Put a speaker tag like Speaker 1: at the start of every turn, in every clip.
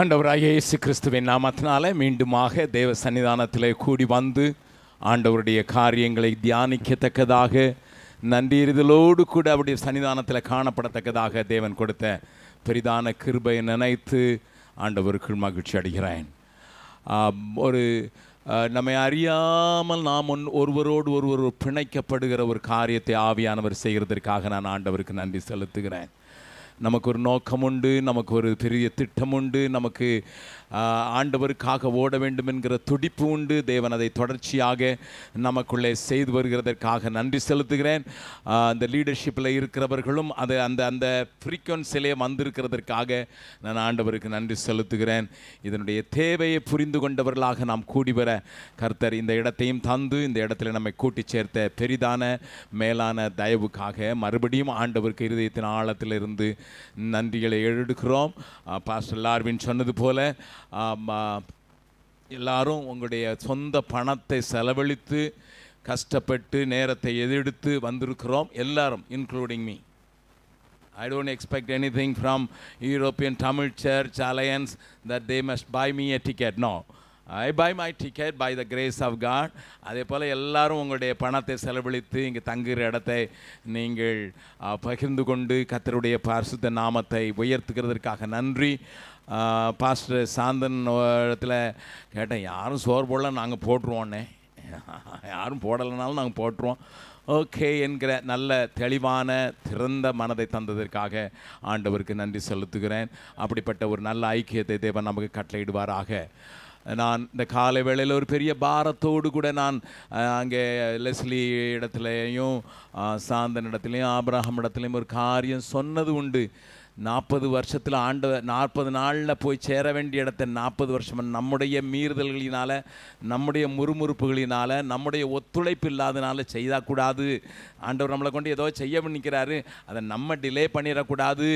Speaker 1: ஆண்டவராகிய இயேசு கிறிஸ்துவின் நாமத்தினால மீண்டுமாக தேவ சன்னிதானத்தில் கூடி வந்து ஆண்டவருடைய காரியங்களை தியானிக்கத்தக்கதாக நன்றியறிதலோடு கூட அவருடைய சன்னிதானத்தில் காணப்படத்தக்கதாக தேவன் கொடுத்த பெரிதான கிருபையை நினைத்து ஆண்டவருக்குள் மகிழ்ச்சி அடைகிறேன். ஒரு நம்மை அறியாமல் நாம் ஒன் ஒருவரோடு ஒருவர் பிணைக்கப்படுகிற ஒரு காரியத்தை ஆவியானவர் செய்கிறதற்காக நான் ஆண்டவருக்கு நன்றி செலுத்துகிறேன். நமக்கு ஒரு நோக்கம் உண்டு நமக்கு ஒரு பெரிய திட்டம் உண்டு நமக்கு ஆண்டவருக்காக ஓட வேண்டும் என்கிற துடிப்பு உண்டு. தேவன் அதை தொடர்ச்சியாக நமக்குள்ளே செய்து வருகிறதற்காக நன்றி செலுத்துகிறேன். அந்த லீடர்ஷிப்பில் இருக்கிறவர்களும் அது அந்த அந்த ஃப்ரீக்குவன்சிலே வந்திருக்கிறதற்காக நான் ஆண்டவருக்கு நன்றி செலுத்துகிறேன். இதனுடைய தேவையை புரிந்து கொண்டவர்களாக நாம் கூடி வர கர்த்தர் இந்த இடத்தையும் தந்து இந்த இடத்துல நம்மை கூட்டி சேர்த்த பெரிதான மேலான தயவுக்காக மறுபடியும் ஆண்டவருக்கு இருதயத்தின் ஆழத்திலிருந்து நன்றிகளை எழுடுகிறோம் பாஸ்டர் லார்வின் சொன்னது போல எல்லாரும் உங்களுடைய சொந்த பணத்தை செலவழித்து கஷ்டப்பட்டு நேரத்தை எதிர்த்து வந்திருக்கிறோம். எல்லாரும் including me I don't expect anything from European Tamil Church Alliance that they must buy me a ticket. No. I buy my ticket by the grace of God அதே போல் எல்லாரும் உங்களுடைய பணத்தை செலவழித்து இங்கே தங்குகிற இடத்தை நீங்கள் பகிர்ந்து கொண்டு கத்தருடைய பரிசுத்த நாமத்தை உயர்த்துகிறதற்காக நன்றி. பாஸ்டர் சாந்தன் இடத்துல கேட்டேன் யாரும் சோறு போடல நாங்கள் போட்டுருவோன்னே யாரும் போடலைனாலும் நாங்கள் போட்டுருவோம். ஓகே என்கிற நல்ல தெளிவான திறந்த மனதை தந்ததற்காக ஆண்டவருக்கு நன்றி செலுத்துகிறேன். அப்படிப்பட்ட ஒரு நல்ல ஐக்கியத்தை தேவன் நமக்கு கட்டளையிடுவாராக. நான் இந்த காலை வேளையில் ஒரு பெரிய பாரத்தோடு கூட நான் அங்கே லெஸ்லி இடத்துலையும் சாந்தன் இடத்துலையும் ஆபிரகாம் இடத்துலையும் ஒரு காரியம் சொன்னது உண்டு. நாற்பது வருஷத்தில் ஆண்டு நாற்பது நாளில் போய் சேர வேண்டிய இடத்தை நாற்பது வருஷம். நம்முடைய மீறுதல்களினால் நம்முடைய முறுமுறுப்புகளினால் நம்முடைய ஒத்துழைப்பு இல்லாதனால செய்யக்கூடாது ஆண்டவர் நம்மளை கொண்டு ஏதோ செய்ய நிற்கிறாரு அதை நம்ம டிலே பண்ணிடக்கூடாது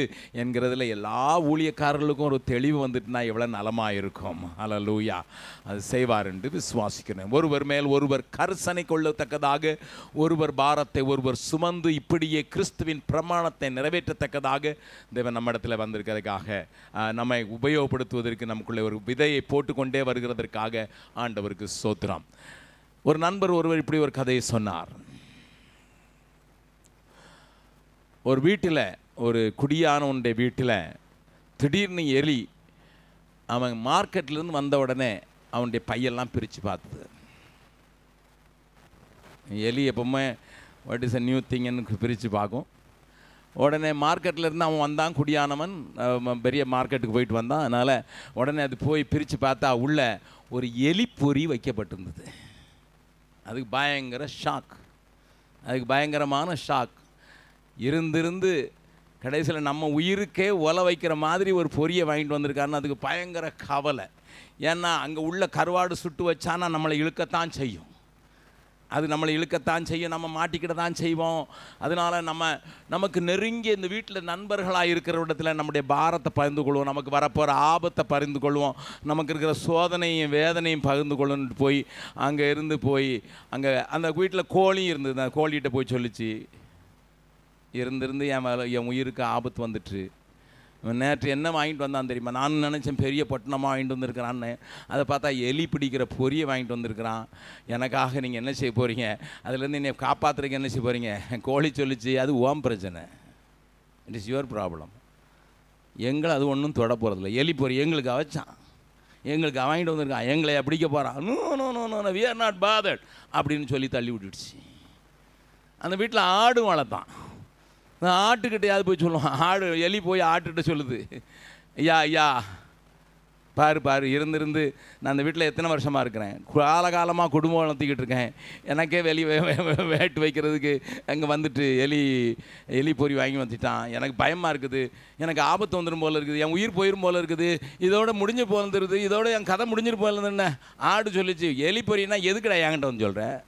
Speaker 1: என்கிறதுல எல்லா ஊழியக்காரர்களுக்கும் ஒரு தெளிவு வந்துட்டுனா எவ்வளோ நலமாக இருக்கும் ஹalleluya அது செய்வார் என்று விசுவாசிக்கிறேன். ஒருவர் மேல் ஒருவர் கரிசனை கொள்ளத்தக்கதாக ஒருவர் பாரத்தை ஒருவர் சுமந்து இப்படியே கிறிஸ்துவின் பிரமாணத்தை நிறைவேற்றத்தக்கதாக தேவன் நம்ம இடத்துல வந்திருக்கிறதுக்காக நம்மை உபயோகப்படுத்துவதற்கு நமக்குள்ளே ஒரு விதையை போட்டுக்கொண்டே வருகிறதற்காக ஆண்டவருக்கு சோத்திரம் ஒரு நண்பர் ஒருவர் இப்படி ஒரு கதையை சொன்னார். ஒரு வீட்டில் ஒரு குடியானவனுடைய வீட்டில் திடீர்னு எலி அவன் மார்க்கெட்லேருந்து வந்த உடனே அவனுடைய பையெல்லாம் பிரித்து பார்த்தது. எலி எப்பவுமே வாட் இஸ் அ நியூ திங்குன்னு பிரித்து பார்க்கும். உடனே மார்க்கெட்டில் இருந்து அவன் வந்தான் குடியானவன் பெரிய மார்க்கெட்டுக்கு போயிட்டு வந்தான். அதனால் உடனே அது போய் பிரித்து பார்த்தா உள்ள ஒரு எலி பொறி வைக்கப்பட்டிருந்தது. அதுக்கு பயங்கர ஷாக் அதுக்கு பயங்கரமான ஷாக் இருந்திருந்து கடைசியில் நம்ம உயிருக்கே ஒலை வைக்கிற மாதிரி ஒரு பொரியை வாங்கிட்டு வந்திருக்காருன்னு அதுக்கு பயங்கர கவலை. ஏன்னா அங்கே உள்ள கருவாடு சுட்டு வச்சானா நம்மளை இழுக்கத்தான் செய்யும். அது நம்மளை இழுக்கத்தான் செய்யும் நம்ம மாட்டிக்கிட தான் செய்வோம். அதனால் நம்ம நமக்கு நெருங்கிய இந்த வீட்டில் நண்பர்களாக இருக்கிற இடத்துல நம்முடைய பாரத்தை பகிர்ந்து கொள்வோம். நமக்கு வரப்போகிற ஆபத்தை பகிர்ந்து கொள்வோம். நமக்கு இருக்கிற சோதனையும் வேதனையும் பகிர்ந்து கொள்ளணும்னு போய் அங்கே இருந்து போய் அங்கே அந்த வீட்டில் கோழியும் இருந்தது. அந்த கோழிகிட்ட போய் சொல்லிச்சு. இருந்திருந்து என் மேலே என் உயிருக்கு ஆபத்து வந்துட்டு. நேற்று என்ன வாங்கிட்டு வந்தான் தெரியுமா? நான் நினச்சேன் பெரிய பொட்டணமாக வாங்கிட்டு வந்திருக்கிறான்னு. அதை பார்த்தா எலி பிடிக்கிற பொரியை வாங்கிட்டு வந்திருக்கிறான். எனக்காக நீங்கள் என்ன செய்ய போகிறீங்க அதுலேருந்து என்னை காப்பாற்றுறதுக்கு என்ன செய்ய போகிறீங்க கோழி சொல்லிச்சு அது ஓம் பிரச்சனை. இட் இஸ் யுவர் ப்ராப்ளம் எங்களை அது ஒன்றும் தொட போகிறதில்ல எலி பொறி எங்களுக்கு அவச்சான். எங்களுக்கு வாங்கிட்டு வந்திருக்கான். எங்களை பிடிக்க போகிறான் no no no no we are not bothered அப்படின்னு சொல்லி தள்ளி விட்டுடுச்சு. அந்த வீட்டில் ஆடும் வளர்த்தான். ஆட்டுக்கிட்டையாவது போய் சொல்லுவான். ஆடு எலி போய் ஆட்டுக்கிட்ட சொல்லுது. ஐயா ஐயா. பாரு பாரு இருந்திருந்து நான் அந்த வீட்டில் எத்தனை வருஷமாக இருக்கிறேன். காலகாலமாக குடும்பம் வளர்த்திக்கிட்டு இருக்கேன். எனக்கே வெளி வேட்டு வைக்கிறதுக்கு அங்கே வந்துட்டு எலி எலி பொறி வாங்கி வந்துட்டான். எனக்கு பயமாக இருக்குது. எனக்கு ஆபத்து வந்துடும் போல் இருக்குது. என் உயிர் போயிடும் போல் இருக்குது. இதோட முடிஞ்சு போந்துருது இதோட என் கதை முடிஞ்சிட்டு போயிருது ஆடு சொல்லிச்சு எலி பொறினா எதுக்குடா என்கிட்ட வந்து சொல்கிறேன்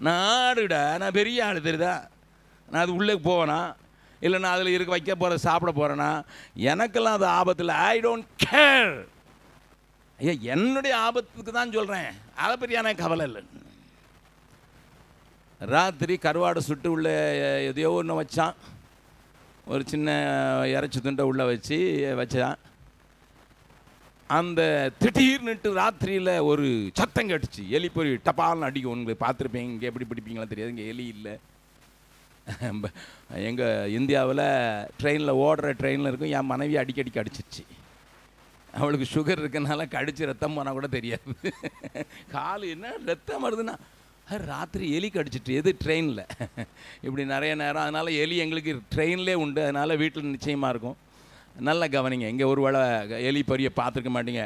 Speaker 1: நான் ஆடுடா. நான் பெரிய ஆடு தெரியுதா? நான் அது உள்ளே போவேனா? இல்லை நான் அதில் இருக்க வைக்க போகிற சாப்பிட போகிறேன்னா எனக்கெல்லாம் அது ஆபத்தில் ஐ டோன்ட் கேர் ஐயா என்னுடைய ஆபத்துக்கு தான் சொல்கிறேன் அதை பற்றி எனக்கு கவலை இல்லை. ராத்திரி கருவாடை சுட்டு உள்ள எதையோ ஒன்று வச்சான். ஒரு சின்ன இறைச்சி துண்டை உள்ளே வச்சு வச்சான். அந்த திடீர்னுட்டு ராத்திரியில் ஒரு சத்தம் கட்டுச்சு. எலி பொறி டப்பால்னு அடிக்கும். உங்களுக்கு பார்த்துருப்பீங்க. இங்கே எப்படி பிடிப்பீங்களா தெரியாது. இங்கே எலி இல்லை. எங்கள் இந்தியாவில் ட்ரெயினில் ஓடுற ட்ரெயினில் இருக்கும் என் மனைவி அடிக்கடிக்கு அடிச்சிருச்சு அவளுக்கு சுகர் இருக்கனால கடிச்சு ரத்தம் போனால் கூட தெரியாது. கால் என்ன ரத்தம் வருதுன்னா ராத்திரி எலி கடிச்சிட்டு எது ட்ரெயினில் இப்படி நிறைய நேரம் அதனால் எலி எங்களுக்கு ட்ரெயின்லேயே உண்டு அதனால் வீட்டில் நிச்சயமாக இருக்கும். நல்லா கவனிங்க இங்கே ஒரு வேளை எலி பரிய பார்த்துருக்க மாட்டீங்க.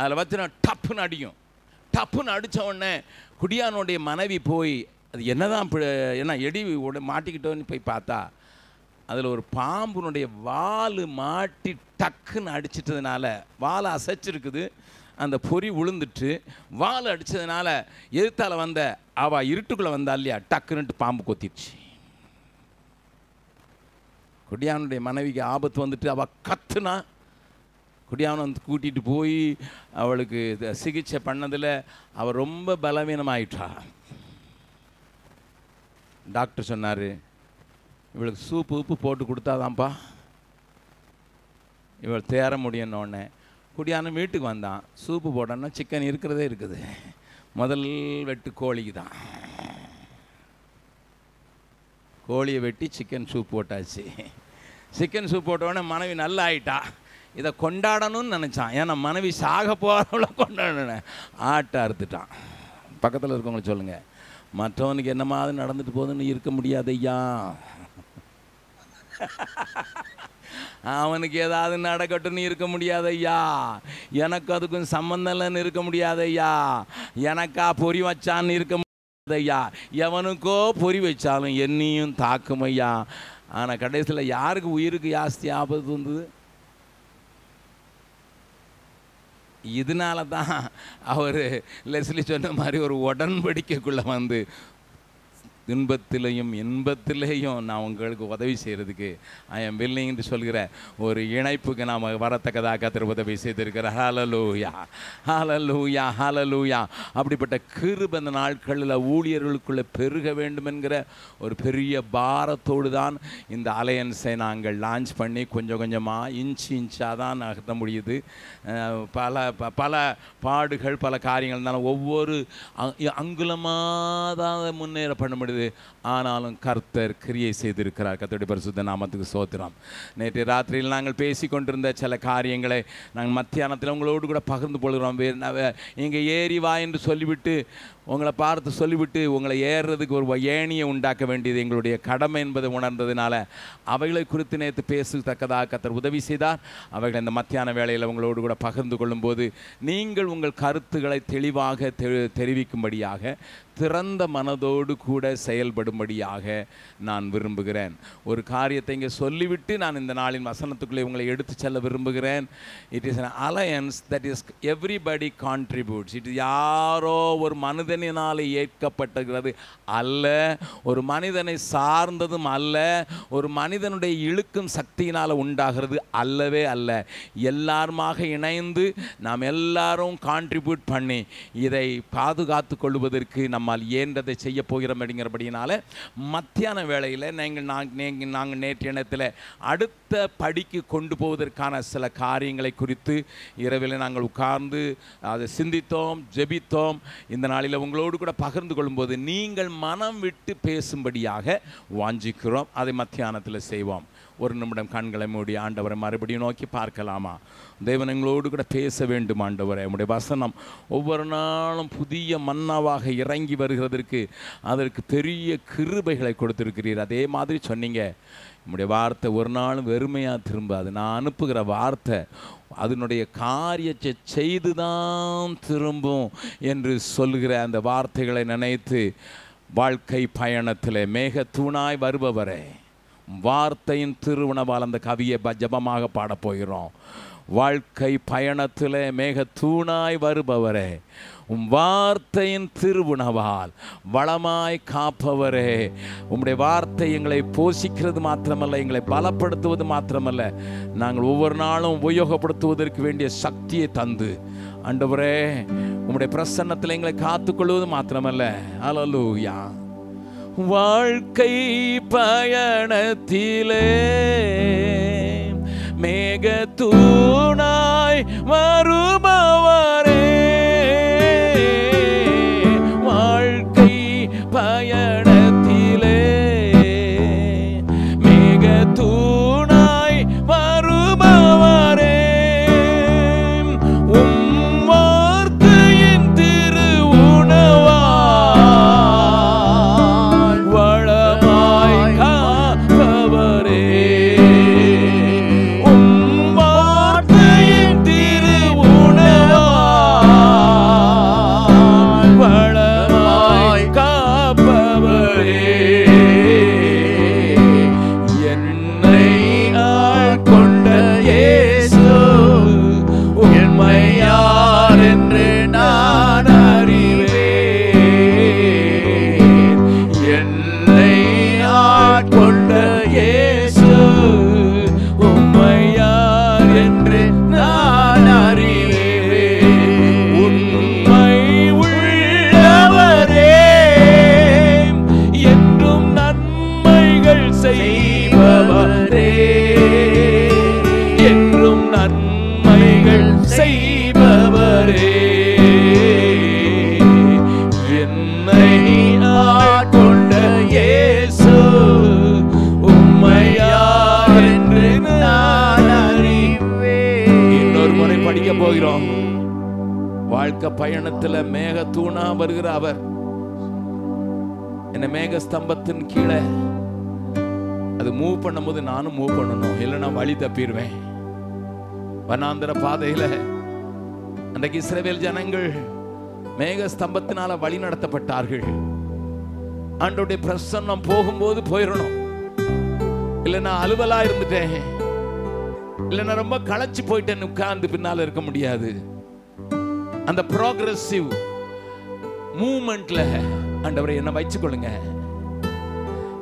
Speaker 1: அதில் வச்சு நான் டப்புன்னு அடிக்கும். டப்புன்னு அடித்த உடனே குடியானுடைய மனைவி போய் அது என்னதான் பி- என்ன எடி உட மாட்டிக்கிட்டோன்னு போய் பார்த்தா அதில் ஒரு பாம்புனுடைய வால் மாட்டி டக்குன்னு அடிச்சிட்டதுனால வால் அசைச்சிருக்குது அந்த பொறி விழுந்துட்டு வால் அடித்ததுனால எதிர்த்தால் வந்த அவ இருட்டுக்குள்ளே வந்தா இல்லையா டக்குன்னுட்டு பாம்பு கொத்திடுச்சு. குடியானுடைய மனைவிக்கு ஆபத்து வந்துட்டு அவள் கத்துனா குடியானை வந்து கூட்டிகிட்டு போய் அவளுக்கு சிகிச்சை பண்ணதில் அவள் ரொம்ப பலவீனமாயிட்டா. டாக்டர் சொன்னார் இவளுக்கு சூப்பு உப்பு போட்டு கொடுத்தாதான்ப்பா இவள் தேர முடியணுன்னே குடியானம் வீட்டுக்கு வந்தான். சூப்பு போட்டோன்னா சிக்கன் இருக்கிறதே இருக்குது. முதல் வெட்டு கோழிக்கு தான். கோழியை வெட்டி சிக்கன் சூப் போட்டாச்சு. சிக்கன் சூப் போட்ட மனைவி நல்லா ஆயிட்டா. இதை கொண்டாடணும்னு நினச்சான். ஏன்னா மனைவி சாக போகிறவள கொண்டாடணும் ஆட்டை அறுத்துட்டான். பக்கத்தில் இருக்கவங்களை சொல்லுங்கள் மற்றவனுக்கு என்ன மாதிரி நடந்துட்டு போகுதுன்னு இருக்க முடியாது ஐயா அவனுக்கு ஏதாவது நடக்கட்டும்னு இருக்க முடியாது ஐயா எனக்கு அதுக்கும் சம்மந்தம் இல்லைன்னு இருக்க முடியாது ஐயா எனக்கா பொறி வச்சான்னு இருக்க முடியாது ஐயா எவனுக்கோ பொறி வச்சாலும் என்னையும் தாக்கும் ஐயா ஆனால் கடைசியில் யாருக்கு உயிருக்கு ஜாஸ்தி ஆபத்து வந்தது? இதனால தான் அவர் லெஸ்லி சொன்ன மாதிரி ஒரு உடன்படிக்கைக்குள்ளே வந்து துன்பத்திலையும் இன்பத்திலேயும் நான் உங்களுக்கு உதவி செய்கிறதுக்கு ஐ எம் வில்லிங்னு சொல்கிற ஒரு இணைப்புக்கு நாம் வரத்தக்கதாக கத்திர உதவி செய்திருக்கிற ஹalleluya ஹalleluya ஹalleluya அப்படிப்பட்ட கிருப இந்த நாட்களில் ஊழியர்களுக்குள்ளே பெருக வேண்டும் என்கிற ஒரு பெரிய பாரத்தோடு தான் இந்த அலையன்ஸை நாங்கள் லான்ச் பண்ணி கொஞ்சம் கொஞ்சமாக இன்ச் இன்ச்சாக தான் நகர்த்த முடியுது. பல ப- பல பாடுகள் பல காரியங்கள் இருந்தாலும் ஒவ்வொரு அ- அங்குலமாக தான் முன்னேற பண்ண முடியுது. ஆனாலும் கர்த்தர் கிரியை செய்திருக்கிறார். கர்த்தருடைய பரிசுத்த நாமத்துக்கு சோத்திரம். நேற்று ராத்திரியில் நாங்கள் பேசி கொண்டிருந்த சில காரியங்களை நாங்கள் மத்தியானத்தில் உங்களோடு கூட பகிர்ந்து கொள்கிறோம். இங்கே ஏறி வா என்று சொல்லிவிட்டு உங்களை பார்த்து சொல்லிவிட்டு உங்களை ஏறுறதுக்கு ஒரு ஏணியை உண்டாக்க வேண்டியது எங்களுடைய கடமை என்பதை உணர்ந்ததுனால அவைகளை குறித்து நேற்று பேசத்தக்கதாக கத்தர் உதவி செய்தார். அவைகள் இந்த மத்தியான வேளையில் உங்களோடு கூட பகிர்ந்து கொள்ளும்போது நீங்கள் உங்கள் கருத்துக்களை தெளிவாக தெ- தெரிவிக்கும்படியாக திறந்த மனதோடு கூட செயல்படும்படியாக நான் விரும்புகிறேன். ஒரு காரியத்தை இங்கே சொல்லிவிட்டு நான் இந்த நாளின் வசனத்துக்குள்ளே உங்களை எடுத்து செல்ல விரும்புகிறேன். It is an alliance that is everybody contributes it யாரோ ஒரு மனிதனினால் ஏற்கப்பட்டிருக்கிறது. அல்ல ஒரு மனிதனை சார்ந்ததும் அல்ல ஒரு மனிதனுடைய இழுக்கும் சக்தியினால் உண்டாகிறது. அல்லவே அல்ல. எல்லாருமாக இணைந்து நாம் எல்லாரும் கான்ட்ரிபியூட் பண்ணி இதை பாதுகாத்து கொள்வதற்கு நம்மால் இயன்றதை செய்ய போகிறோம் அப்படிங்கிறபடினால மத்தியான வேளையில் நீங்கள் நாங்கள் நாங்கள் நேற்று இனத்தில் அடுத்த படிக்கு கொண்டு போவதற்கான சில காரியங்களை குறித்து இரவில் நாங்கள் உட்கார்ந்து அதை சிந்தித்தோம் ஜெபித்தோம். இந்த நாளில் உங்களோடு கூட பகிர்ந்து கொள்ளும்போது நீங்கள் மனம் விட்டு பேசும்படியாக வாஞ்சிக்கிறோம். அதை மத்தியானத்தில் செய்வோம். ஒரு நிமிடம் கண்களை மூடி ஆண்டவரை மறுபடியும் நோக்கி பார்க்கலாமா? தேவன் எங்களோடு கூட பேச வேண்டும் ஆண்டவரை. உடைய வசனம் ஒவ்வொரு நாளும் புதிய மன்னாவாக இறங்கி வருகிறதற்கு அதற்கு பெரிய கிருபைகளை கொடுத்துருக்கிறீர். அதே மாதிரி சொன்னீங்க. நம்முடைய வார்த்தை ஒரு நாளும் வெறுமையாக திரும்பாது. நான் அனுப்புகிற வார்த்தை அதனுடைய காரியத்தை செய்து தான் திரும்பும் என்று சொல்கிற அந்த வார்த்தைகளை நினைத்து வாழ்க்கை பயணத்தில் மேகத்தூணாய் வருபவரே. வார்த்தையின் திருவுணவால் அந்த கவியை ஜபமாக பாடப்போகிறோம் பாடப் வாழ்க்கை பயணத்திலே மேக தூணாய் வருபவரே உம் வார்த்தையின் திருவுணவால் வளமாய் காப்பவரே. உம்முடைய வார்த்தை எங்களை போஷிக்கிறது மாத்திரமல்ல எங்களை பலப்படுத்துவது மாத்திரமல்ல. நாங்கள் ஒவ்வொரு நாளும் உபயோகப்படுத்துவதற்கு வேண்டிய சக்தியை தந்து அண்டவரே உம்முடைய பிரசன்னத்தில் எங்களை காத்துக்கொள்வது மாத்திரமல்ல. அலலூயா வாழ்க்கை பயணத்திலே மேகத்தூணாய் வரும் பயணத்துல மேக தூணா வருகிற அவர். என்ன மேக ஸ்தம்பத்தின் கீழே. அது மூவ் பண்ணும்போது நானும் மூவ் பண்ணணும். இல்லைன்னா வழி தப்பிடுவேன். வனாந்திர பாதையில அன்றைக்கு இஸ்ரேவேல் ஜனங்கள் மேக ஸ்தம்பத்தினால வழி நடத்தப்பட்டார்கள். ஆண்டோடைய பிரசன்னம் போகும்போது போயிடணும் இல்லைன்னா அலுவலா இருந்துட்டேன். இல்லைன்னா ரொம்ப களைச்சு போயிட்டேன். உட்கார்ந்து பின்னால இருக்க முடியாது. அந்த ப்ராக்ரஸிவ் மூமெண்ட்ல ஆண்டவரை என்ன வச்சுக்கொள்ளுங்க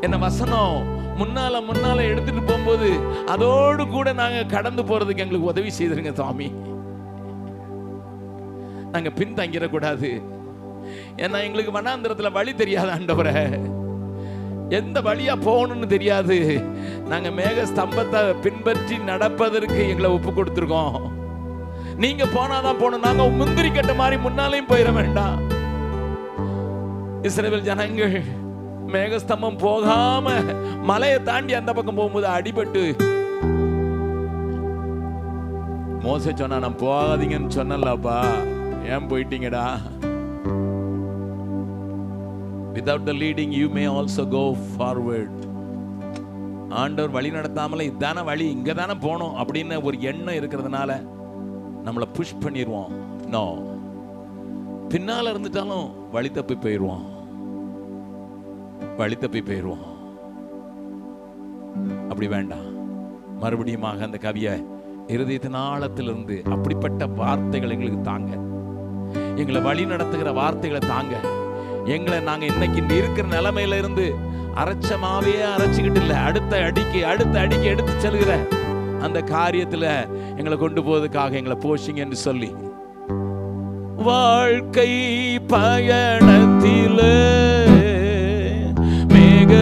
Speaker 1: என்ன வசனம் முன்னால முன்னால எடுத்துட்டு போகும்போது அதோடு கூட நாங்க கடந்து போறதுக்கு எங்களுக்கு உதவி செய்திருங்க சுவாமி நாங்க பின்தங்கிடக்கூடாது. ஏன்னா எங்களுக்கு வனாந்திரத்துல வழி தெரியாது ஆண்டவரை. எந்த வழியா போகணும்னு தெரியாது. நாங்க மேக ஸ்தம்பத்தை பின்பற்றி நடப்பதற்கு எங்களை ஒப்பு கொடுத்துருக்கோம். நீங்க போனாதான் போகணும். நாங்க முந்திரி கட்ட மாதிரி முன்னாலையும் போயிட வேண்டாம். இஸ்ரேல் ஜனங்கள் மேகஸ்தம்பம் போகாம மலையை தாண்டி அந்த பக்கம் போகும்போது அடிபட்டு. மோச சொன்னா நான் போகாதீங்கன்னு சொன்னலப்பா ஏன் போயிட்டீங்கடா? Without the leading you may also go forward ஆண்டவர் வழி நடத்தாமல இதான வழி இங்கே தானே போகணும். அப்படின்னு ஒரு எண்ணம் இருக்கிறதுனால நம்மளை புஷ் பண்ணிடுவோம் நோ பின்னால இருந்துட்டாலும் வழி தப்பி போயிடுவோம் வழி தப்பி போயிடுவோம் அப்படி வேண்டாம். மறுபடியுமாக அந்த கவியை இருதயத்தின் ஆழத்திலிருந்து அப்படிப்பட்ட வார்த்தைகள் எங்களுக்கு தாங்க. எங்களை வழி நடத்துகிற வார்த்தைகளை தாங்க. எங்களை நாங்க இன்னைக்கு இருக்கிற நிலைமையில இருந்து அரைச்சமாவே அரைச்சுக்கிட்டு இல்லை. அடுத்த அடிக்கு அடுத்த அடிக்கு எடுத்து செல்கிற அந்த காரியத்தில் எங்களை கொண்டு போவதுக்காக எங்களை போஷிங்க என்று சொல்லி. வாழ்க்கை பயணத்தில் மேக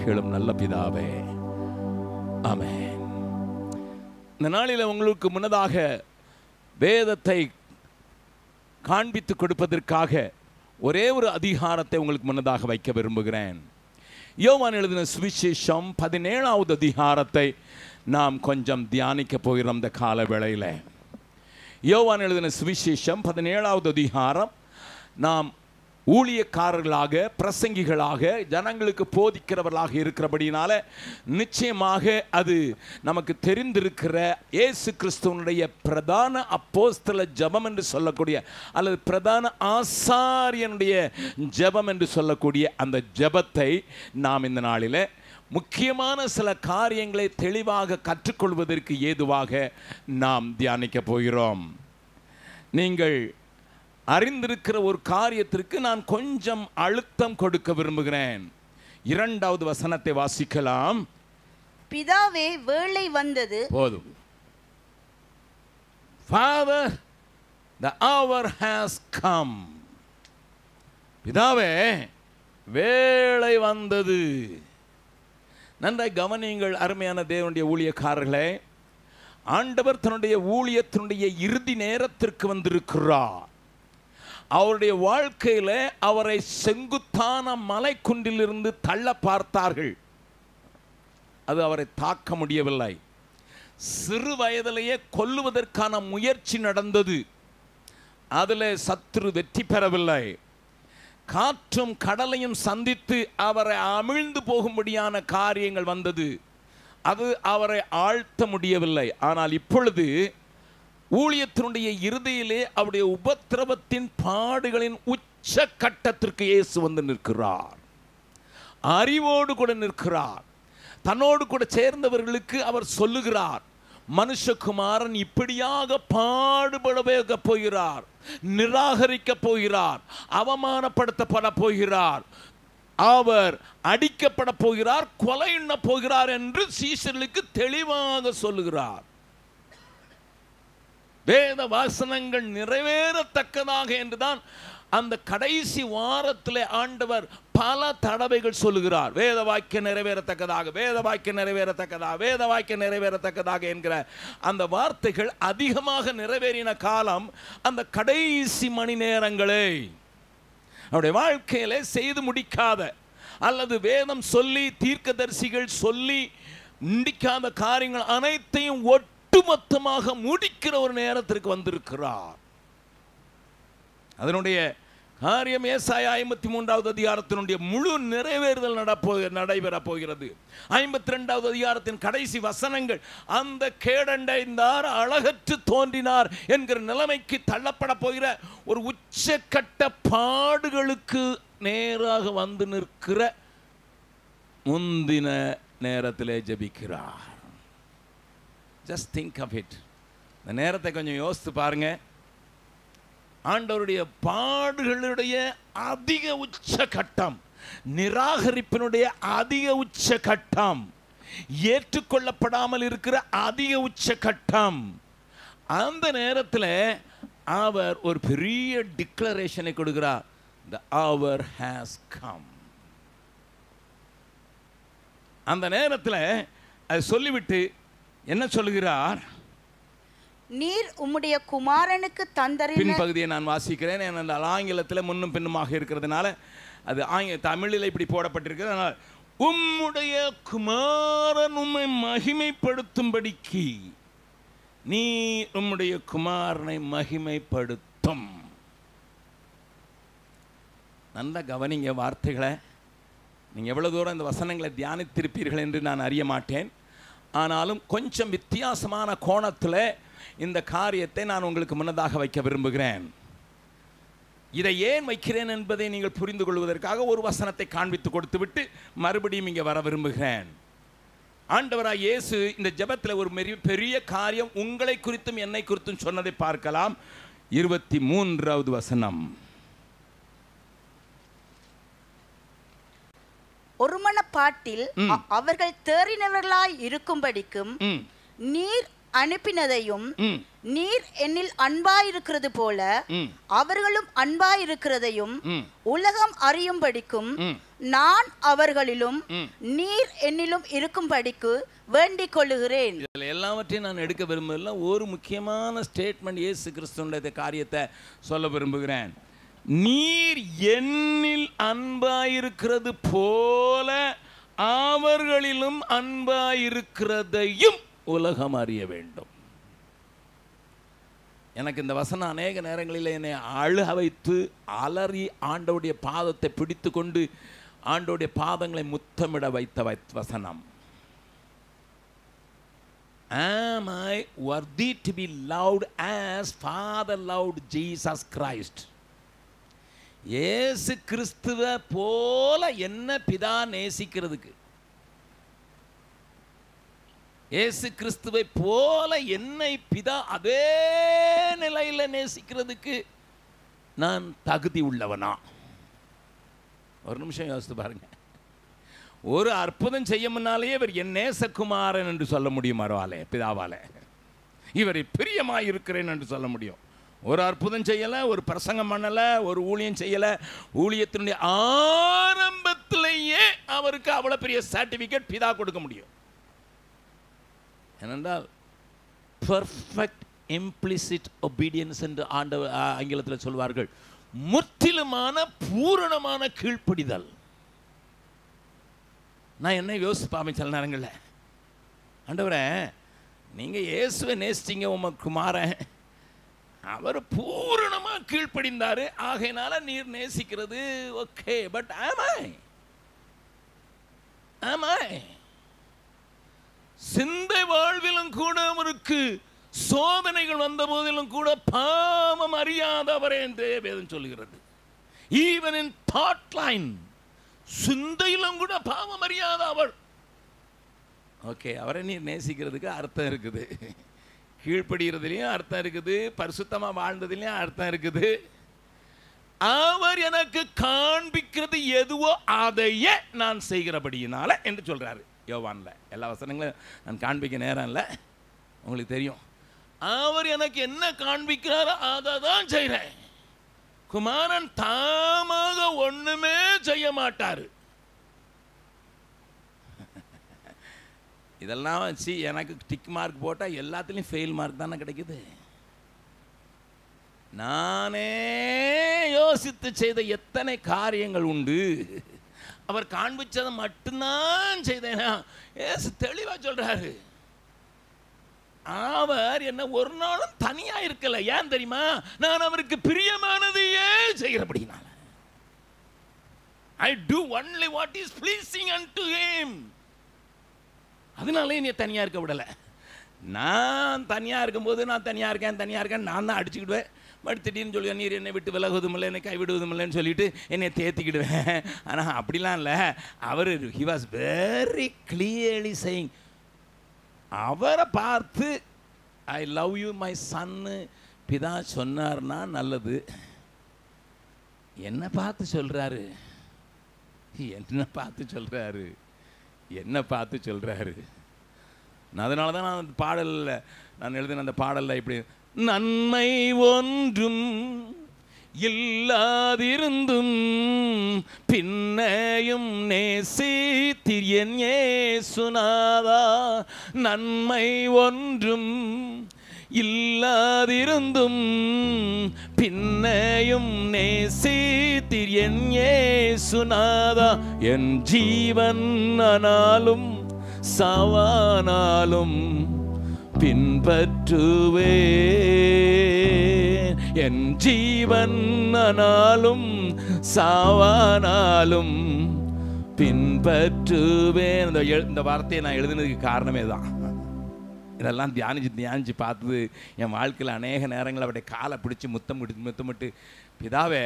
Speaker 1: கேளும் நல்ல பிதாவே. ஆமே இந்த நாளில் உங்களுக்கு முன்னதாக வேதத்தை காண்பித்து கொடுப்பதற்காக ஒரே ஒரு அதிகாரத்தை உங்களுக்கு முன்னதாக வைக்க விரும்புகிறேன். யோவான் எழுதின சுவிசேஷம் பதினேழாவது அதிகாரத்தை நாம் கொஞ்சம் தியானிக்க போகிறோம் இந்த கால வேளையில். யோவான் எழுதின சுவிசேஷம் பதினேழாவது அதிகாரம். நாம் ஊழியக்காரர்களாக பிரசங்கிகளாக ஜனங்களுக்கு போதிக்கிறவர்களாக இருக்கிறபடினால நிச்சயமாக அது நமக்கு தெரிந்திருக்கிற இயேசு கிறிஸ்துவனுடைய பிரதான அப்போஸ்தல ஜெபம் என்று சொல்லக்கூடிய அல்லது பிரதான ஆசாரியனுடைய ஜெபம் என்று சொல்லக்கூடிய அந்த ஜெபத்தை நாம் இந்த நாளில் முக்கியமான சில காரியங்களை தெளிவாக கற்றுக்கொள்வதற்கு ஏதுவாக நாம் தியானிக்க போகிறோம். நீங்கள் அறிந்திருக்கிற ஒரு காரியத்திற்கு நான் கொஞ்சம் அழுத்தம் கொடுக்க விரும்புகிறேன். இரண்டாவது வசனத்தை வாசிக்கலாம்.
Speaker 2: பிதாவே வேளை வந்தது.
Speaker 1: போதும். Father the hour has come. பிதாவே வேளை வந்தது. நன்றாய் கவனியுங்கள் அருமையான தேவனுடைய ஊழியக்காரர்களே. ஆண்டவர் தன்னுடைய ஊழியத்தினுடைய இறுதி நேரத்திற்கு வந்திருக்கிறார். அவருடைய வாழ்க்கையில் அவரை செங்குத்தான மலைக்குன்றிலிருந்து தள்ள பார்த்தார்கள். அது அவரை தாக்க முடியவில்லை. சிறு வயதிலேயே கொல்லுவதற்கான முயற்சி நடந்தது. அதில் சத்ரு வெற்றி பெறவில்லை. காற்றும் கடலையும் சந்தித்து அவரை அமிழ்ந்து போகும்படியான காரியங்கள் வந்தது. அது அவரை ஆழ்த்த முடியவில்லை. ஆனால் இப்பொழுது ஊழியத்தினுடைய இறுதியிலே அவருடைய உபத்திரவத்தின் பாடுகளின் உச்ச கட்டத்திற்கு இயேசு வந்து நிற்கிறார். அறிவோடு கூட நிற்கிறார். தன்னோடு கூட சேர்ந்தவர்களுக்கு அவர் சொல்லுகிறார் மனுஷகுமாரன் இப்படியாக பாடுபட போகிறார் நிராகரிக்க போகிறார் அவமானப்படுத்தப்பட போகிறார் அவர் அடிக்கப்பட போகிறார் கொலை எண்ண போகிறார் என்று சீசர்களுக்கு தெளிவாக சொல்லுகிறார். வேத வாசனங்கள் நிறைவேறத்தக்கதாக என்றுதான் அந்த கடைசி வாரத்தில் ஆண்டவர் பல தடவைகள் சொல்லுகிறார். வேத வாக்கியம் நிறைவேறத்தக்கதாக வேத வாக்கியம் நிறைவேறத்தக்கதாக வேத வாக்கியம் நிறைவேறத்தக்கதாக என்கிற அந்த வார்த்தைகள் அதிகமாக நிறைவேறின காலம் அந்த கடைசி மணி நேரங்களே. அவருடைய வாழ்க்கையில் செய்து முடிக்காத அல்லது வேதம் சொல்லி தீர்க்கதரிசிகள் சொல்லி முடிக்காத காரியங்கள் அனைத்தையும் ஒட்டுமொத்தமாக முடிக்கிற ஒரு நேரத்திற்கு வந்திருக்கிறார். அதனுடைய காரியம் ஏசாய ஐம்பத்தி மூன்றாவது அதிகாரத்தினுடைய முழு நிறைவேறுதல் நடப்போ நடைபெறப் போகிறது. ஐம்பத்தி ரெண்டாவது அதிகாரத்தின் கடைசி வசனங்கள் அந்த கேடண்டைந்தார் அழகற்று தோன்றினார் என்கிற நிலைமைக்கு தள்ளப்பட போகிற ஒரு உச்சக்கட்ட பாடுகளுக்கு நேராக வந்து நிற்கிற முந்தின நேரத்திலே ஜபிக்கிறார். ஜஸ்ட் திங்க் ஆஃப் இட் இந்த நேரத்தை கொஞ்சம் யோசித்து பாருங்க. ஆண்டவருடைய பாடுகளுடைய அதிக உச்ச கட்டம் நிராகரிப்பினுடைய அதிக உச்ச கட்டம் ஏற்றுக்கொள்ளப்படாமல் இருக்கிற அதிக உச்ச கட்டம். அந்த நேரத்தில் அவர் ஒரு பெரிய டிக்ளரேஷனை கொடுக்கிறார். த அவர் ஹேஸ் கம் அந்த நேரத்தில் அது சொல்லிவிட்டு என்ன சொல்லுகிறார்
Speaker 2: நீர் உம்முடைய குமாரனுக்கு தந்தரின
Speaker 1: பின்பகுதியை நான் வாசிக்கிறேன் ஏனென்றால் ஆங்கிலத்தில் முன்னும் பின்னுமாக இருக்கிறதுனால அது ஆங்க தமிழில் இப்படி போடப்பட்டிருக்கிறது. அதனால் உம்முடைய குமாரன் உம்மை மகிமைப்படுத்தும்படிக்கு நீ உம்முடைய குமாரனை மகிமைப்படுத்தும். நல்ல கவனிங்க வார்த்தைகளை. நீங்கள் எவ்வளோ தூரம் இந்த வசனங்களை தியானித்திருப்பீர்கள் என்று நான் அறிய மாட்டேன். ஆனாலும் கொஞ்சம் வித்தியாசமான கோணத்தில் இந்த காரியத்தை நான் உங்களுக்கு முன்னதாக வைக்க விரும்புகிறேன். இதை ஏன் வைக்கிறேன் என்பதை நீங்கள் புரிந்து கொள்வதற்காக ஒரு வசனத்தை காண்பித்து கொடுத்துவிட்டு மறுபடியும் இங்கே வர விரும்புகிறேன். ஆண்டவராக இயேசு இந்த ஜெபத்தில் ஒரு மெரி பெரிய காரியம் உங்களை குறித்தும் என்னை குறித்தும் சொன்னதை பார்க்கலாம். இருபத்தி மூன்றாவது வசனம்.
Speaker 2: ஒருமனப்பாட்டில் அ- அவர்கள் தேறினவர்களாய் இருக்கும்படிக்கும் நீர் அனுப்பினதையும் நீர் என்னில் அன்பாயிருக்கிறது போல அவர்களும் அன்பாயிருக்கிறதையும் உலகம் அறியும்படிக்கும் நான் அவர்களிலும். நீர் என்னிலும் இருக்கும்படிக்கு வேண்டிக் கொள்ளுகிறேன்.
Speaker 1: இதில் எல்லாவற்றையும் நான் எடுக்க விரும்பல ஒரு முக்கியமான ஸ்டேட்மெண்ட் இயேசு கிறிஸ்துவனுடைய காரியத்தை சொல்ல விரும்புகிறேன். நீர் என்னில் அன்பாயிருக்கிறது போல அவர்களிலும் அன்பாயிருக்கிறதையும் உலகம் அறிய வேண்டும் எனக்கு இந்த வசனம் அநேக நேரங்களில் என்னை அழுக வைத்து அலறி ஆண்டவுடைய பாதத்தை பிடித்து கொண்டு ஆண்டவுடைய பாதங்களை முத்தமிட வைத்த வை வசனம் Am I worthy to be loved as Father loved Jesus Christ? இயேசு கிறிஸ்துவ போல என்ன பிதா நேசிக்கிறதுக்கு? இயேசு கிறிஸ்துவை போல என்னை பிதா அதே நிலையில் நேசிக்கிறதுக்கு நான் தகுதி உள்ளவனா? ஒரு நிமிஷம் யோசித்து பாருங்க. ஒரு அற்புதம் செய்ய முன்னாலேயே இவர் என் நேசகுமாரன் என்று சொல்ல முடியும்? மறுவாலே பிதாவாலே. இவரை பிரியமாய் இருக்கிறேன் என்று சொல்ல முடியும். ஒரு அற்புதம் செய்யலை ஒரு பிரசங்கம் பண்ணலை ஒரு ஊழியம் செய்யலை. ஊழியத்தினுடைய ஆரம்பத்திலேயே அவருக்கு அவ்வளோ பெரிய சர்டிஃபிகேட் பிதா கொடுக்க முடியும். ஏனென்றால் பர்ஃபெக்ட் இம்ப்ளிசிட் ஒபீடியன்ஸ் என்று ஆண்டவர் ஆங்கிலத்தில் சொல்வார்கள். முற்றிலுமான பூரணமான கீழ்ப்படிதல். நான் என்ன யோசிப்பாமே சில நேரங்களில்? ஆண்டவரே நீங்கள் இயேசுவை நேசிச்சிங்க உமக்கு குமாரன் அவர் பூரணமாக கீழ்ப்படிந்தாரு. ஆகையினால நீர் நேசிக்கிறது. ஓகே பட் ஆமாய் ஆமாய் சிந்தை வாழ்விலும் கூட அவருக்கு சோதனைகள் வந்த போதிலும் கூட பாவம் அறியாதவரே என்று வேதம் சொல்லுகிறது. ஈவன் இன் தாட் லைன் சிந்தையிலும் கூட பாவம் அறியாத அவர் ஓகே அவரை நீர் நேசிக்கிறதுக்கு அர்த்தம் இருக்குது. கீழ்ப்படுகிறதுலையும் அர்த்தம் இருக்குது பரிசுத்தமாக வாழ்ந்ததுலையும் அர்த்தம் இருக்குது. அவர் எனக்கு காண்பிக்கிறது எதுவோ அதையே நான் செய்கிறபடியினால என்று சொல்கிறாரு யோவானில். எல்லா வசனங்களும் நான் காண்பிக்க நேரம் இல்லை. உங்களுக்கு தெரியும். அவர் எனக்கு என்ன காண்பிக்கிறாரோ அதை தான் செய்கிறேன் குமாரன் தாமாக ஒன்றுமே செய்ய மாட்டார். இதெல்லாம் வச்சு எனக்கு டிக் மார்க் போட்டால் எல்லாத்துலேயும் ஃபெயில் மார்க் தானே கிடைக்குது. நானே யோசித்து செய்த எத்தனை காரியங்கள் உண்டு. அவர் காண்பிச்சதை மட்டும்தான் செய்தேனா? ஏசு தெளிவாக சொல்கிறாரு அவர் என்ன ஒரு நாளும் தனியாக இருக்கல. ஏன் தெரியுமா? நான் அவருக்கு பிரியமானதையே செய்கிறபடினால. I do only what is is and to him அதனாலே நீ தனியாக இருக்க விடலை. நான் தனியாக இருக்கும்போது நான் தனியாக இருக்கேன் தனியாக இருக்கேன் நான் தான் அடிச்சுக்கிடுவேன். பட் திடீர்னு சொல்லுவேன் நீர் என்னை விட்டு விலகுவதும் இல்லை என்னை கைவிடுவதும் இல்லைன்னு சொல்லிட்டு என்னை தேத்திக்கிடுவேன். ஆனால் அப்படிலாம் இல்லை. அவர் he was very clearly saying அவரை பார்த்து ஐ லவ் யூ மை சன்னு பிதா சொன்னார்னா நல்லது. என்னை பார்த்து சொல்கிறாரு என்ன பார்த்து சொல்கிறாரு என்ன பார்த்து சொல்கிறாரு நான் அதனால தான் நான் அந்த பாடலில் நான் எழுதின அந்த பாடலில் இப்படி நன்மை ஒன்றும் இல்லாதிருந்தும் பின்னையும் நேசித்திரியன் ஏசுநாதா நன்மை ஒன்றும் இல்லாதிருந்தும் பின்னையும் நேசித்தீர் என் ஏசுநாதா என் ஜீவன் ஆனாலும் சவானாலும் பின்பற்றுவே என் ஜீவன் ஆனாலும் சாவானாலும் பின்பற்றுவேன். இந்த இந்த வார்த்தையை நான் எழுதுனதுக்கு காரணமே தான் இதெல்லாம் தியானிச்சு தியானிச்சு பார்த்தது என் வாழ்க்கையில் அநேக நேரங்கள் அவருடைய காலை பிடிச்சி முத்தம் முடி முத்தமிட்டு பிதாவே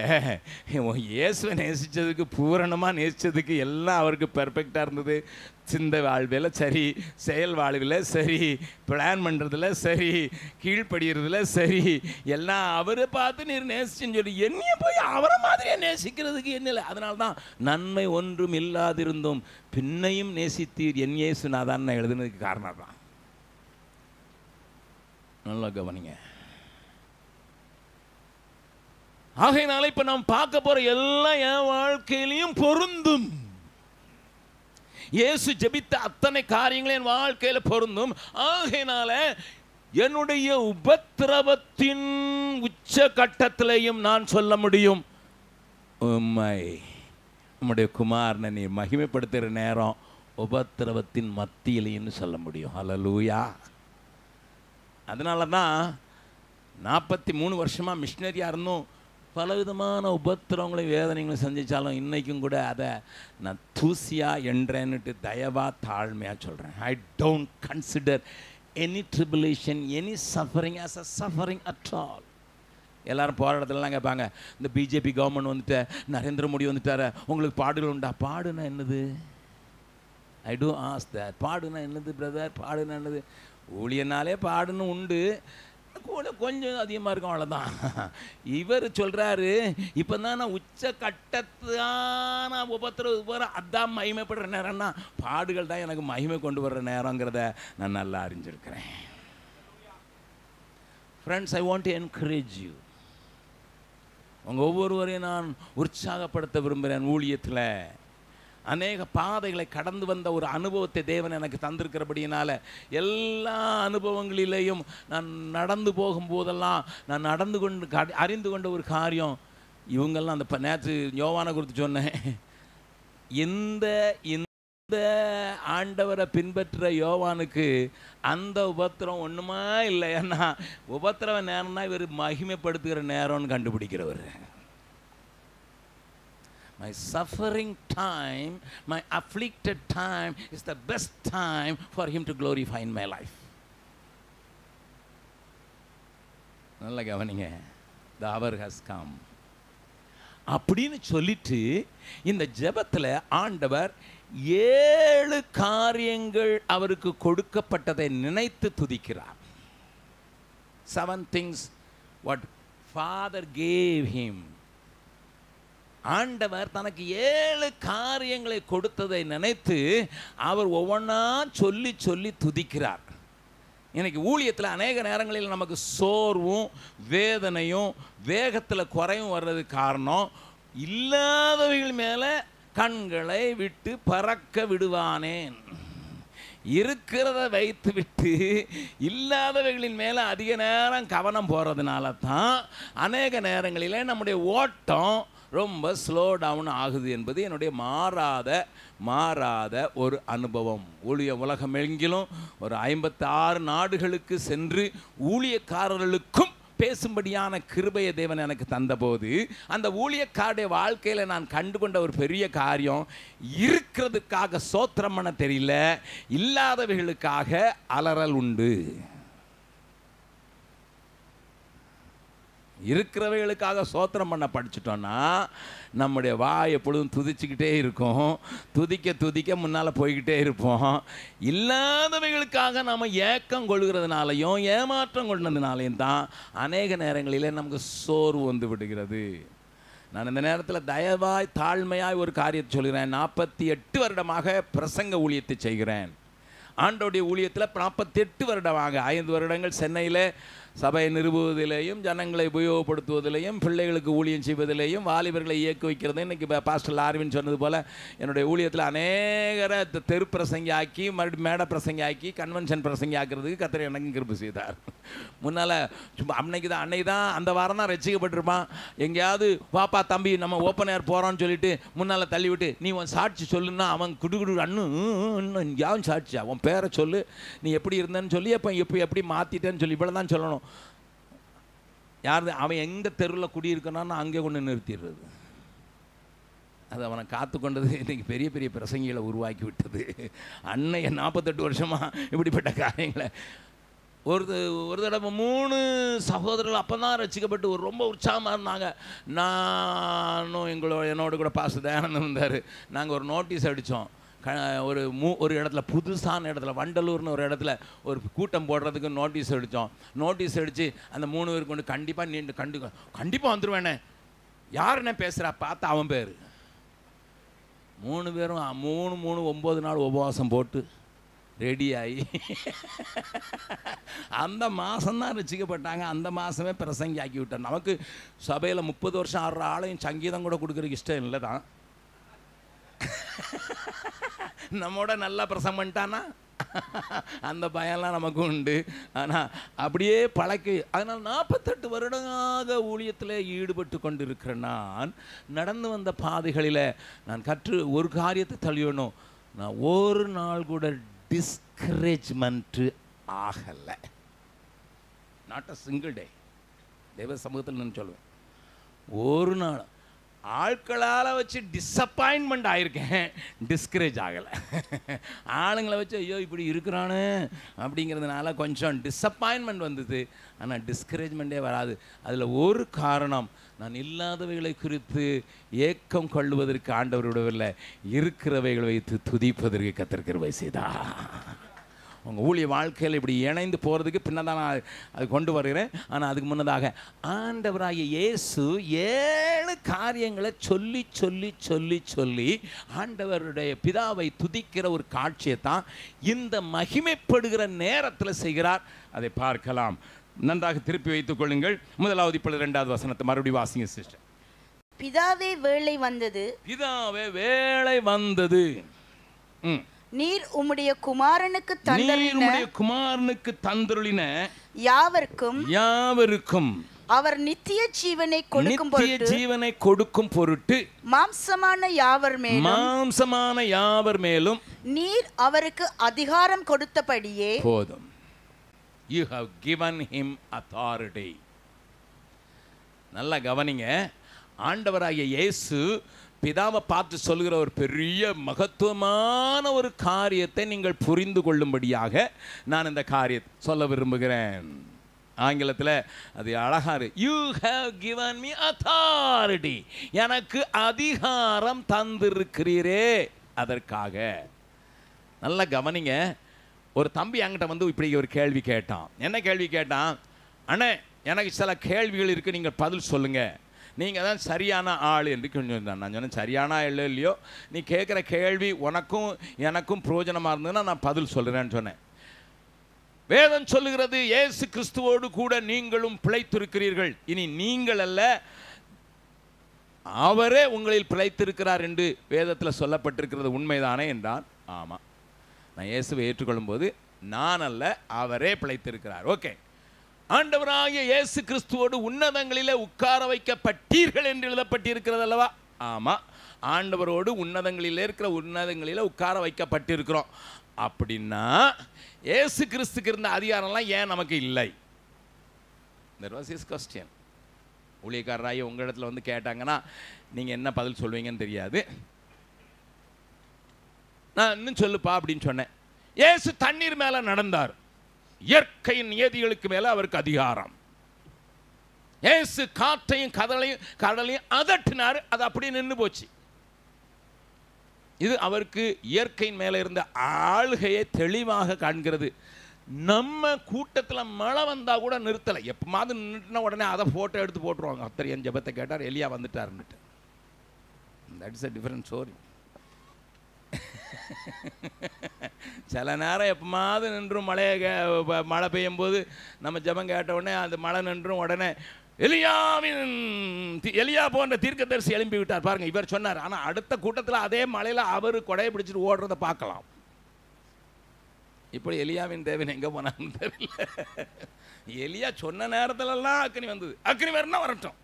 Speaker 1: இயேசுவை நேசித்ததுக்கு பூரணமாக நேசித்ததுக்கு எல்லாம் அவருக்கு பெர்ஃபெக்டாக இருந்தது. சிந்தை வாழ்வில் சரி செயல் வாழ்வில் சரி பிளான் பண்ணுறதுல சரி கீழ்ப்படுகிறதுல சரி எல்லாம் அவரை பார்த்து நீர் நேசிச்சுன்னு சொல்லி என்னைய போய் அவரை மாதிரியே நேசிக்கிறதுக்கு என்ன இல்லை அதனால தான் நன்மை ஒன்றும் இல்லாதிருந்தும் பின்னையும் நேசித்தீர் என் இயேசு. நான் தான் எழுதுனதுக்கு காரணம் தான் நல்லா கவனிங்க. ஆகையினால இப்ப நாம் பார்க்க போற எல்லாம் என் வாழ்க்கையிலையும் பொருந்தும். இயேசு ஜெபித்த அத்தனை காரியங்களும் என் வாழ்க்கையில பொருந்தும். ஆகையினால என்னுடைய உபத்திரவத்தின் உச்ச கட்டத்திலையும் நான் சொல்ல முடியும். உம்மை உம்முடைய குமாரனை நீ மகிமைப்படுத்துகிற நேரம் உபத்திரவத்தின் மத்தியிலையும் சொல்ல முடியும். ஹalleluya அதனால தான் நாற்பத்தி மூணு வருஷமாக மிஷினரியாக இருந்தும் பலவிதமான உபத்திரவங்களையும் வேதனைகளும் சந்தித்தாலும் இன்றைக்கும் கூட அதை நான் தூசியாக என்றேன்னுட்டு தயவாக தாழ்மையாக சொல்கிறேன் I don't consider any tribulation any suffering as a suffering at all எல்லாரும் போராட்டத்திலலாம் இடத்துலலாம் கேட்பாங்க இந்த பிஜேபி கவர்மெண்ட் வந்துட்டு நரேந்திர மோடி வந்துட்டார உங்களுக்கு பாடுகள் உண்டா? பாடுனா என்னது? ஐ டூ ஆஸ் தட் பாடுனா என்னது பிரதர் பாடுனா என்னது? ஊழியனாலே பாடுன்னு உண்டு. கூட கொஞ்சம் அதிகமாக இருக்கும் அவ்வளோதான் இவர் சொல்கிறாரு இப்போ தான் நான் உச்ச கட்டத்தான உபத்திரவு போகிற அதான் மகிமைப்படுற நேரம்னா பாடுகள் தான் எனக்கு மகிமை கொண்டு வர்ற நேரங்கிறத நான் நல்லா அறிஞ்சிருக்கிறேன். Friends I want to encourage you உங்கள் ஒவ்வொருவரையும் நான் உற்சாகப்படுத்த விரும்புகிறேன் ஊழியத்தில். அநேக பாதைகளை கடந்து வந்த ஒரு அனுபவத்தை தேவன் எனக்கு தந்திருக்கிறபடியினால் எல்லா அனுபவங்களிலேயும் நான் நடந்து போகும்போதெல்லாம் நான் நடந்து கொண்டு அறிந்து கொண்ட ஒரு காரியம். இவங்கெல்லாம் அந்த ப- நேற்று யோவானை குறித்து சொன்னேன். இந்த இந்த ஆண்டவரை பின்பற்ற யோவானுக்கு அந்த உபத்திரம் ஒன்றுமா இல்லை ஏன்னா உபத்திரவ நேரம்னா இவர் மகிமைப்படுத்துகிற நேரம்னு கண்டுபிடிக்கிறவர். My suffering time, my afflicted time is the best time for him to glorify in my life. நல்ல கவனிங்க. The hour has come. அப்படின்னு சொல்லிட்டு இந்த ஜெபத்துல ஆண்டவர் ஏழு காரியங்கள் அவருக்கு கொடுக்கப்பட்டதை நினைத்து துதிக்கிறார். Seven things what father gave him ஆண்டவர் தனக்கு ஏழு காரியங்களை கொடுத்ததை நினைத்து அவர் ஒவ்வொன்றா சொல்லி சொல்லி துதிக்கிறார். எனக்கு ஊழியத்தில் அநேக நேரங்களில் நமக்கு சோர்வும் வேதனையும் வேகத்தில் குறையும் வர்றதுக்கு காரணம் இல்லாதவைகள் மேலே கண்களை விட்டு பறக்க விடுவானேன். இருக்கிறத வைத்து விட்டு இல்லாதவைகளின் மேலே அதிக நேரம் கவனம் போகிறதுனால தான் அநேக நேரங்களிலே நம்முடைய ஓட்டம் ரொம்ப ஸ்லோ டவுன் ஆகுது என்பது என்னுடைய மாறாத மாறாத ஒரு அனுபவம். ஊழிய உலகம் எங்கிலும் ஒரு ஐம்பத்தி ஆறு நாடுகளுக்கு சென்று ஊழியக்காரர்களுக்கும் பேசும்படியான கிருபையை தேவன் எனக்கு தந்தபோது அந்த ஊழியக்காருடைய வாழ்க்கையில் நான் கண்டுகொண்ட ஒரு பெரிய காரியம் இருக்கிறதுக்காக சோத்திரம் பண்ண தெரியல இல்லாதவைகளுக்காக அலறல் உண்டு. இருக்கிறவைகளுக்காக சோத்திரம் பண்ண படிச்சிட்டோன்னா நம்முடைய வாய் எப்பொழுதும் துதிச்சுக்கிட்டே இருக்கும். துதிக்க துதிக்க முன்னால் போய்கிட்டே இருப்போம். இல்லாதவைகளுக்காக நம்ம ஏக்கம் கொள்கிறதுனாலையும் ஏமாற்றம் கொண்டதுனாலையும் தான் அநேக நேரங்களில் நமக்கு சோர்வு வந்து விடுகிறது. நான் இந்த நேரத்தில் தயவாய் தாழ்மையாய் ஒரு காரியத்தை சொல்கிறேன் நாற்பத்தி எட்டு வருடமாக பிரசங்க ஊழியத்தை செய்கிறேன். ஆண்டோடைய ஊழியத்தில் நாற்பத்தெட்டு வருடமாக ஐந்து வருடங்கள் சென்னையில் சபையை நிறுவுவதிலேயும் ஜனங்களை உபயோகப்படுத்துவதிலேயும் பிள்ளைகளுக்கு ஊழியம் செய்வதிலேயும் வாலிபர்களை இயக்க வைக்கிறது இன்னைக்கு பாஸ்டர் லார்வின் சொன்னது போல் என்னுடைய ஊழியத்தில் அநேகரை தெரு பிரசங்கி ஆக்கி மறுபடியும் மேடை பிரசங்கி ஆக்கி கன்வென்ஷன் பிரசங்கி ஆக்கிறதுக்கு கத்திர எனக்கு கிருப்பு செய்தார். முன்னால் சும்மா அன்னைக்கு தான் அன்னைக்கு தான் அந்த வாரம் தான் ரசிக்கப்பட்டிருப்பான். எங்கேயாவது வாப்பா தம்பி நம்ம ஓப்பன் ஏர் போகிறோன்னு சொல்லிட்டு முன்னால் தள்ளிவிட்டு நீ உன் சாட்சி சொல்லுன்னா அவன் குடுகுடு அண்ணு இன்னும் யாவும் சாட்சியா? உன் பேரை சொல்லு நீ எப்படி இருந்தேன்னு சொல்லி அப்போ இப்போ எப்படி மாற்றிட்டேன்னு சொல்லி இவ்வளோ தான் சொல்லணும். யார் அவன் எங்கே தெருவில் குடியிருக்கணும்னு அங்கே கொண்டு நிறுத்திடுறது. அது அவனை காத்து கொண்டது இன்னைக்கு பெரிய பெரிய பிரசங்கிகளை உருவாக்கி விட்டது. அன்னைய நாற்பத்தெட்டு வருஷமாக இப்படிப்பட்ட காரியங்களை. ஒரு த- ஒரு தடவை மூணு சகோதரர்கள் அப்போ தான் ரசிக்கப்பட்டு ஒரு ரொம்ப உற்சாகமாக இருந்தாங்க. நானும் எங்களோட என்னோட கூட பாச தயானந்தம் இருந்தார் நாங்கள் ஒரு நோட்டீஸ் அடித்தோம் க ஒரு மூ ஒரு இடத்துல புதுசான இடத்துல வண்டலூர்னு ஒரு இடத்துல ஒரு கூட்டம் போடுறதுக்கு நோட்டீஸ் அடித்தோம் நோட்டீஸ் அடித்து அந்த மூணு பேர் கொண்டு கண்டிப்பாக நீண்டு கண்டு கண்டிப்பாக வந்துருவேனே. என்ன பேசுகிறா பார்த்தா அவன் பேர். மூணு பேரும் மூணு மூணு ஒம்பது நாள் உபவாசம் போட்டு ரெடியாகி அந்த மாதம்தான் ரசிக்கப்பட்டாங்க அந்த மாதமே பிரசங்கி ஆக்கி விட்டார் நமக்கு சபையில் முப்பது வருஷம் ஆடுற ஆளையும் சங்கீதம் கூட கொடுக்குறதுக்கு இஷ்டம் இல்லை தான் நம்மோட நல்லா பிரசம் பண்ணிட்டானா அந்த பயம்லாம் நமக்கு உண்டு. ஆனால் அப்படியே பழக்கி அதனால் நாற்பத்தெட்டு வருடமாக ஊழியத்தில் ஈடுபட்டு கொண்டிருக்கிற நான் நடந்து வந்த பாதைகளில் நான் கற்று ஒரு காரியத்தை தள்ளியணும் நான் ஒரு நாள் கூட டிஸ்கரேஜ்மெண்ட்டு ஆகலை. நாட் அ சிங்கிள் டே தெய்வ சமூகத்தில் நான் சொல்லுவேன். ஒரு நாள் ஆட்களால் வச்சு டிஸப்பாயின்மெண்ட் ஆகிருக்கேன் டிஸ்கரேஜ் ஆகலை. ஆளுங்களை வச்சு ஐயோ இப்படி இருக்கிறானு அப்படிங்கிறதுனால கொஞ்சம் டிஸப்பாயின்மெண்ட் வந்தது. ஆனால் டிஸ்கரேஜ்மெண்ட்டே வராது. அதில் ஒரு காரணம் நான் இல்லாதவைகளை குறித்து ஏக்கம் கொள்வதற்கு ஆண்டவர் விடவில்லை. இருக்கிறவைகளை வைத்து துதிப்பதற்கு கத்திருக்கிறவை செய்தா உங்கள் ஊழிய வாழ்க்கையில் இப்படி இணைந்து போகிறதுக்கு பின்னதான் நான் அது கொண்டு வருகிறேன். ஆனால் அதுக்கு முன்னதாக ஆண்டவராகிய இயேசு ஏழு காரியங்களை சொல்லி சொல்லி சொல்லி சொல்லி ஆண்டவருடைய பிதாவை துதிக்கிற ஒரு காட்சியை தான் இந்த மகிமைப்படுகிற நேரத்தில் செய்கிறார். அதை பார்க்கலாம். நன்றாக திருப்பி வைத்துக் கொள்ளுங்கள். முதலாவது இப்பொழுது ரெண்டாவது வசனத்தை மறுபடியும் வாசிங்க சிஸ்டர்.
Speaker 2: பிதாவே வேளை வந்தது.
Speaker 1: பிதாவே வேலை வந்தது. ம்.
Speaker 2: நீர் உம்முடைய குமாரனுக்கு
Speaker 1: உம்முடைய குமாரனுக்கு தந்தருளின
Speaker 2: யாவர்க்கும்
Speaker 1: யாவருக்கும்
Speaker 2: அவர் நித்திய ஜீவனை கொடுக்கும்
Speaker 1: நித்திய ஜீவனை கொடுக்கும் பொருட்டு
Speaker 2: மாம்சமான யாவர் மேலும்?
Speaker 1: மாம்சமான யாவர் மேலும்?
Speaker 2: நீர் அவருக்கு அதிகாரம் கொடுத்தபடியே
Speaker 1: போதும். You have given him authority நல்லா கவனிங்க. ஆண்டவராகிய இயேசு பிதாவை பார்த்து சொல்கிற ஒரு பெரிய மகத்துவமான ஒரு காரியத்தை நீங்கள் புரிந்து கொள்ளும்படியாக நான் இந்த காரியத்தை சொல்ல விரும்புகிறேன். ஆங்கிலத்தில் அது அழகாரு you have given me authority எனக்கு அதிகாரம் தந்திருக்கிறீரே. அதற்காக. நல்லா கவனிங்க. ஒரு தம்பி என்கிட்ட வந்து இப்படி ஒரு கேள்வி கேட்டான். என்ன கேள்வி கேட்டான்? அண்ணே எனக்கு சில கேள்விகள் இருக்குது நீங்கள் பதில் சொல்லுங்கள் நீங்கள் தான் சரியான ஆள் என்று கொஞ்சம் நான் சொன்னேன் சரியான ஆள் இல்லையோ? நீ கேட்குற கேள்வி உனக்கும் எனக்கும் பிரயோஜனமாக இருந்ததுன்னா நான் பதில் சொல்கிறேன்னு சொன்னேன். வேதம் சொல்லுகிறது ஏசு கிறிஸ்துவோடு கூட நீங்களும் பிழைத்திருக்கிறீர்கள். இனி நீங்கள் அல்ல அவரே உங்களில் பிழைத்திருக்கிறார் என்று வேதத்தில் சொல்லப்பட்டிருக்கிறது உண்மைதானே என்றான். ஆமாம் நான் இயேசுவை ஏற்றுக்கொள்ளும் போது நான் அல்ல அவரே பிழைத்திருக்கிறார். ஓகே. ஆண்டவராகிய இயேசு கிறிஸ்துவோடு உன்னதங்களிலே உட்கார வைக்கப்பட்டீர்கள் என்று எழுதப்பட்டிருக்கிறது அல்லவா ஆமாம் ஆண்டவரோடு உன்னதங்களில் இருக்கிற உன்னதங்களில் உட்கார வைக்கப்பட்டிருக்கிறோம். அப்படின்னா ஏசு கிறிஸ்துக்கு இருந்த அதிகாரம்லாம் ஏன் நமக்கு இல்லை? தட் வாஸ் இஸ் கொஸ்டின் ஊழியக்காரராகி உங்கள் இடத்துல வந்து கேட்டாங்கன்னா நீங்கள் என்ன பதில் சொல்வீங்கன்னு தெரியாது. நான் இன்னும் சொல்லுப்பா அப்படின்னு சொன்னேன். ஏசு தண்ணீர் மேலே நடந்தார். இயற்கையின் நியதிகளுக்கு மேலே அவருக்கு அதிகாரம். ஏசு காற்றையும் கடலையும் கடலையும் அதட்டினார் அது அப்படியே நின்று போச்சு. இது அவருக்கு இயற்கையின் மேலே இருந்த ஆளுகையை தெளிவாக காண்கிறது. நம்ம கூட்டத்தில் மழை வந்தால் கூட நிறுத்தலை. எப்போமாவது நின்றுட்டுனா உடனே அதை ஃபோட்டோ எடுத்து போட்டுருவாங்க. அத்தர் என் ஜபத்தை கேட்டார் எலியா வந்துட்டாருன்னுட்டு. தட்ஸ் அ டிஃப்ரெண்ட் ஸ்டோரி சில நேரம் எப்பமாவது நின்றும் மழையை கே- மழை பெய்யும் போது நம்ம ஜெபம் கேட்ட உடனே அந்த மழை நின்றும் உடனே எலியாவின் தி- எலியா போன்ற தீர்க்கதரிசி எழும்பி விட்டார். பாருங்க இவர் சொன்னார். ஆனால் அடுத்த கூட்டத்தில் அதே மலையில் அவர் கொடையை பிடிச்சிட்டு ஓடுறத பார்க்கலாம். இப்படி எலியாவின் தேவன் எங்கே போனான்னு தெரியல. எலியா சொன்ன நேரத்துலலாம் அக்னி வந்தது. அக்னி வரனா வரட்டும்.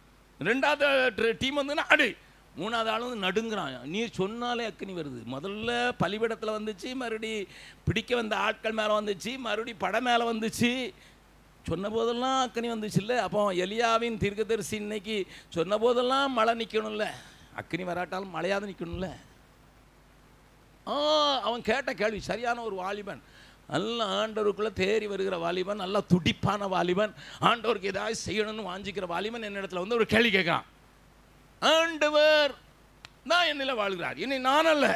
Speaker 1: ரெண்டாவது டீம் வந்துன்னா அடி. மூணாவது ஆள் வந்து நடுங்கிறான். நீ சொன்னாலே அக்னி வருது. முதல்ல பலிபிடத்தில் வந்துச்சு மறுபடி பிடிக்க வந்த ஆட்கள் மேலே வந்துச்சு மறுபடி படம் மேலே வந்துச்சு. சொன்ன போதெல்லாம் அக்னி வந்துச்சு இல்லை அப்போ எலியாவின் தீர்க்கதரிசி இன்னைக்கு சொன்ன போதெல்லாம் மழை நிற்கணும்ல அக்னி வராட்டாலும் மழையாவது நிற்கணும்ல ஆ அவன் கேட்ட கேள்வி சரியான ஒரு வாலிபன். நல்ல ஆண்டவருக்குள்ளே தேறி வருகிற வாலிபன் நல்லா துடிப்பான வாலிபன். ஆண்டவருக்கு ஏதாவது செய்யணும்னு வாஞ்சிக்கிற வாலிபன் என்னிடத்துல வந்து ஒரு கேள்வி கேட்கான் ஆண்டவர் தான் என்னில் வாழ்கிறார். என்னை நான் அல்ல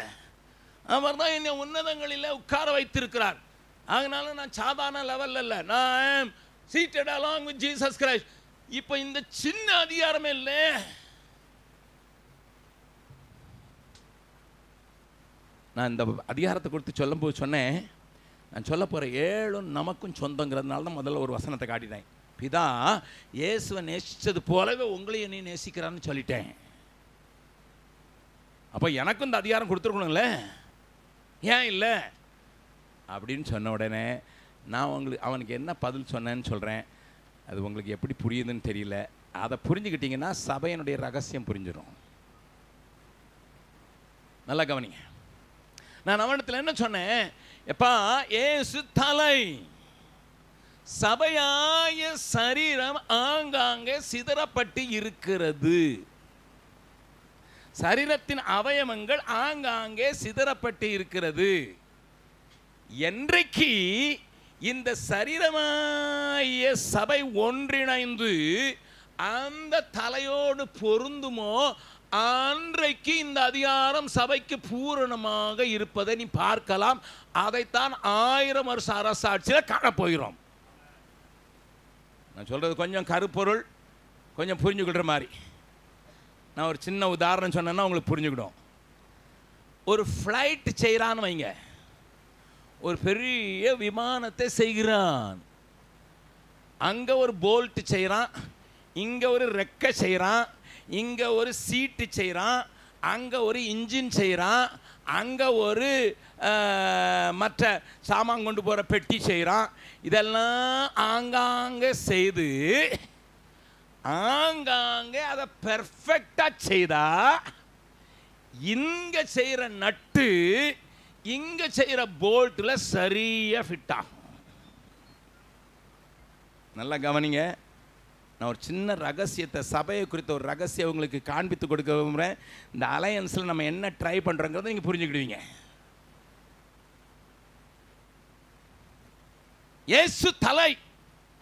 Speaker 1: அவர் தான் என்னை உன்னதங்களில் உட்கார வைத்திருக்கிறார். அதனால நான் சாதாரண லெவலில் இல்லை. நான் seated along with Jesus Christ இப்போ இந்த சின்ன அதிகாரமே இல்லை. நான் இந்த அதிகாரத்தை கொடுத்து சொல்லும்போது சொன்னேன். நான் சொல்ல போகிற ஏழும் நமக்கும் சொந்தங்கிறதுனால தான் முதல்ல ஒரு வசனத்தை காட்டினேன். பிதா இயேசுவை நேசித்தது போலவே உங்களையும் நீ நேசிக்கிறான்னு சொல்லிட்டேன். அப்போ எனக்கும் இந்த அதிகாரம் கொடுத்துருக்கணும்ல? ஏன் இல்லை? அப்படின்னு சொன்ன உடனே நான் உங்களுக்கு அவனுக்கு என்ன பதில் சொன்னேன்னு சொல்கிறேன் அது உங்களுக்கு எப்படி புரியுதுன்னு தெரியல. அதை புரிஞ்சுக்கிட்டிங்கன்னா சபையினுடைய ரகசியம் புரிஞ்சிடும் நல்லா கவனிங்க. நான் அவனிடத்தில் என்ன சொன்னேன்? எப்பா ஏசு தலை. சபையாய சரீரம் ஆங்காங்கே சிதறப்பட்டு இருக்கிறது. சரீரத்தின் அவயவங்கள் ஆங்காங்கே சிதறப்பட்டு இருக்கிறது. என்றைக்கு இந்த சரீரமாய சபை ஒன்றிணைந்து அந்த தலையோடு பொருந்துமோ அன்றைக்கு இந்த அதிகாரம் சபைக்கு பூரணமாக இருப்பதை நீ பார்க்கலாம். அதைத்தான் ஆயிரம் வருஷ அரசாட்சியில் காணப்போகிறோம். நான் சொல்கிறது கொஞ்சம் கருப்பொருள் கொஞ்சம் புரிஞ்சுக்கிற மாதிரி. நான் ஒரு சின்ன உதாரணம் சொன்னேன்னா உங்களுக்கு புரிஞ்சுக்கிடும். ஒரு ஃப்ளைட் செய்கிறான்னு வைங்க. ஒரு பெரிய விமானத்தை செய்கிறான். அங்கே ஒரு போல்ட் செய்கிறான் இங்கே ஒரு ரெக்கை செய்கிறான் இங்கே ஒரு சீட்டு செய்கிறான் அங்கே ஒரு இன்ஜின் செய்கிறான் அங்கே ஒரு மற்ற சாமான் கொண்டு போகிற பெட்டி செய்கிறான் இதெல்லாம் ஆங்காங்கே செய்து ஆங்காங்கே அதை பெர்ஃபெக்டாக செய்தா இங்கே செய்கிற நட்டு இங்கே செய்கிற போல்ட்டில் சரியாக ஃபிட் ஆகும். நல்லா கவனிங்க. நான் ஒரு சின்ன ரகசியத்தை சபையை குறித்த ஒரு ரகசியம் உங்களுக்கு காண்பித்து கொடுக்க விரும்புகிறேன். இந்த அலையன்ஸில் நம்ம என்ன ட்ரை பண்ணுறோங்கிறத நீங்கள் புரிஞ்சுக்கிடுவீங்க. இயேசு தலை.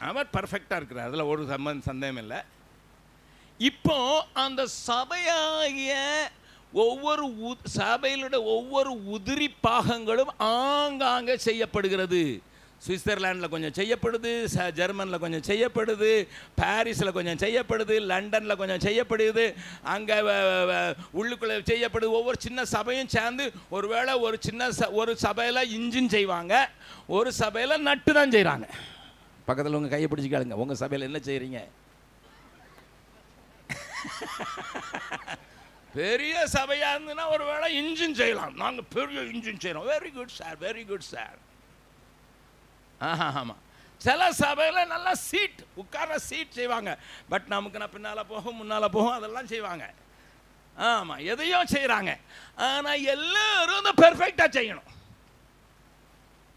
Speaker 1: அவர் பர்ஃபெக்டாக இருக்கிறார். அதில் ஒரு சம்பந்த சந்தேகம் இல்லை இப்போ அந்த சபையாகிய ஒவ்வொரு சபையிலுடைய ஒவ்வொரு உதிரி பாகங்களும் ஆங்காங்கே செய்யப்படுகிறது. சுவிட்சர்லாண்டில் கொஞ்சம் செய்யப்படுது ச ஜெர்மனில் கொஞ்சம் செய்யப்படுது பாரிஸில் கொஞ்சம் செய்யப்படுது லண்டனில் கொஞ்சம் செய்யப்படுது அங்கே உள்ளுக்குள்ளே செய்யப்படுது. ஒவ்வொரு சின்ன சபையும் சேர்ந்து ஒருவேளை ஒரு சின்ன ச ஒரு சபையில் இன்ஜின் செய்வாங்க ஒரு சபையில் நட்டு தான் செய்கிறாங்க பக்கத்தில் உங்கள் கையை பிடிச்சிக்காளுங்க உங்கள் சபையில் என்ன செய்கிறீங்க பெரிய சபையாக இருந்ததுன்னா ஒரு வேளை இன்ஜின் செய்யலாம். நாங்கள் பெரிய இன்ஜின் செய்கிறோம் very good sir very good sir ஆமாம் சில சபையில் நல்லா சீட் உட்கார சீட் செய்வாங்க. பட் நமக்கு நான் பின்னால் போகும் முன்னால் போகும் அதெல்லாம் செய்வாங்க. ஆமாம் எதையும் செய்கிறாங்க ஆனால் எல்லோரும் அதை பெர்ஃபெக்டாக செய்யணும்.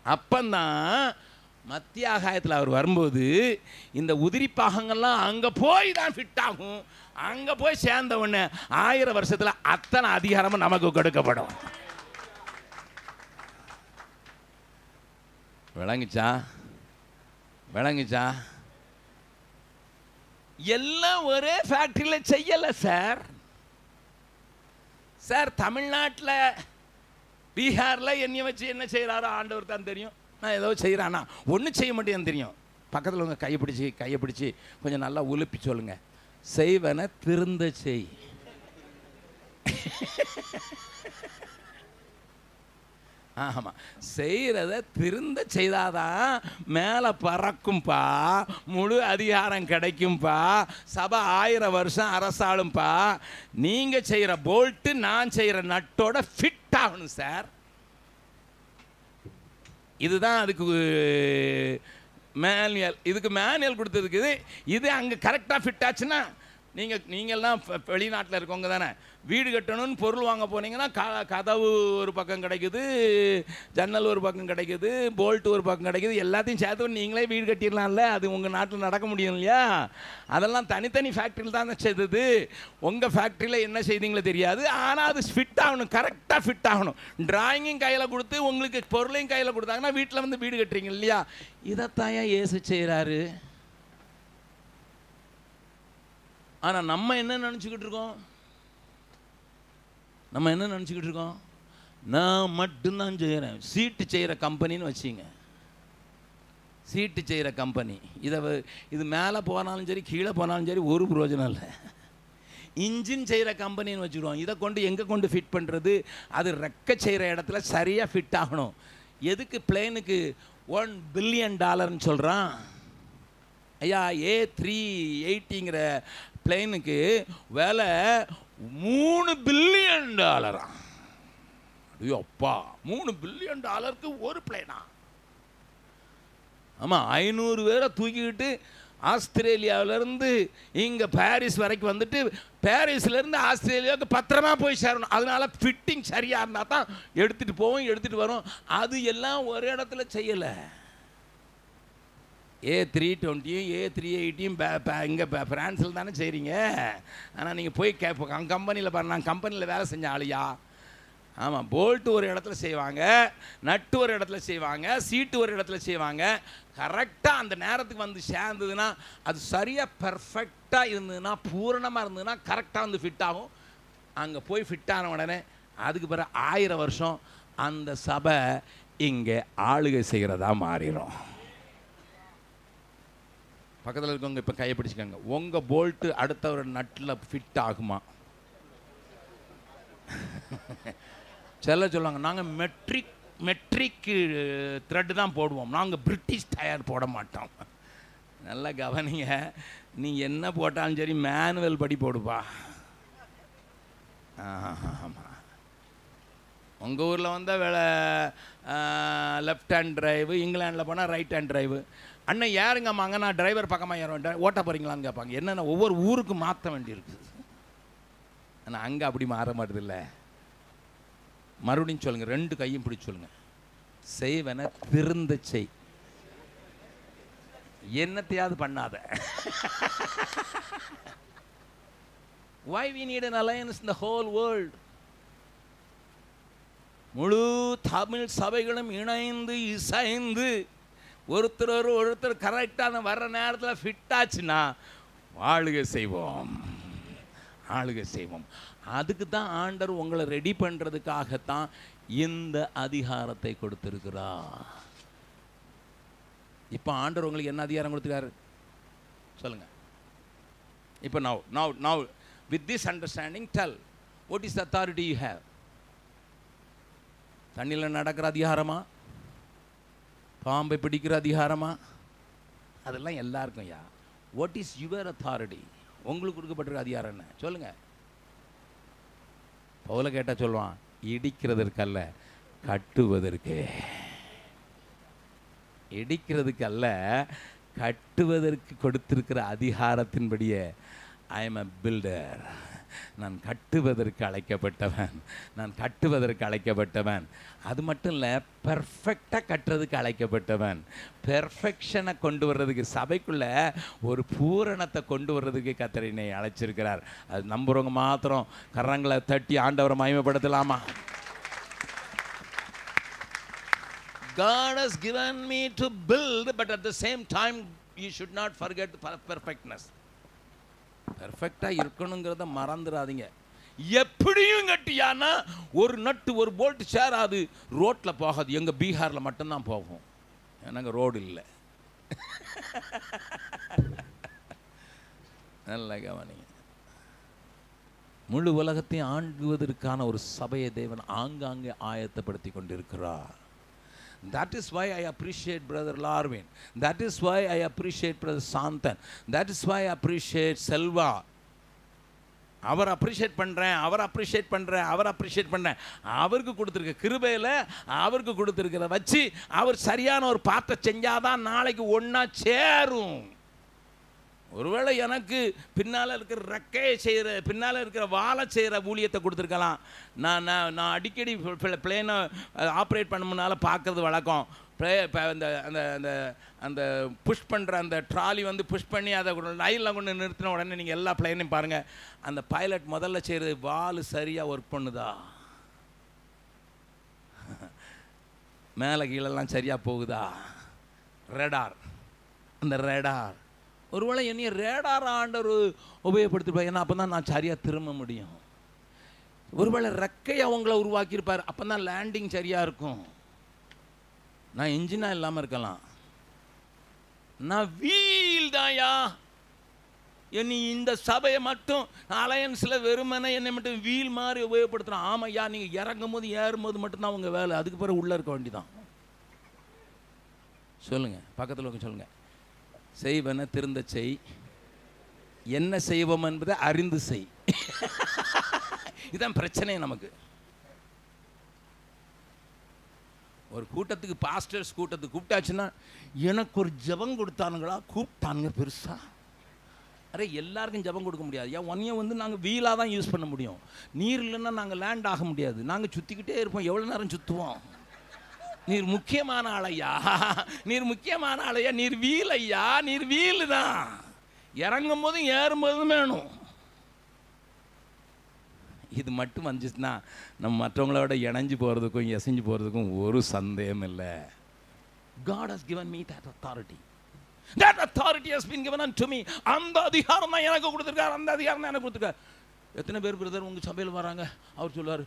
Speaker 1: அப்பந்தான் மத்திய ஆகாயத்தில் அவர் வரும்போது இந்த உதிரி பாகங்கள்லாம் அங்கே போய் தான் ஃபிட் ஆகும். அங்கே போய் சேர்ந்த உடனே ஆயிரம் வருஷத்தில் அத்தனை அதிகாரமும் நமக்கு கொடுக்கப்படும். விளங்குச்சா? விளங்குச்சா? எல்லாம் ஒரே ஃபேக்ட்ரியில் செய்யலை சார் சார் தமிழ்நாட்டில் பீகாரில் என்னைய வச்சு என்ன செய்கிறாரோ ஆண்டவர் தான் தெரியும். நான் ஏதோ செய்கிறானா ஒன்றும் செய்ய மாட்டேன்னு தெரியும். பக்கத்தில் உங்கள் கையை பிடிச்சி கையை பிடிச்சி கொஞ்சம் நல்லா உலுப்பி சொல்லுங்க. செய்வன திருந்த செய். ஆமாம் செய்கிறத திருந்த செய்தாதான் மேலே பறக்கும்பா முழு அதிகாரம் கிடைக்கும்பா சபை ஆயிரம் வருஷம் அரசாளும்பா. நீங்கள் செய்கிற போல்ட்டு நான் செய்கிற நட்டோட ஃபிட் ஆகணும் சார் இதுதான் அதுக்கு மேனுவல் இதுக்கு மேனுவல் கொடுத்ததுக்கு இது இது அங்கே கரெக்டாக ஃபிட் ஆச்சுன்னா நீங்கள் நீங்கள்லாம் வெளிநாட்டில் இருக்கவங்க தானே. வீடு கட்டணும்னு பொருள் வாங்க போனீங்கன்னா க கதவு ஒரு பக்கம் கிடைக்குது ஜன்னல் ஒரு பக்கம் கிடைக்குது போல்ட் ஒரு பக்கம் கிடைக்குது எல்லாத்தையும் சேர்த்து நீங்களே வீடு கட்டிடலாம்ல. அது உங்கள் நாட்டில் நடக்க முடியும் இல்லையா? அதெல்லாம் தனித்தனி ஃபேக்ட்ரியில் தான் செய்தது. உங்கள் ஃபேக்ட்ரியில் என்ன செய்தீங்களோ தெரியாது. ஆனால் அது ஃபிட் ஆகணும் கரெக்டாக ஃபிட் ஆகணும். டிராயிங்கும் கையில் கொடுத்து உங்களுக்கு பொருளையும் கையில் கொடுத்தாங்கன்னா வீட்டில் வந்து வீடு கட்டுறீங்க இல்லையா? இதைத்தான் ஏசு செய்கிறாரு ஆனால் நம்ம என்ன நினச்சிக்கிட்டு இருக்கோம்? நம்ம என்ன நினச்சிக்கிட்டு இருக்கோம்? நான் மட்டும்தான் செய்கிறேன் சீட்டு செய்கிற கம்பெனின்னு வச்சிங்க. சீட்டு செய்கிற கம்பெனி இதை இது மேலே போனாலும் சரி கீழே போனாலும் சரி ஒரு பிரயோஜனம் இல்லை. இன்ஜின் செய்கிற கம்பெனின்னு வச்சுருவோம் இதை கொண்டு எங்கே கொண்டு ஃபிட் பண்ணுறது அது ரெக்க செய்கிற இடத்துல சரியாக ஃபிட் ஆகணும். எதுக்கு பிளேனுக்கு ஒன் பில்லியன் டாலர்னு சொல்கிறான் ஐயா ஏ த்ரீ எயிட்டிங்கிற பிளேனுக்கு வேலை மூணு பில்லியன் டாலரா ஐயோ அப்பா மூணு பில்லியன் டாலருக்கு ஒரு பிளேனா ஆமாம் ஐநூறு பேரை தூக்கிக்கிட்டு ஆஸ்திரேலியாவிலேருந்து இங்கே பாரிஸ் வரைக்கும் வந்துட்டு பாரிஸ்லேருந்து ஆஸ்திரேலியாவுக்கு பத்திரமா போய் சேரணும். அதனால் ஃபிட்டிங் சரியாக இருந்தால் தான் எடுத்துகிட்டு போவோம் எடுத்துகிட்டு வரோம். அது எல்லாம் ஒரு இடத்துல செய்யலை. ஏ த்ரீ டுவெண்ட்டியும் ஏ த்ரீ எயிட்டியும் இங்கே ஃப்ரான்ஸில் தானே செய்கிறீங்க ஆனால் நீங்கள் போய் கே கம்பெனியில் பாரு நான் கம்பெனியில் வேலை செஞ்ச ஆளியா? ஆமாம் போல்ட்டு ஒரு இடத்துல செய்வாங்க நட்டு ஒரு இடத்துல செய்வாங்க சீட்டு ஒரு இடத்துல செய்வாங்க. கரெக்டாக அந்த நேரத்துக்கு வந்து சேர்ந்ததுன்னா அது சரியாக பர்ஃபெக்டாக இருந்ததுன்னா பூரணமாக இருந்ததுன்னா கரெக்டாக வந்து ஃபிட் ஆகும். அங்கே போய் ஃபிட் ஆன உடனே அதுக்கு பிறகு ஆயிரம் வருஷம் அந்த சபை இங்கே ஆளுகை செய்கிறதா மாறிடும் பக்கத்தில் இருக்கவங்க இப்போ கையை பிடிச்சிக்கோங்க. உங்கள் போல்ட்டு அடுத்த ஒரு நட்டில் ஃபிட் ஆகுமா? செல்ல சொல்லுவாங்க நாங்கள் மெட்ரிக் மெட்ரிக்கு த்ரெட்டு தான் போடுவோம். நாங்கள் பிரிட்டிஷ் டயர் போட மாட்டோம். நல்லா கவனிங்க. நீ என்ன போட்டாலும் சரி மேனுவல் படி போடுப்பா. ஆமாம் உங்கள் ஊரில் வந்தால் வேலை லெஃப்ட் ஹேண்ட் டிரைவு இங்கிலாண்டில் போனால் ரைட் ஹேண்ட் டிரைவு அண்ணன் யாருங்கம்மாங்க நான் டிரைவர் பக்கமாக ஏற ஓட்ட போகிறீங்களான்னு கேட்பாங்க. என்னென்ன ஒவ்வொரு ஊருக்கும் மாற்ற வேண்டியிருக்கு ஆனால் அங்கே அப்படி மாற மாட்டுதில்ல. மறுபடியும் சொல்லுங்கள் ரெண்டு கையும் பிடிச்சி சொல்லுங்க. செய்வன திருந்த செய். என்னத்தையாவது பண்ணாத. Why we need an alliance இந்த ஹோல் வேர்ல்டு முழு தமிழ் சபைகளும் இணைந்து இசைந்து ஒருத்தர் ஒரு ஒருத்தர் கரெக்டான வர்ற நேரத்தில் ஃபிட் ஆச்சுன்னா ஆளுகை செய்வோம். ஆளுகை செய்வோம். அதுக்கு தான் ஆண்டர் உங்களை ரெடி பண்ணுறதுக்காகத்தான் இந்த அதிகாரத்தை கொடுத்துருக்கிறா இப்போ ஆண்டர் உங்களுக்கு என்ன அதிகாரம் கொடுத்துருக்காரு? சொல்லுங்க. இப்போ now now now with this understanding tell what is authority you have தண்ணியில் நடக்கிற அதிகாரமா? பாம்பை பிடிக்கிற அதிகாரமா? அதெல்லாம் எல்லாருக்கும் யா. வாட் இஸ் யுவர் அத்தாரிட்டி உங்களுக்கு கொடுக்கப்பட்டிருக்க அதிகாரம் என்ன? சொல்லுங்க. பவுல கேட்டா சொல்லுவான் இடிக்கிறதற்கல்ல கட்டுவதற்கு. இடிக்கிறதுக்கு அல்ல கட்டுவதற்கு கொடுத்திருக்கிற அதிகாரத்தின்படியே ஐ எம் அ பில்டர் நான் கட்டுவதற்கு அழைக்கப்பட்டவன். நான் கட்டுவதற்கு அழைக்கப்பட்டவன். அது மட்டும் இல்லை பெர்ஃபெக்டாக கட்டுறதுக்கு அழைக்கப்பட்டவன். பெர்ஃபெக்ஷனை கொண்டு வர்றதுக்கு சபைக்குள்ள ஒரு பூரணத்தை கொண்டு வர்றதுக்கு கத்தரினை அழைச்சிருக்கிறார். அது நம்புறவங்க மாத்திரம் கரங்களை தட்டி ஆண்டவரை மயமப்படுத்தலாமா God has given me to build, but at the same time, you should not forget per- perfectness. பெர்ஃபெக்டாக இருக்கணுங்கிறத மறந்துடாதீங்க எப்படியும் கட்டியானா ஒரு நட்டு ஒரு போல்ட் சேராது ரோட்டில் போகாது. எங்கள் பீகாரில் மட்டும்தான் போகும். எனக்கு ரோடு இல்லை. நல்ல கவனிங்க. முழு உலகத்தையும் ஆண்டுவதற்கான ஒரு சபையை தேவன் ஆங்காங்கே ஆயத்தப்படுத்தி கொண்டிருக்கிறார். That is why I appreciate Brother Larwin That is why I appreciate Brother Santhan That is why I appreciate Selva. அவர் அப்ரிஷியேட் பண்ணுறேன் அவர் அப்ரிஷியேட் பண்ணுறேன் அவர் அப்ரிஷியேட் பண்ணுறேன் அவருக்கு கொடுத்துருக்க கிருபையில் அவருக்கு கொடுத்துருக்கிறத வச்சு அவர் சரியான ஒரு பாட்டை செஞ்சாதான் நாளைக்கு ஒன்றா சேரும். ஒருவேளை எனக்கு பின்னால் இருக்கிற ரெக்கையை செய்கிற பின்னால் இருக்கிற வாழை செய்கிற ஊழியத்தை கொடுத்துருக்கலாம். நான் நான் நான் அடிக்கடி பிளேனை ஆப்ரேட் பண்ணமுனால பார்க்குறது வழக்கம். ப்ளே இப்போ அந்த அந்த அந்த அந்த புஷ் பண்ணுற அந்த ட்ராலி வந்து புஷ் பண்ணி அதை லைனில் கொண்டு நிறுத்தின உடனே நீங்கள் எல்லா பிளேனையும் பாருங்கள் அந்த பைலட் முதல்ல செய்கிறது வால் சரியாக ஒர்க் பண்ணுதா? மேலே கீழெல்லாம் சரியாக போகுதா? ரெடார் அந்த ரெடார் ஒருவேளை என்னைய ரேடார் ஆண்டவர் உபயோகப்படுத்திருப்பார். ஏன்னா அப்போ தான் நான் சரியாக திரும்ப முடியும். ஒருவேளை ரெக்கை அவங்கள உருவாக்கியிருப்பார். அப்போ தான் லேண்டிங் சரியாக இருக்கும். நான் இன்ஜினாக இல்லாமல் இருக்கலாம். நான் வீல் தாயா என்னை இந்த சபையை மட்டும் அலையன்ஸில் வெறுமனே என்னை மட்டும் வீல் மாதிரி உபயோகப்படுத்துகிறோம் ஆமையா நீங்கள் இறங்கும் போது ஏறும்போது மட்டும்தான் உங்கள் வேலை. அதுக்கு பிறகு உள்ளே இருக்க வேண்டிதான். சொல்லுங்கள் பக்கத்தில் உட்காந்து சொல்லுங்கள் செய்வன திருந்த செய். என்ன செய்வோம் என்பதை அறிந்து செய். இதுதான் பிரச்சனை நமக்கு. ஒரு கூட்டத்துக்கு பாஸ்டர்ஸ் கூட்டத்துக்கு கூப்பிட்டாச்சுன்னா எனக்கு ஒரு ஜெபம் கொடுத்தானுங்களா? கூப்பிட்டானுங்க பெருசா. அரே எல்லாருக்கும் ஜெபம் கொடுக்க முடியாது. ஏன் ஒன்னையும் வந்து நாங்கள் வீலாக தான் யூஸ் பண்ண முடியும். நீர் இல்லைன்னா நாங்கள் லேண்ட் ஆக முடியாது. நாங்கள் சுற்றிக்கிட்டே இருப்போம். எவ்வளோ நேரம் சுற்றுவோம் நீர் முக்கியமான ஆளையா? நீர் முக்கியமான ஆளையா? நீர் வீல் ஐயா நீர் வீல் தான் இறங்கும் போதும் ஏறும் போதும் வேணும். இது மட்டும் வந்துச்சுன்னா நம்ம மற்றவங்களோட இணைஞ்சு போகிறதுக்கும் எசைஞ்சு போகிறதுக்கும் ஒரு சந்தேகம் இல்லை. God has given me that authority that authority has been given to me அந்த அதிகாரம் தான் எனக்கு கொடுத்துருக்காரு. அந்த அதிகாரம் தான் எனக்கு கொடுத்துருக்காரு. எத்தனை பேர் பிரதர் உங்கள் சபையில் வராங்க? அவர் சொல்லுவார்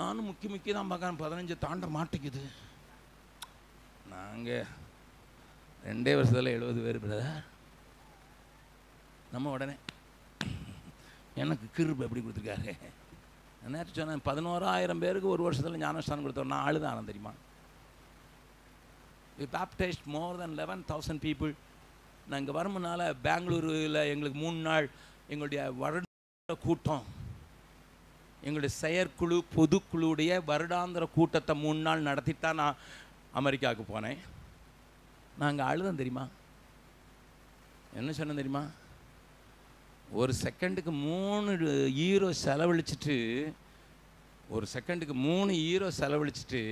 Speaker 1: நானும் முக்கிய முக்கிய தான் பார்க்குறேன். பதினஞ்சு தாண்ட மாட்டேங்குது. நாங்கள் ரெண்டே வருஷத்தில் எழுபது பேர் பிரதர் நம்ம உடனே எனக்கு கிருப்பு எப்படி கொடுத்துருக்காரு? நேற்று சொன்னேன் பதினோராயிரம் பேருக்கு ஒரு வருஷத்தில் ஞானஸ்தானம் கொடுத்தோம் நான் ஆளுதான் தெரியுமா? We baptised more than eleven thousand people நான் இங்கே வருமுனால பெங்களூரில் எங்களுக்கு மூணு நாள் எங்களுடைய வருட கூட்டம். எங்களுடைய செயற்குழு பொதுக்குழுவுடைய வருடாந்திர கூட்டத்தை மூணு நாள் நடத்திட்டு தான் நான் அமெரிக்காவுக்கு போனேன். நான் அங்கே அழுதேன் தெரியுமா? என்ன சொன்ன தெரியுமா? ஒரு செகண்டுக்கு மூணு ஹீரோ செலவழிச்சிட்டு ஒரு செகண்டுக்கு மூணு ஹீரோ செலவழிச்சிட்டு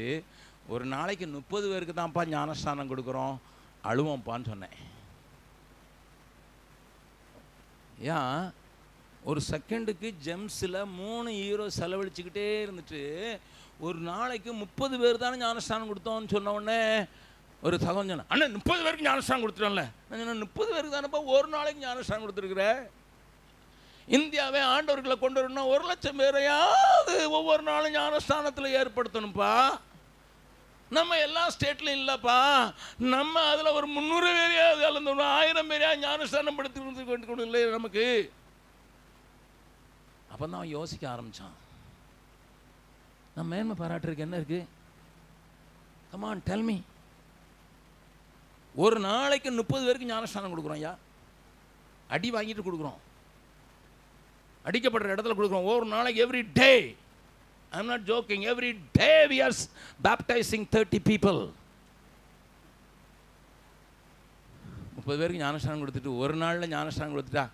Speaker 1: ஒரு நாளைக்கு முப்பது பேருக்கு தான்ப்பா ஞானஸ்தானம் கொடுக்குறோம் அழுவோம்ப்பான்னு சொன்னேன். ஏன்? ஒரு செகண்டுக்கு ஜெம்ஸில் மூணு ஹீரோ செலவழிச்சுக்கிட்டே இருந்துட்டு ஒரு நாளைக்கு முப்பது பேர் தானே ஞானஸ்தானம் கொடுத்தோம்னு சொன்ன உடனே ஒரு சகோதரன் சொன்னேன் அண்ணன் முப்பது பேருக்கு ஞானஸ்தானம் கொடுத்துட்டோம்ல. நான் சொன்னேன் முப்பது பேருக்கு தானேப்பா ஒரு நாளைக்கு ஞானஸ்தானம் கொடுத்துருக்குற? இந்தியாவே ஆண்டவர்களை கொண்டு வரணும் ஒரு லட்சம் பேரையாவது ஒவ்வொரு நாளும் ஞானஸ்தானத்தில் ஏற்படுத்தணும்ப்பா. நம்ம எல்லா ஸ்டேட்லையும் இல்லைப்பா. நம்ம அதில் ஒரு முந்நூறு பேரையாவது அல்லது ஆயிரம் பேரையா ஞானஸ்தானம் படுத்தி கொண்டு இல்லை நமக்கு? அப்போ தான் அவன் யோசிக்க ஆரம்பித்தான் நான் மேன்மை பாராட்டுறதுக்கு என்ன இருக்குது கமான் டெல்மி ஒரு நாளைக்கு முப்பது பேருக்கு ஞானஸ்தானம் கொடுக்குறோம் ஐயா. அடி வாங்கிட்டு கொடுக்குறோம். அடிக்கப்படுற இடத்துல கொடுக்குறோம். ஒரு நாளைக்கு every day I'm not joking every day we are baptising thirty people முப்பது பேருக்கு ஞானஸ்தானம் கொடுத்துட்டு ஒரு நாளில் ஞானஸ்தானம் கொடுத்துட்டா?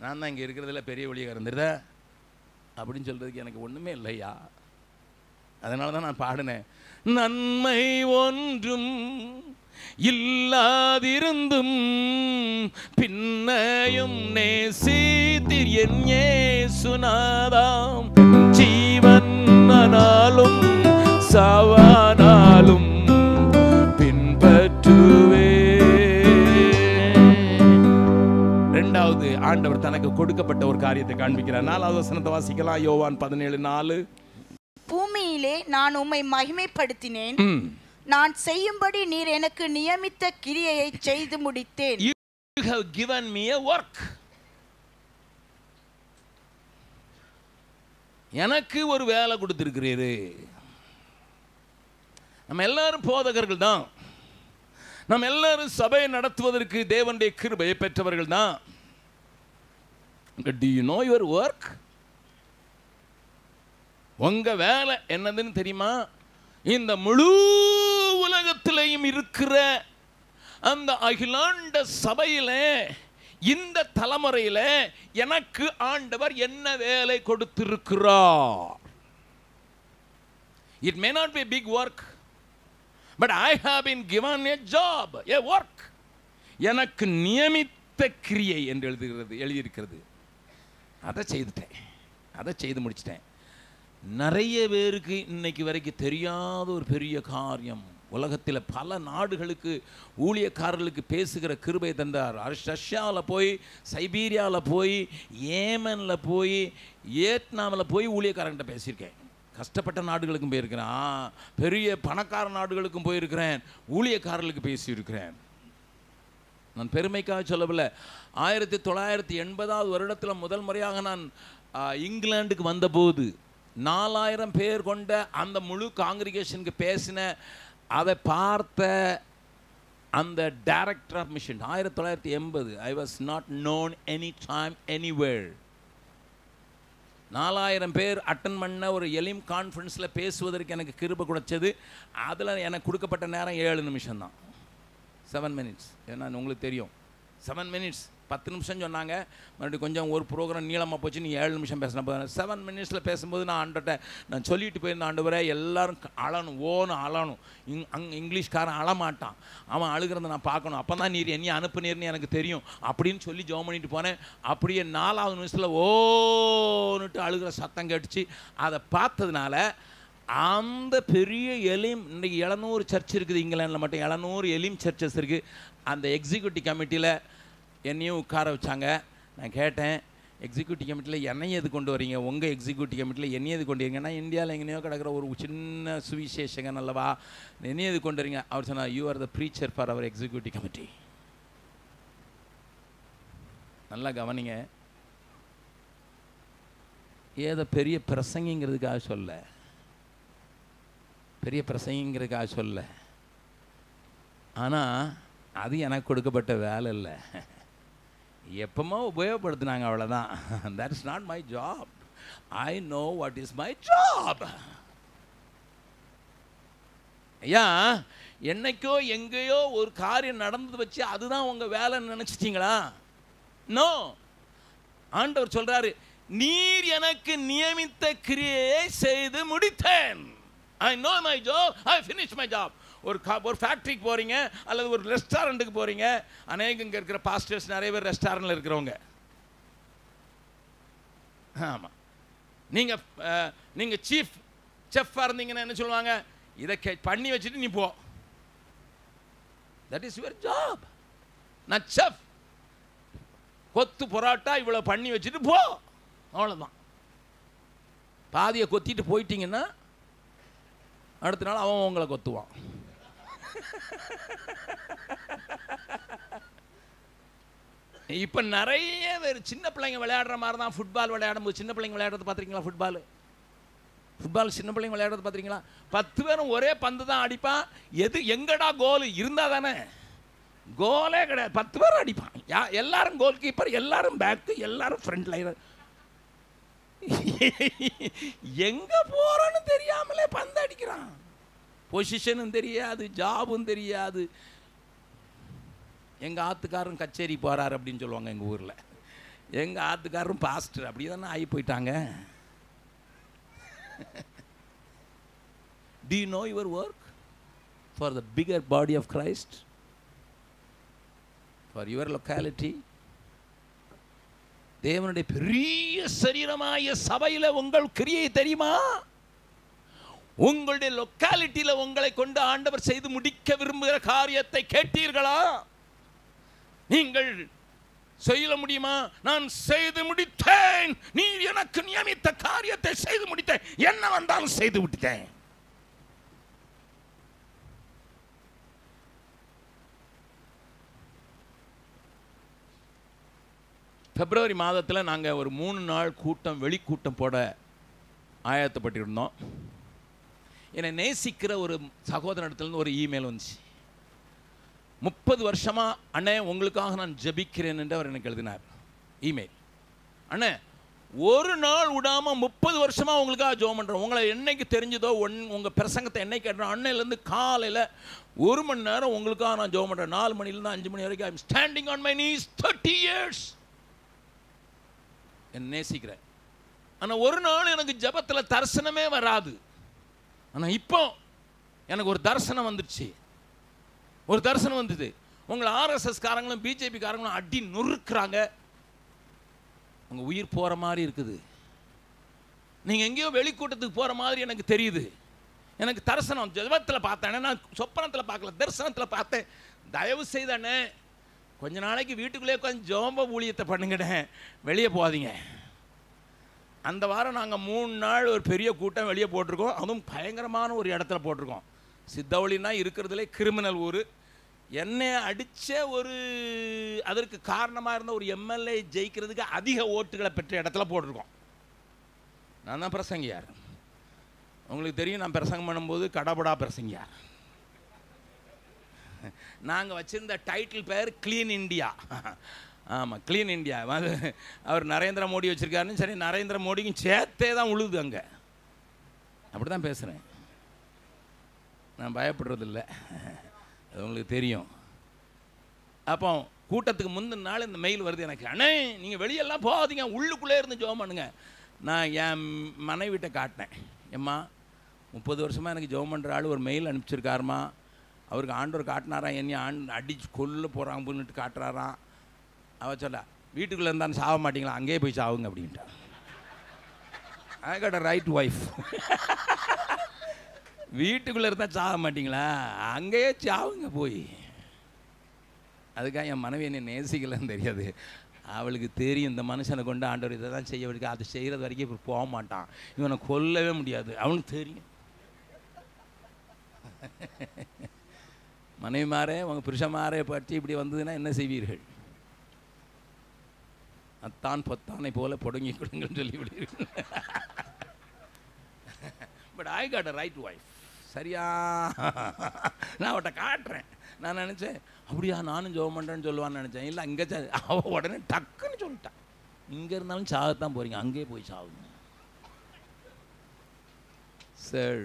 Speaker 1: நான் தான் இங்கே இருக்கிறதுல பெரிய வழியாக இருந்துருத அப்படின்னு சொல்கிறதுக்கு எனக்கு ஒன்றுமே இல்லையா? அதனால தான் நான் பாடினேன். நன்மை ஒன்றும் இல்லாதிருந்தும் பின்னையும் நேசித்தீர் என் சுனாதாம் ஜீவன் ஆனாலும் சாவானாலும் பின்பற்றுவே. ரெண்டாவது ஆண்டவர் தனக்கு கொடுக்கப்பட்ட ஒரு காரியத்தை காண்பிக்கிறார். நாலாவது வசனத்தை வாசிக்கலாம். யோவான் பதினேழு நாலு.
Speaker 2: பூமியிலே நான் உம்மை மகிமைப்படுத்தினேன். நான் செய்யும்படி நீர் எனக்கு நியமித்த கிரியையை செய்து முடித்தேன்.
Speaker 1: You have given me a work. எனக்கு ஒரு வேலை கொடுத்திருக்கிறீரு. நம்ம எல்லாரும் போதகர்கள் தான். நம்ம எல்லாரும் சபையை நடத்துவதற்கு தேவனுடைய கிருபையை பெற்றவர்கள் தான். Do you know your work உங்கள் வேலை என்னதுன்னு தெரியுமா? இந்த முழு உலகத்திலையும் இருக்கிற அந்த அகிலாண்ட சபையில் இந்த தலைமுறையில் எனக்கு ஆண்டவர் என்ன வேலை கொடுத்திருக்கிறார். It may not be big work but I have been given a job a work எனக்கு நியமித்த கிரியை என்று எழுதுகிறது எழுதியிருக்கிறது. அதை செய்துட்டேன். அதை செய்து முடிச்சிட்டேன். நிறைய பேருக்கு இன்னைக்கு வரைக்கும் தெரியாத ஒரு பெரிய காரியம். உலகத்தில் பல நாடுகளுக்கு ஊழியக்காரர்களுக்கு பேசுகிற கிருபை தந்தார். ரஷ்யாவில் போய் சைபீரியாவில் போய் ஏமனில் போய் வியட்நாமில் போய் ஊழியக்காரங்கிட்ட பேசியிருக்கேன். கஷ்டப்பட்ட நாடுகளுக்கும் போயிருக்கிறேன். பெரிய பணக்கார நாடுகளுக்கும் போயிருக்கிறேன். ஊழியக்காரர்களுக்கு பேசியிருக்கிறேன். நான் பெருமைக்காக சொல்லவில்லை. ஆயிரத்தி தொள்ளாயிரத்தி எண்பதாவது வருடத்தில் முதல் முறையாக நான் இங்கிலாண்டுக்கு இங்கிலாந்துக்கு வந்தபோது நாலாயிரம் பேர் கொண்ட அந்த முழு காங்கிரிகேஷனுக்கு பேசின அதை பார்த்த அந்த டைரக்டர் ஆஃப் மிஷன் ஆயிரத்தி தொள்ளாயிரத்தி எண்பது I was not known any time anywhere நாலாயிரம் பேர் அட்டன் பண்ண ஒரு எலிம் கான்ஃபரன்ஸில் பேசுவதற்கு எனக்கு கிருப கொடுத்தது. அதில் எனக்கு கொடுக்கப்பட்ட நேரம் ஏழு நிமிஷம் தான் செவன் மினிட்ஸ் ஏன்னா உங்களுக்கு தெரியும். செவன் மினிட்ஸ் பத்து நிமிஷம் சொன்னாங்க. மறுபடியும் கொஞ்சம் ஒரு ப்ரோக்ராம் நீளமாக போச்சு. நீ ஏழு நிமிஷம் பேசின போது செவன் மினிட்ஸில் பேசும்போது நான் ஆண்டட்ட நான் சொல்லிட்டு போயிருந்த ஆண்டு எல்லாரும் எல்லோரும் அழணும் ஓன்னு அழணும். இங் அங் இங்கிலீஷ்காரன் அழமாட்டான். அவன் அழுகிறத நான் பார்க்கணும். அப்போ தான் நீர் என்னையும் அனுப்புனீர்னு எனக்கு தெரியும். அப்படின்னு சொல்லி ஜோம் பண்ணிட்டு போனேன். அப்படியே நாலாவது நிமிஷத்தில் ஓன்னுட்டு அழுகிற சத்தம் கேட்டுச்சு. அதை பார்த்ததுனால அந்த பெரிய எலிம் இன்றைக்கி எழுநூறு சர்ச் இருக்குது. இங்கிலாண்டில் மட்டும் எழுநூறு எலிம் சர்ச்சஸ் இருக்குது அந்த எக்ஸிக்யூட்டிவ் கமிட்டியில் என்னையும் உட்கார வச்சாங்க. நான் கேட்டேன் எக்ஸிக்யூட்டிவ் கமிட்டியில் என்னையும் எது கொண்டு வரீங்க? உங்கள் எக்ஸிக்யூட்டிவ் கமிட்டியில் என்னையும் எது கொண்டு வரீங்கன்னா இந்தியாவில் எங்கேயோ கிடக்கிற ஒரு சின்ன சுவிசேஷங்க நல்லவா என்னையும் எது கொண்டு வரீங்க? அவர் சொன்னார் you are the preacher for our executive committee நல்லா கவனிங்க. ஏதோ பெரிய பிரசங்கிங்கிறதுக்காக சொல்ல. பெரிய பிரசங்கிங்கிறதுக்காக சொல்ல. ஆனால் அது எனக்கு கொடுக்கப்பட்ட வேலை இல்லை. எப்பமோ உபயோகப்படுத்தினாங்க அவ்வளோதான் that is not my job I know what is my job ஐயா என்னைக்கோ எங்கேயோ ஒரு காரியம் நடந்தது வச்சு அதுதான் உங்கள் வேலைன்னு நினச்சிட்டிங்களா? நோ ஆண்டவர் சொல்கிறாரு நீர் எனக்கு நியமித்த கிரியையை செய்து முடித்தேன். I know my job I finish my job ஒரு கா ஒரு ஃபேக்ட்ரிக்கு போகிறீங்க அல்லது ஒரு ரெஸ்டாரண்ட்டுக்கு போகிறீங்க அநேக இங்கே இருக்கிற பாஸ்டர்ஸ் நிறைய பேர் ரெஸ்டாரண்ட்டில் இருக்கிறவங்க. ஆமாம் நீங்கள் நீங்கள் சீஃப் செஃப்பாக இருந்தீங்கன்னா என்ன சொல்லுவாங்க? இதை கே பண்ணி வச்சுட்டு நீ போ. தட் இஸ் யுவர் ஜாப் நான் செஃப் கொத்து பொராட்டா இவ்வளோ பண்ணி வச்சுட்டு போ. அவ்வளோதான் பாதியை கொத்திட்டு போயிட்டீங்கன்னா அடுத்த நாள் அவன் உங்களை கொத்துவான். இப்போ நிறைய பேர் சின்ன பிள்ளைங்க விளையாடுற மாதிரி தான் ஃபுட்பால் விளையாடும்போது சின்ன பிள்ளைங்க விளையாடுறது பார்த்துருக்கீங்களா ஃபுட்பால் ஃபுட்பால் சின்ன பிள்ளைங்க விளையாடுறது பார்த்துருக்கீங்களா? பத்து பேரும் ஒரே பந்து தான் அடிப்பான். எது எங்கடா கோல் இருந்தால் தானே. கோலே கிடையாது. பத்து பேரும் அடிப்பான். யா எல்லாரும் கோல் கீப்பர் எல்லாரும் பேக்கு எல்லாரும் ஃப்ரண்ட் லைனர் எங்கே போகிறோன்னு தெரியாமலே பந்து அடிக்கிறான். பொசிஷனும் தெரியாது ஜாபும் தெரியாது. எங்கள் ஆத்துக்காரரும் கச்சேரி போகிறார் அப்படின்னு சொல்லுவாங்க எங்கள் ஊரில். எங்கள் ஆத்துக்காரரும் பாஸ்டர் அப்படி தானே ஆகி போயிட்டாங்க. Do know your work for the bigger body of Christ for your locality தேவனுடைய பெரிய சரீரமாய சபையில் உங்கள் கிரியை தெரியுமா? உங்களுடைய லொக்காலிட்டியில உங்களை கொண்டு ஆண்டவர் செய்து முடிக்க விரும்புகிற காரியத்தை கேட்டீர்களா? நீங்கள் செய்ய முடியுமா? நான் செய்து முடித்தேன். நீ எனக்கு நியமித்த காரியத்தை செய்து முடித்தேன். என்ன வந்தாலும் செய்து விட்டேன் பிப்ரவரி மாதத்தில் நாங்கள் ஒரு மூணு நாள் கூட்டம் வெளிக்கூட்டம் போட ஆயத்தப்பட்டிருந்தோம். என்னை நேசிக்கிற ஒரு சகோதரத்திலேருந்து ஒரு இமெயில் வந்துச்சு. முப்பது வருஷமாக அண்ணே உங்களுக்காக நான் ஜபிக்கிறேன் என்று அவர் எனக்கு எழுதினார். இமெயில் அண்ணே ஒரு நாள் விடாமல் முப்பது வருஷமாக உங்களுக்காக ஜோம் பண்ணுறோம் உங்களை என்னைக்கு தெரிஞ்சதோ ஒன் உங்கள் பிரசங்கத்தை என்னைக்கு கேட்டோம் அன்னையிலேருந்து காலையில் ஒரு மணி நேரம் உங்களுக்காக நான் ஜோம் பண்ணுறேன் நாலு மணிலேருந்து அஞ்சு மணி வரைக்கும் I'm standing on my knees thirty years என் நேசிக்கிறேன் ஆனால் ஒரு நாள் எனக்கு ஜபத்தில் தரிசனமே வராது. ஆனால் இப்போ எனக்கு ஒரு தரிசனம் வந்துடுச்சு. ஒரு தரிசனம் வந்தது. உங்களை ஆர்எஸ்எஸ் காரங்களும் பிஜேபி காரங்களும் அடி நொறுக்கிறாங்க. உங்கள் உயிர் போகிற மாதிரி இருக்குது. நீங்கள் எங்கேயோ வெளிக்கூட்டத்துக்கு போகிற மாதிரி எனக்கு தெரியுது. எனக்கு தரிசனம் ஜபத்தில் பார்த்தேன். நான் சொப்பனத்தில் பார்க்கல தரிசனத்தில் பார்த்தேன். தயவு செய்தானே கொஞ்ச நாளைக்கு வீட்டுக்குள்ளே உட்காந்து ஜோம்ப ஊழியத்தை பண்ணுங்கடே வெளியே போகாதீங்க. அந்த வாரம் நாங்கள் மூணு நாள் ஒரு பெரிய கூட்டம் வெளியே போட்டிருக்கோம். அதுவும் பயங்கரமான ஒரு இடத்துல போட்டிருக்கோம். சித்தவழினா இருக்கிறதுலே கிரிமினல் ஊர். என்னை அடித்த ஒரு அதற்கு காரணமாக இருந்த ஒரு எம்எல்ஏ ஜெயிக்கிறதுக்கு அதிக ஓட்டுகளை பெற்ற இடத்துல போட்டிருக்கோம். நான் தான் பிரசங்கியார். உங்களுக்கு தெரியும் நான் பிரசங்கம் பண்ணும்போது கடபடா பிரசங்கியார். நாங்கள் வச்சுருந்த டைட்டில் பேர் க்ளீன் இண்டியா ஆமாம் க்ளீன் இந்தியா அது அவர் நரேந்திர மோடி வச்சுருக்காருன்னு சரி நரேந்திர மோடிக்கும் சேர்த்தே தான் உழுது அங்கே. அப்படி தான் பேசுகிறேன் நான் பயப்படுறதில்ல. அது உங்களுக்கு தெரியும். அப்போ கூட்டத்துக்கு முந்தின நாள் இந்த மெயில் வருது எனக்கு. அண்ணே நீங்கள் வெளியெல்லாம் போகாதீங்க. உள்ளுக்குள்ளே இருந்து ஜோம் பண்ணுங்க. நான் என் மனைவிட்ட காட்டினேன். எம்மா முப்பது வருஷமாக எனக்கு ஜோம் பண்ணுற ஆள் ஒரு மெயில் அனுப்பிச்சிருக்காருமா. அவருக்கு ஆண்டவர் காட்டினாராம். என்னையும் ஆண் அடிச்சு கொல்ல போகிறாங்க பண்ணிட்டு காட்டுறாராம். அவள் சொல்ல வீட்டுக்குள்ளே இருந்தாலும் சாக மாட்டீங்களா? அங்கேயே போய் சாவுங்க அப்படின்ட்டா. ஐ கட் ரைட் ஒய்ஃப் வீட்டுக்குள்ளே இருந்தால் சாக மாட்டீங்களா? அங்கேயே சாவுங்க போய். அதுக்காக என் மனைவி என்னை நேசிக்கலன்னு தெரியாது. அவளுக்கு தெரியும் இந்த மனுஷனை கொண்டு ஆண்டவர் இதை தான் செய்ய வரைக்கும் அது செய்கிறது வரைக்கும் இப்போ போக மாட்டான். இவனை கொல்லவே முடியாது. அவனுக்கு தெரியும். மனைவிமாரே உங்கள் புருஷமாரே பற்றி இப்படி வந்ததுன்னா என்ன செய்வீர்கள்? அத்தான் பொத்தானை போல பொடுங்கி கொடுங்கன்னு சொல்லி விடுவீர்கள் but I got a right wife சரியா? நான் அவட்ட காட்டுறேன். நான் நினச்சேன் அப்படியா நானும் ஜோம் பண்ணுறேன்னு சொல்லுவான்னு நினச்சேன். இல்லை அங்கே அவள் உடனே டக்குன்னு சொல்லிட்டான் இங்கே இருந்தாலும் சாகத்தான் போகிறீங்க அங்கேயே போய் சாகுங்க. சார்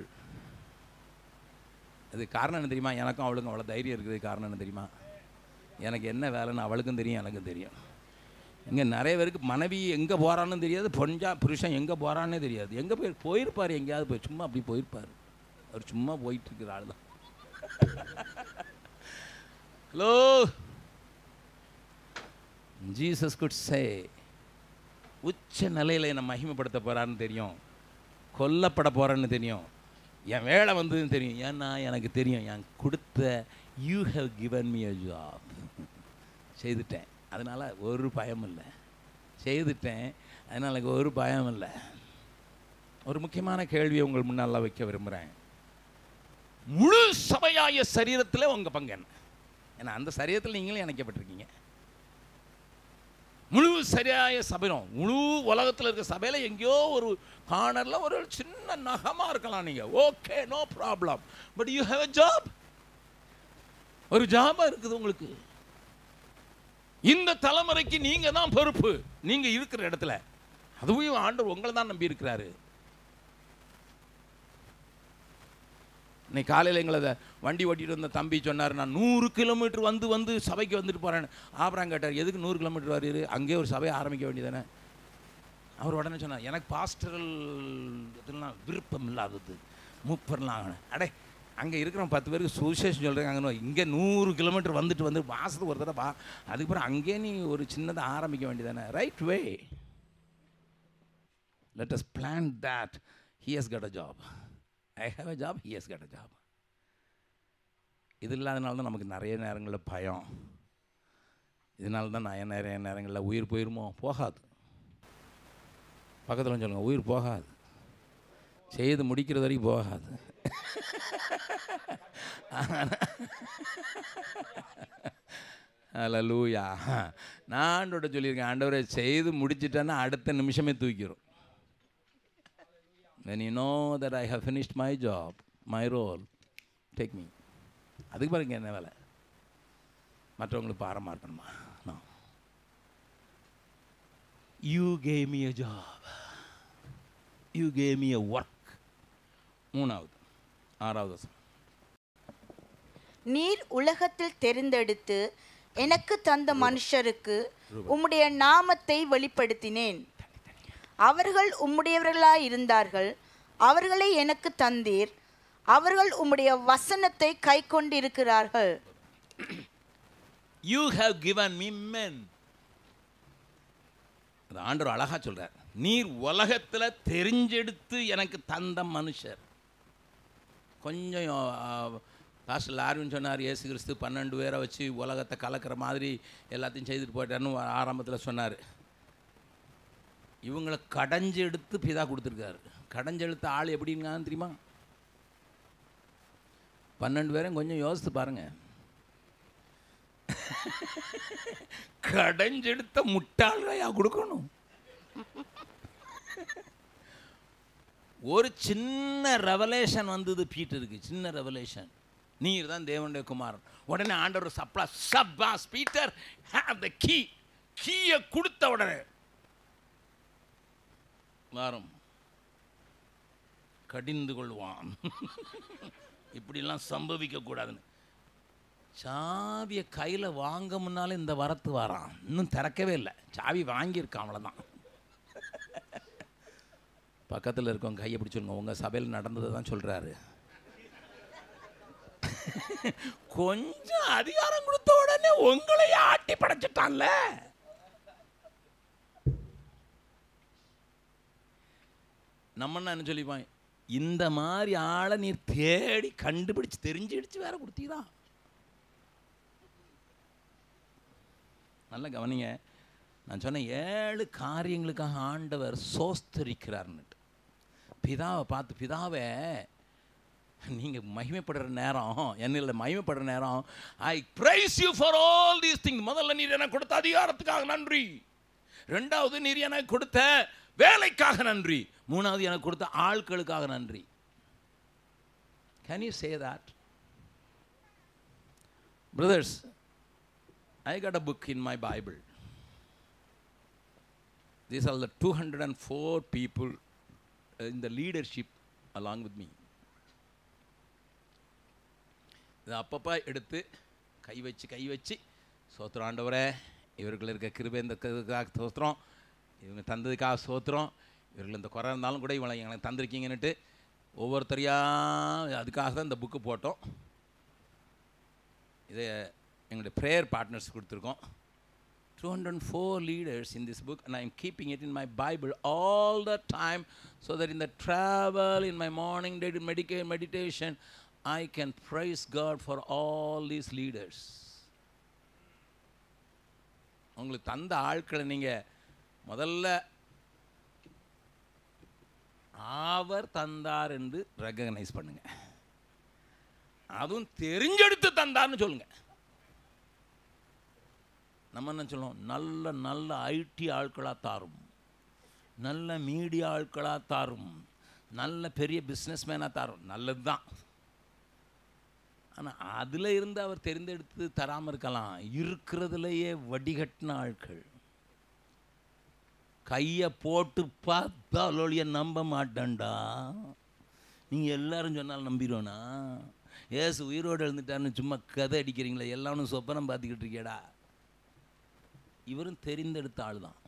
Speaker 1: அது காரணம் என்ன தெரியுமா? எனக்கும் அவளுக்கும் அவ்வளோ தைரியம் இருக்குது. காரணம் என்ன தெரியுமா? எனக்கு என்ன வேலைன்னு அவளுக்கும் தெரியும் எனக்கும் தெரியும். இங்கே நிறைய பேருக்கு மனைவி எங்கே போகிறான்னு தெரியாது பொஞ்சா புருஷன் எங்கே போகிறான்னே தெரியாது. எங்கே போய் போயிருப்பார் எங்கேயாவது போய் சும்மா அப்படி போயிருப்பார். அவர் சும்மா போயிட்டுருக்கிற ஆள் தான். ஹலோ ஜீசஸ் குட் சே உச்ச நிலையில் என்னை மகிமைப்படுத்த போகிறான்னு தெரியும். கொல்லப்பட போகிறேன்னு தெரியும். என் வேலை வந்ததுன்னு தெரியும். ஏன்னா எனக்கு தெரியும் என் கொடுத்த you have given me a job செய்துட்டேன். அதனால் ஒரு பயம் இல்லை. செய்துட்டேன். அதனால் எனக்கு ஒரு பயம் இல்லை. ஒரு முக்கியமான கேள்வியை உங்கள் முன்னால் வைக்க விரும்புகிறேன் முழு சபையாய சரீரத்தில் உங்கள் பங்கு என்ன ஏன்னா அந்த சரீரத்தில் நீங்களும் இணைக்கப்பட்டிருக்கீங்க. முழு சரியாய சபையும் முழு உலகத்தில் இருக்க சபையில் எங்கேயோ ஒரு கார்னரில் ஒரு சின்ன நகமாக இருக்கலாம் நீங்கள் okay no problem but you have a job ஒரு ஜாபாக இருக்குது உங்களுக்கு. இந்த தலைமுறைக்கு நீங்கள் தான் பொறுப்பு. நீங்கள் இருக்கிற இடத்துல. அதுவும் ஆண்டவர் உங்களை தான் நம்பி இருக்கிறாரு. இன்னைக்கு காலையில் எங்களை அதை வண்டி ஓட்டிகிட்டு வந்த தம்பி சொன்னார் நான் நூறு கிலோமீட்டர் வந்து வந்து சபைக்கு வந்துட்டு போகிறேன் ஆபரம் கேட்டார் எதுக்கு நூறு கிலோமீட்டர் வருது அங்கேயே ஒரு சபையை ஆரம்பிக்க வேண்டியதானே அவர் உடனே சொன்னார் எனக்கு பாஸ்டரல் இதெல்லாம் விருப்பம் இல்லாதது. மூப்பர்லாம் அடே அங்கே இருக்கிற பத்து பேருக்கு சுவிசேஷம் சொல்கிறாங்க இங்கே நூறு கிலோமீட்டர் வந்துட்டு வந்து மாதத்துக்கு ஒரு தடவை பா அதுக்கப்புறம் அங்கேயே நீ ஒரு சின்னதை ஆரம்பிக்க வேண்டியதானே right way let us plan that he has got a job I have a job he has got a job இது இல்லாதனால தான் நமக்கு நிறைய நேரங்களில் பயம். இதனால தான் நான் நிறைய நேரங்களில் உயிர் போயிருமோ? போகாது. பக்கத்தில் சொல்லுங்கள் உயிர் போகாது. செய்து முடிக்கிறது வரைக்கும் போகாது. லூயா நான் ஆண்டோட சொல்லியிருக்கேன் ஆண்டவரை செய்து முடிச்சிட்டேன்னா அடுத்த நிமிஷமே தூக்கிடும் when you know that I have finished my job my role take me அதுக்கு பாருங்க என்ன வேலை? மற்றவங்களுக்கு பாரமாக இருக்கணுமா you You gave me a job. You gave மூணாவது ஆறாவது வருஷம்
Speaker 2: நீர் உலகத்தில் தெரிந்தெடுத்து எனக்கு தந்த மனுஷருக்கு உம்முடைய நாமத்தை வெளிப்படுத்தினேன். அவர்கள் உம்முடையவர்களாய் இருந்தார்கள். அவர்களை எனக்கு தந்தீர். அவர்கள் உம்முடைய வசனத்தை கை கொண்டிருக்கிறார்கள்.
Speaker 1: You have given me men. அது ஆண்டவர் அழகா சொல்றார். நீர் உலகத்தில் தெரிஞ்செடுத்து எனக்கு தந்த மனுஷர். கொஞ்சம் பாஸ்டர் லார்வின் சொன்னார் ஏசு கிறிஸ்து பன்னெண்டு பேரை வச்சு உலகத்தை கலக்கிற மாதிரி எல்லாத்தையும் செய்துட்டு போயிட்டார்னு ஆரம்பத்தில் சொன்னார். இவங்களை கடைஞ்சு எடுத்து பிதா கொடுத்துருக்காரு. கடைஞ்சு எடுத்த ஆள் எப்படிங்கான்னு தெரியுமா? பன்னெண்டு பேரையும் கொஞ்சம் யோசித்து பாருங்க. கடைஞ்செடுத்த முட்டாள்களையா கொடுக்கணும். ஒரு சின்ன ரெவலேஷன் வந்தது பீட்டருக்கு சின்ன ரெவலேஷன் நீர் தான் தேவனுடைய குமாரன். உடனே ஆண்டவர் சப்ளா சப்பாஸ் பீட்டர் ஹேவ் த கீ கீயை கொடுத்த உடனே. வாரம் கடிந்து கொள்வான். இப்படிலாம் சம்பவிக்க கூடாதுன்னு. சாவியை கையில் வாங்க முன்னாலே இந்த வரத்து வரான். இன்னும் திறக்கவே இல்லை. சாவி வாங்கியிருக்கான் அவ்வளோதான் பக்கத்தில் இருக்கவங்க கையை பிடிச்சிருங்க உங்கள் சபையில் நடந்ததை தான் சொல்கிறாரு கொஞ்சம் அதிகாரம் கொடுத்த உடனே உங்களையே ஆட்டி படைச்சிட்டான்ல. நம்ம என்ன சொல்லிப்பான்? இந்த மாதிரி ஆளை நீர் தேடி கண்டுபிடிச்சு தெரிஞ்சிடுச்சு வேற கொடுத்தீதான் நல்ல கவனிங்க. நான் சொன்ன ஏழு காரியங்களுக்காக ஆண்டவர் சோஸ்தரிக்கிறார்னுட்டு. பிதாவை பார்த்து பிதாவை நீங்கள் மகிமைப்படுற நேரம் என்னில் மகிமைப்படுற நேரம். I praise you for all these thing முதல்ல நீர் எனக்கு கொடுத்த அதிகாரத்துக்காக நன்றி. ரெண்டாவது நீர் எனக்கு கொடுத்த வேலைக்காக நன்றி. மூணாவது எனக்கு கொடுத்த ஆட்களுக்காக நன்றி. Can you say that brothers I got a book in my Bible these are the two hundred and four people இந்த லீடர்ஷிப் அலாங் வித் மீ இதை அப்பப்போ எடுத்து கை வச்சு கை வச்சு. சோத்திரம் ஆண்டவரே இவர்கள் இருக்க கிருபை இந்த இதுக்காக சோத்திரம். இவங்க தந்ததுக்காக சோத்திரம். இவர்கள் இந்த குறை இருந்தாலும் கூட இவங்களை எனக்கு தந்திருக்கீங்கன்னுட்டு ஒவ்வொருத்தரையாக அதுக்காக தான் இந்த புக்கு போட்டோம். இதை எங்களுடைய ப்ரேயர் பார்ட்னர்ஸ் கொடுத்துருக்கோம். 204 leaders in this book and i'm keeping it in my bible all the time so that in the travel in my morning day medic meditation i can praise god for all these leaders. உங்களுக்கு தந்த ஆட்களை நீங்கள் முதல்ல அவர் தந்தார் என்று recognise பண்ணுங்க. அதுவும் தெரிஞ்செடுத்து தந்தார்னு சொல்லுங்க. நம்ம என்ன சொல்லுவோம்? நல்ல நல்ல ஐடி ஆட்களாக தாரும். நல்ல மீடியா ஆட்களாக தாரும். நல்ல பெரிய பிஸ்னஸ்மேனாக தாரும். நல்லது தான் ஆனால் அதில் இருந்து அவர் தெரிந்தெடுத்து தராமல் இருக்கலாம். இருக்கிறதுலையே வடிகட்டின ஆட்கள். கையை போட்டு பார்த்தா ஒழிய நம்ப மாட்டேன்டா. நீங்கள் எல்லாரும் சொன்னாலும் நம்பிடுவோண்ணா ஏசு உயிரோடு எழுந்துட்டான்னு சும்மா கதை அடிக்கிறீங்களே எல்லாரும் சொப்பனம் பார்த்துக்கிட்டு இருக்கேடா இவரும் தெரிந்தெடுத்த ஆள் தான்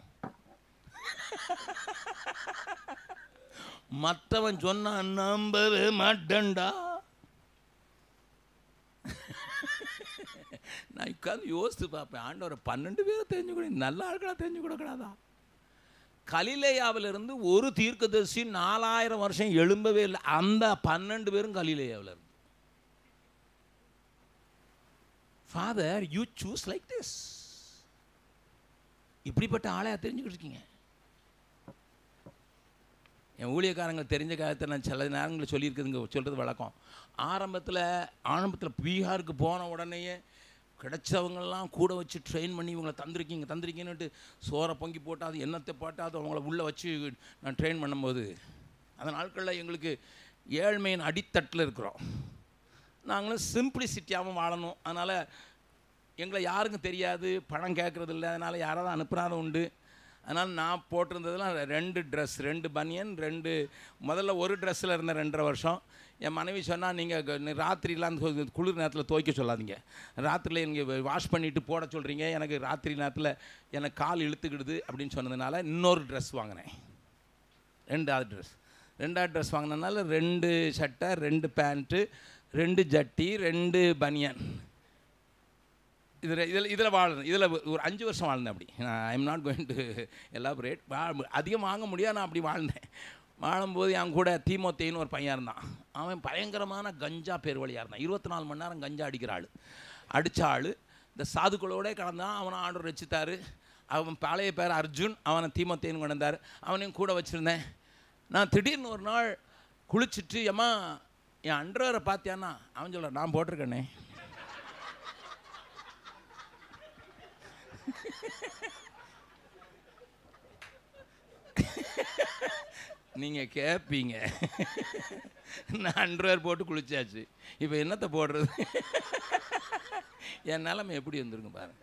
Speaker 1: மற்றவன் சொன்னான் நம்பவே மாட்டேன்டா. நான் உட்காந்து யோசித்து பார்ப்பேன். ஆண்டவரை பன்னெண்டு பேரை தெரிஞ்சு கூட. நல்ல ஆட்களாக தெரிஞ்சு கூடாதா கலிலேயாவிலிருந்து ஒரு தீர்க்கதரிசி நாலாயிரம் வருஷம் எழும்பவே இல்லை. அந்த பன்னெண்டு பேரும் கலிலேயாவில் இருந்து father you choose like this இப்படிப்பட்ட ஆளையா தெரிஞ்சுக்கிட்டு இருக்கீங்க. என் ஊழியக்காரங்க தெரிஞ்ச காலத்தை நான் சில நேரங்களில் சொல்லியிருக்குதுங்க சொல்கிறது வழக்கம். ஆரம்பத்தில் ஆரம்பத்தில் பீகாருக்கு போன உடனேயே கிடைச்சவங்கெல்லாம் கூட வச்சு ட்ரெயின் பண்ணி இவங்களை தந்திருக்கீங்க தந்திருக்கீங்கன்னுட்டு சோறை பொங்கி போட்டாது எண்ணத்தை போட்டாது அவங்கள உள்ளே வச்சு நான் ட்ரெயின் பண்ணும்போது அந்த நாட்களில் எங்களுக்கு ஏழ்மையின் அடித்தட்டில் இருக்கிறோம். நாங்களும் சிம்பிளிசிட்டியாகவும் வாழணும். அதனால் எங்களை யாருக்கும் தெரியாது பணம் கேட்குறது இல்லை அதனால் யாராவது அனுப்புனாத உண்டு. அதனால் நான் போட்டிருந்ததுலாம் ரெண்டு ட்ரெஸ் ரெண்டு பனியன் ரெண்டு முதல்ல ஒரு ட்ரெஸ்ஸில் இருந்த ரெண்டரை வருஷம். என் மனைவி சொன்னால் நீங்கள் ராத்திரிலாம் குளிர் நேரத்தில் துவைக்க சொல்லாதீங்க. ராத்திரியில் நீங்கள் வாஷ் பண்ணிவிட்டு போட சொல்கிறீங்க எனக்கு ராத்திரி நேரத்தில் எனக்கு கால் இழுத்துக்கிடுது அப்படின்னு சொன்னதுனால இன்னொரு ட்ரெஸ் வாங்கினேன். ரெண்டாவது ட்ரெஸ் ரெண்டாவது ட்ரெஸ் வாங்கினதுனால ரெண்டு சட்டை ரெண்டு பேண்ட்டு ரெண்டு ஜட்டி ரெண்டு பனியன். இதில் இதில் இதில் வாழணும் இதில் ஒரு அஞ்சு வருஷம் வாழ்ந்தேன் அப்படி. நான் I'm not going to elaborate வா அதிகம் வாங்க முடியாது நான் அப்படி வாழ்ந்தேன். வாழும்போது என் கூட தீமோத்தேன்னு ஒரு பையன் இருந்தான். அவன் பயங்கரமான கஞ்சா பேர் வழியாக இருந்தான். இருபத்தி நாலு மணி நேரம் கஞ்சா அடிக்கிற ஆள். அடித்த ஆள் இந்த சாதுக்களோடே கலந்தான் அவனை ஆர்டர் வச்சுட்டாரு அவன் பழைய பேர் அர்ஜுன் அவனை தீமத்தையும் கொண்டு அவனையும் கூட வச்சுருந்தேன். நான் திடீர்னு ஒரு நாள் குளிச்சுட்டு ஏமா என் அன்றவரை பார்த்தியான்னா அவன் சொல்ல நான் போட்டிருக்கேனே. நீங்கள் கேட்பீங்க நான் அண்டர்வேர் போட்டு குளிச்சாச்சு. இப்போ என்னத்தை போடுறது? என் நிலமை எப்படி வந்துருங்க பாருங்க.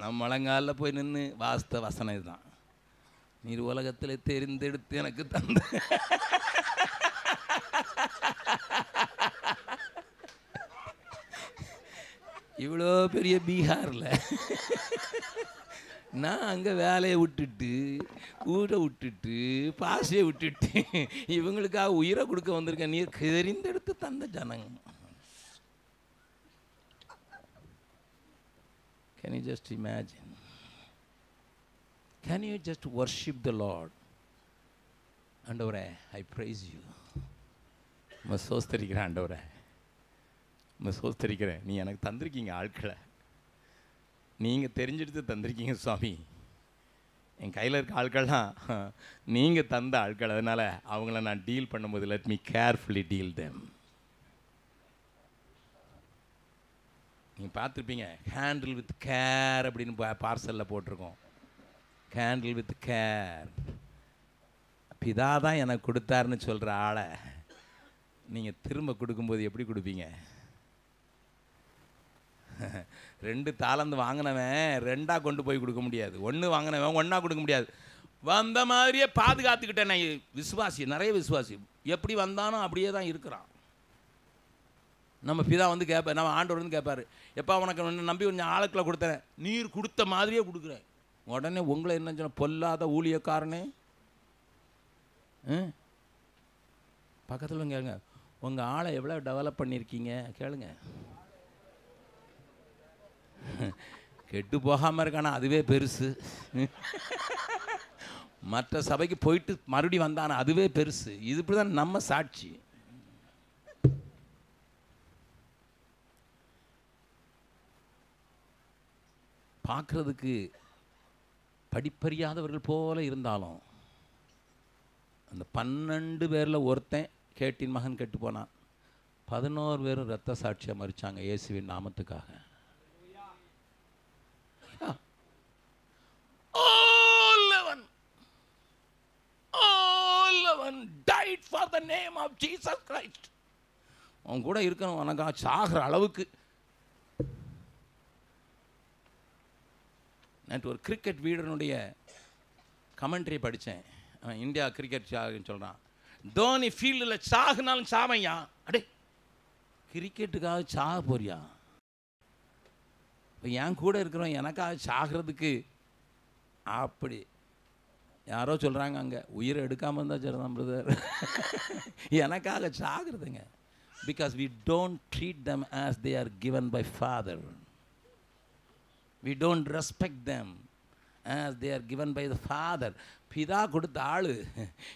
Speaker 1: நம்ம மழங்காலில் போய் நின்று வாஸ்த வசனம் இதுதான். நீர் உலகத்தில் தெரிந்தெடுத்து எனக்கு தந்த. இவ்வளோ பெரிய பீகாரில். நான் அங்கே வேலையை விட்டுட்டு ஊரை விட்டுட்டு பாசையை விட்டுட்டு இவங்களுக்காக உயிரை கொடுக்க வந்திருக்கேன். நீர் தெரிந்தெடுத்து தந்த ஜனங்க. Can you just imagine can you just worship the lord ஆண்டவரே ஐ ப்ரைஸ் யூ நம்ம சோஸ்தரிக்கிறேன் ஆண்டவரே. நம்ம சோஸ்தரிக்கிறேன். நீ எனக்கு தந்திருக்கீங்க ஆட்களை. நீங்கள் தெரிஞ்செடுத்து தந்திருக்கீங்க சுவாமி. என் கையில் இருக்க ஆட்கள்லாம் நீங்கள் தந்த ஆட்கள் அதனால் அவங்கள நான் டீல் பண்ணும்போது let me carefully deal them நீங்கள் பார்த்துருப்பீங்க ஹேண்டில் வித் கேர் அப்படின்னு பார்சலில் போட்டிருக்கோம். ஹேண்டில் வித் கேர் பிதா தான் எனக்கு கொடுத்தாருன்னு சொல்கிற ஆளை நீங்கள் திரும்ப கொடுக்கும்போது எப்படி கொடுப்பீங்க? ரெண்டு தாளந்து வாங்கினவன் ரெண்டாக கொண்டு போய் கொடுக்க முடியாது. ஒன்று வாங்கினவன் ஒன்றா கொடுக்க முடியாது. வந்த மாதிரியே பாதுகாத்துக்கிட்டேன் நான். விசுவாசி நிறைய விசுவாசி. எப்படி வந்தானோ அப்படியே தான் இருக்கிறான். நம்ம பிதா வந்து கேட்பார் நம்ம ஆண்டவர் வந்து கேட்பார் எப்பா உனக்கு ஒன்று நம்பி கொஞ்சம் ஆளுக்கில் கொடுத்தேன். நீர் கொடுத்த மாதிரியே கொடுக்குறேன். உடனே உங்களை என்ன சொன்ன பொல்லாத ஊழியக்காரனே? பக்கத்தில் கேளுங்க. உங்கள் ஆளை எவ்வளோ டெவலப் பண்ணியிருக்கீங்க? கேளுங்க. கெட்டு போகாமல் இருக்கானா? அதுவே பெருசு. மற்ற சபைக்கு போயிட்டு மறுபடி வந்தானா? அதுவே பெருசு. இது இப்படி தான் நம்ம சாட்சி. பார்க்குறதுக்கு படிப்பறியாதவர்கள் போல இருந்தாலும் அந்த பன்னெண்டு பேரில் ஒருத்தன் கேட்டின் மகன் கெட்டு போனான். பதினோரு பேரும் ரத்த சாட்சியாக மறிச்சாங்க இயேசுவின் நாமத்துக்காக All eleven, all eleven fight for the name of Jesus Christ அவன் கூட இருக்கணும் உனக்கா சாகிற அளவுக்கு. நேற்று ஒரு கிரிக்கெட் வீரனுடைய கமெண்ட்ரி படித்தேன் அவன் இந்தியா கிரிக்கெட் சாகுன்னு சொல்கிறான் தோனி ஃபீல்டில் சாகுனாலும் சாவையா? அடே கிரிக்கெட்டுக்காக சாக போறியா? இப்போ என் கூட இருக்கிறவன் எனக்காக சாகிறதுக்கு அப்படி யாரோ சொல்கிறாங்க அங்கே உயிரை எடுக்காமல் இருந்தால் சரிதான் பிரதர் எனக்காக சாகிறதுங்க because we don't treat them as they are given by father we don't respect them as they are given by the father பிதா கொடுத்த ஆள்.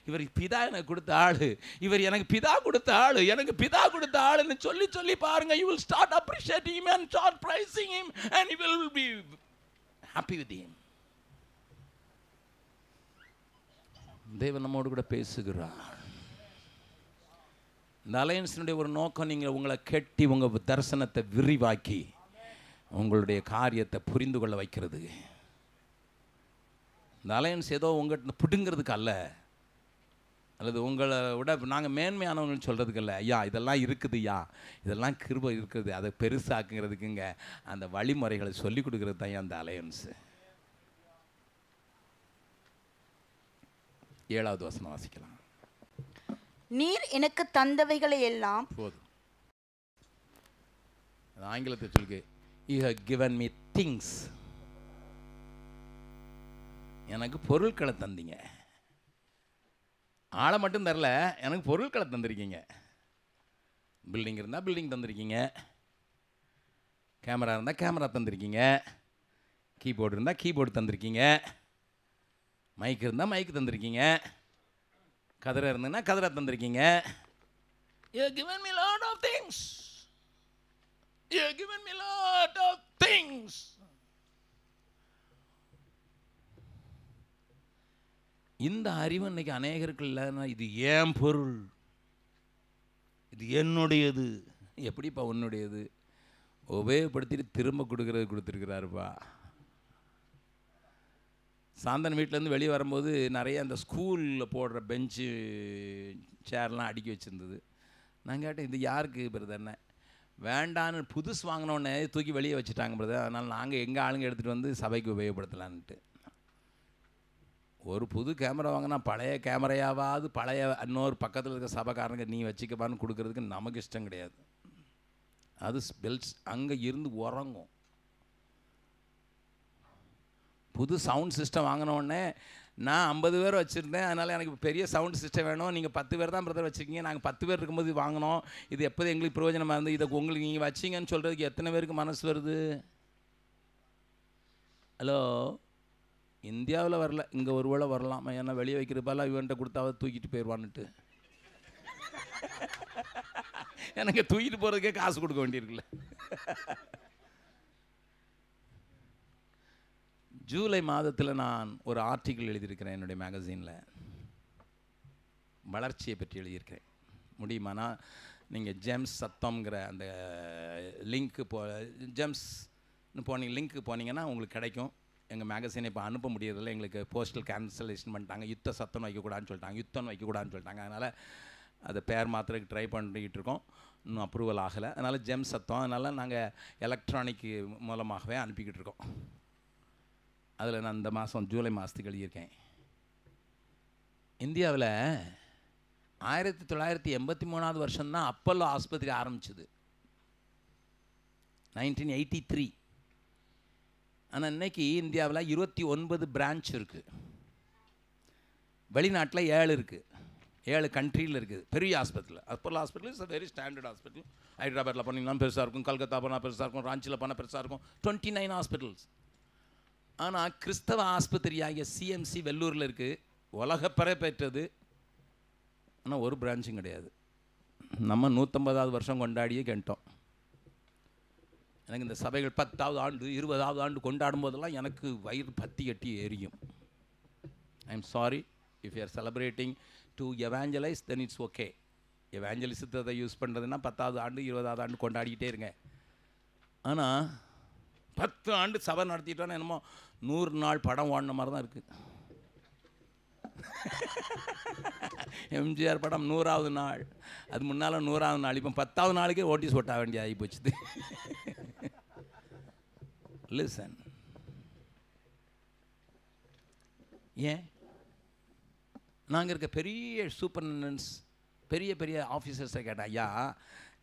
Speaker 1: இவர் பிதா எனக்கு கொடுத்த ஆள். இவர் எனக்கு பிதா கொடுத்த ஆள். எனக்கு பிதா கொடுத்த ஆளுன்னு சொல்லி சொல்லி பாருங்க. You will start appreciating him and start praising him and you will be happy with him தேவன் நம்மோடு கூட பேசுகிறார். இந்த அலையன்ஸினுடைய ஒரு நோக்கம் நீங்கள் உங்களை கெட்டி உங்கள் தரிசனத்தை விரிவாக்கி உங்களுடைய காரியத்தை புரிந்து கொள்ள வைக்கிறது. இந்த அலையன்ஸ் ஏதோ உங்கள்கிட்ட பிடுங்கிறதுக்கு அல்ல. அல்லது உங்களை விட நாங்கள் மேன்மையானவங்கன்னு சொல்கிறதுக்கு இல்லை. ஐயா இதெல்லாம் இருக்குது ஐயா. இதெல்லாம் கிருபை இருக்குது. அதை பெருசாக்குங்கிறதுக்குங்க அந்த வழிமுறைகளை சொல்லிக் கொடுக்குறது தான் அந்த அலையன்ஸு ஏழாவது வசனம் வாசிக்கலாம்.
Speaker 2: நீர் எனக்கு தந்தவைகளை எல்லாம்
Speaker 1: போதும். ஆங்கிலத்தை சொல்லுங்க you have given me things எனக்கு பொருட்களை தந்தீங்க. ஆளை மட்டும் தரல எனக்கு பொருட்களை தந்திருக்கீங்க. பில்டிங் இருந்தால் பில்டிங் தந்திருக்கீங்க. கேமரா இருந்தால் கேமரா தந்திருக்கீங்க. கீபோர்டு இருந்தால் கீபோர்டு தந்திருக்கீங்க. மைக் இருந்தால் மைக் தந்திருக்கீங்க. கதிரை இருந்ததுன்னா கதிரை தந்திருக்கீங்க. You given me lot of things you given me lot of things இந்த அறிவு இன்னைக்கு அநேகருக்கு இல்லைன்னா இது ஏன் பொருள்? இது என்னுடையது? எப்படிப்பா உன்னுடையது? உபயோகப்படுத்திட்டு திரும்ப கொடுக்கறது கொடுத்துருக்கிறாருப்பா. சாந்தன் வீட்டிலேருந்து வெளியே வரும்போது நிறைய அந்த ஸ்கூலில் போடுற பெஞ்சு சேர்லாம் அடுக்கி வச்சுருந்தது. நான் கேட்டேன் இது யாருக்கு பிரதர் என்ன? வேண்டான்னு புதுசு வாங்கினோடனே தூக்கி வெளியே வச்சுட்டாங்க பிரதர் அதனால் நாங்கள் எங்கள் ஆளுங்க எடுத்துகிட்டு வந்து சபைக்கு உபயோகப்படுத்தலான்ட்டு. ஒரு புது கேமரா வாங்கினா பழைய கேமரையாவது பழைய இன்னொரு பக்கத்தில் இருக்க சபைக்காரங்க நீ வச்சுக்கப்பான்னு கொடுக்கறதுக்கு நமக்கு இஷ்டம் கிடையாது. அது ஸ்பெல்ஸ் அங்கே இருந்து உறங்கும். புது சவுண்ட் சிஸ்டம் வாங்கினோடனே நான் ஐம்பது பேர் வச்சுருந்தேன் அதனால் எனக்கு பெரிய சவுண்ட் சிஸ்டம் வேணும். நீங்கள் பத்து பேர் தான் பிரதர் வச்சுருக்கீங்க. நாங்கள் பத்து பேர் இருக்கும்போது வாங்கினோம். இது எப்போது எங்களுக்கு பிரயோஜனமாக இருந்து இதை உங்களுக்கு நீங்கள் வச்சிங்கன்னு சொல்கிறதுக்கு எத்தனை பேருக்கு மனசு வருது? ஹலோ இந்தியாவில் வரல. இங்கே ஒரு வேளை வரலாம்? ஏன்னா வெளியே வைக்கிறப்பால இவன்கிட்ட கொடுத்தாவது தூக்கிட்டு போயிடுவான்னுட்டு. எனக்கு தூக்கிட்டு போகிறதுக்கே காசு கொடுக்க வேண்டியிருக்குல்ல. ஜூலை மாதத்தில் நான் ஒரு ஆர்டிக்கிள் எழுதியிருக்கிறேன் என்னுடைய மேகசீனில் வளர்ச்சியை பற்றி எழுதியிருக்கிறேன். முடியுமானா நீங்கள் ஜெம்ஸ் சத்தம்ங்கிற அந்த லிங்க்கு போ ஜெம்ஸ்னு போனீங்க லிங்க்கு போனீங்கன்னா உங்களுக்கு கிடைக்கும். எங்கள் மேகசீனை இப்போ அனுப்ப முடியறதில்ல. எங்களுக்கு போஸ்டல் கேன்சலேஷன் பண்ணிட்டாங்க. யுத்த சத்தம் வைக்கக்கூடாதுன்னு சொல்லிட்டாங்க. யுத்தம் வைக்கக்கூடாதுன்னு சொல்லிட்டாங்க. அதனால் அதை பேர் மாத்திரக்கு ட்ரை பண்ணிக்கிட்டு இருக்கோம். இன்னும் அப்ரூவல் ஆகலை. அதனால் ஜெம் சத்தம். அதனால் நாங்கள் எலக்ட்ரானிக் மூலமாகவே அனுப்பிக்கிட்டு இருக்கோம். அதில் நான் இந்த மாதம் ஜூலை மாதத்துக்கு எழுதியிருக்கேன். இந்தியாவில் ஆயிரத்தி தொள்ளாயிரத்தி எண்பத்தி மூணாவது வருஷம்தான் அப்பல்லோ ஆஸ்பத்திரி ஆரம்பிச்சது. நைன்டீன் எயிட்டி த்ரீ ஆனால் இன்றைக்கி இந்தியாவில் இருபத்தி ஒன்பது பிரான்ச் இருக்குது வெளிநாட்டில் ஏழு இருக்குது ஏழு கண்ட்ரியில் இருக்குது பெரிய hospital Apollo hospital is a very standard hospital ஹைதராபாத்தில் பண்ணிங்கன்னா பெருசாக இருக்கும். கல்கத்தா போனால் பெருசாக இருக்கும். ராஞ்சியில் போனால் பெருசாக இருக்கும். டுவெண்ட்டி நைன் ஹாஸ்பிட்டல்ஸ் ஆனால் கிறிஸ்தவ ஆஸ்பத்திரியாகிய சிஎம்சி வெள்ளூரில் இருக்குது உலகப்பறை பெற்றது. ஆனால் ஒரு பிரான்ச்சும் கிடையாது. நம்ம நூற்றம்பதாவது வருஷம் கொண்டாடியே கேட்டோம். எனக்கு இந்த சபைகள் பத்தாவது ஆண்டு இருபதாவது ஆண்டு கொண்டாடும் போதெல்லாம் எனக்கு வயிறு பத்தி கட்டி எரியும். I am sorry if you are celebrating to evangelise then it's okay எவாஞ்சலிசத்தை use பண்ணுறதுன்னா பத்தாவது ஆண்டு இருபதாவது ஆண்டு கொண்டாடிக்கிட்டே இருங்க. ஆனால் பத்து ஆண்டு சபை நடத்திட்டோன்னா என்னமோ நூறு நாள் படம் ஓடின மாதிரி தான் இருக்குது எம்ஜிஆர் படம் நூறாவது நாள். அது முன்னால் நூறாவது நாள். இப்போ பத்தாவது நாளைக்கே ஓட்டிஸ் ஓட்ட வேண்டிய ஆகி போச்சு லிசன் ஏன்? நாங்கள் இருக்க பெரிய சூப்பர்டென்டன்ஸ் பெரிய பெரிய ஆஃபீஸர்ஸை கேட்டேன் ஐயா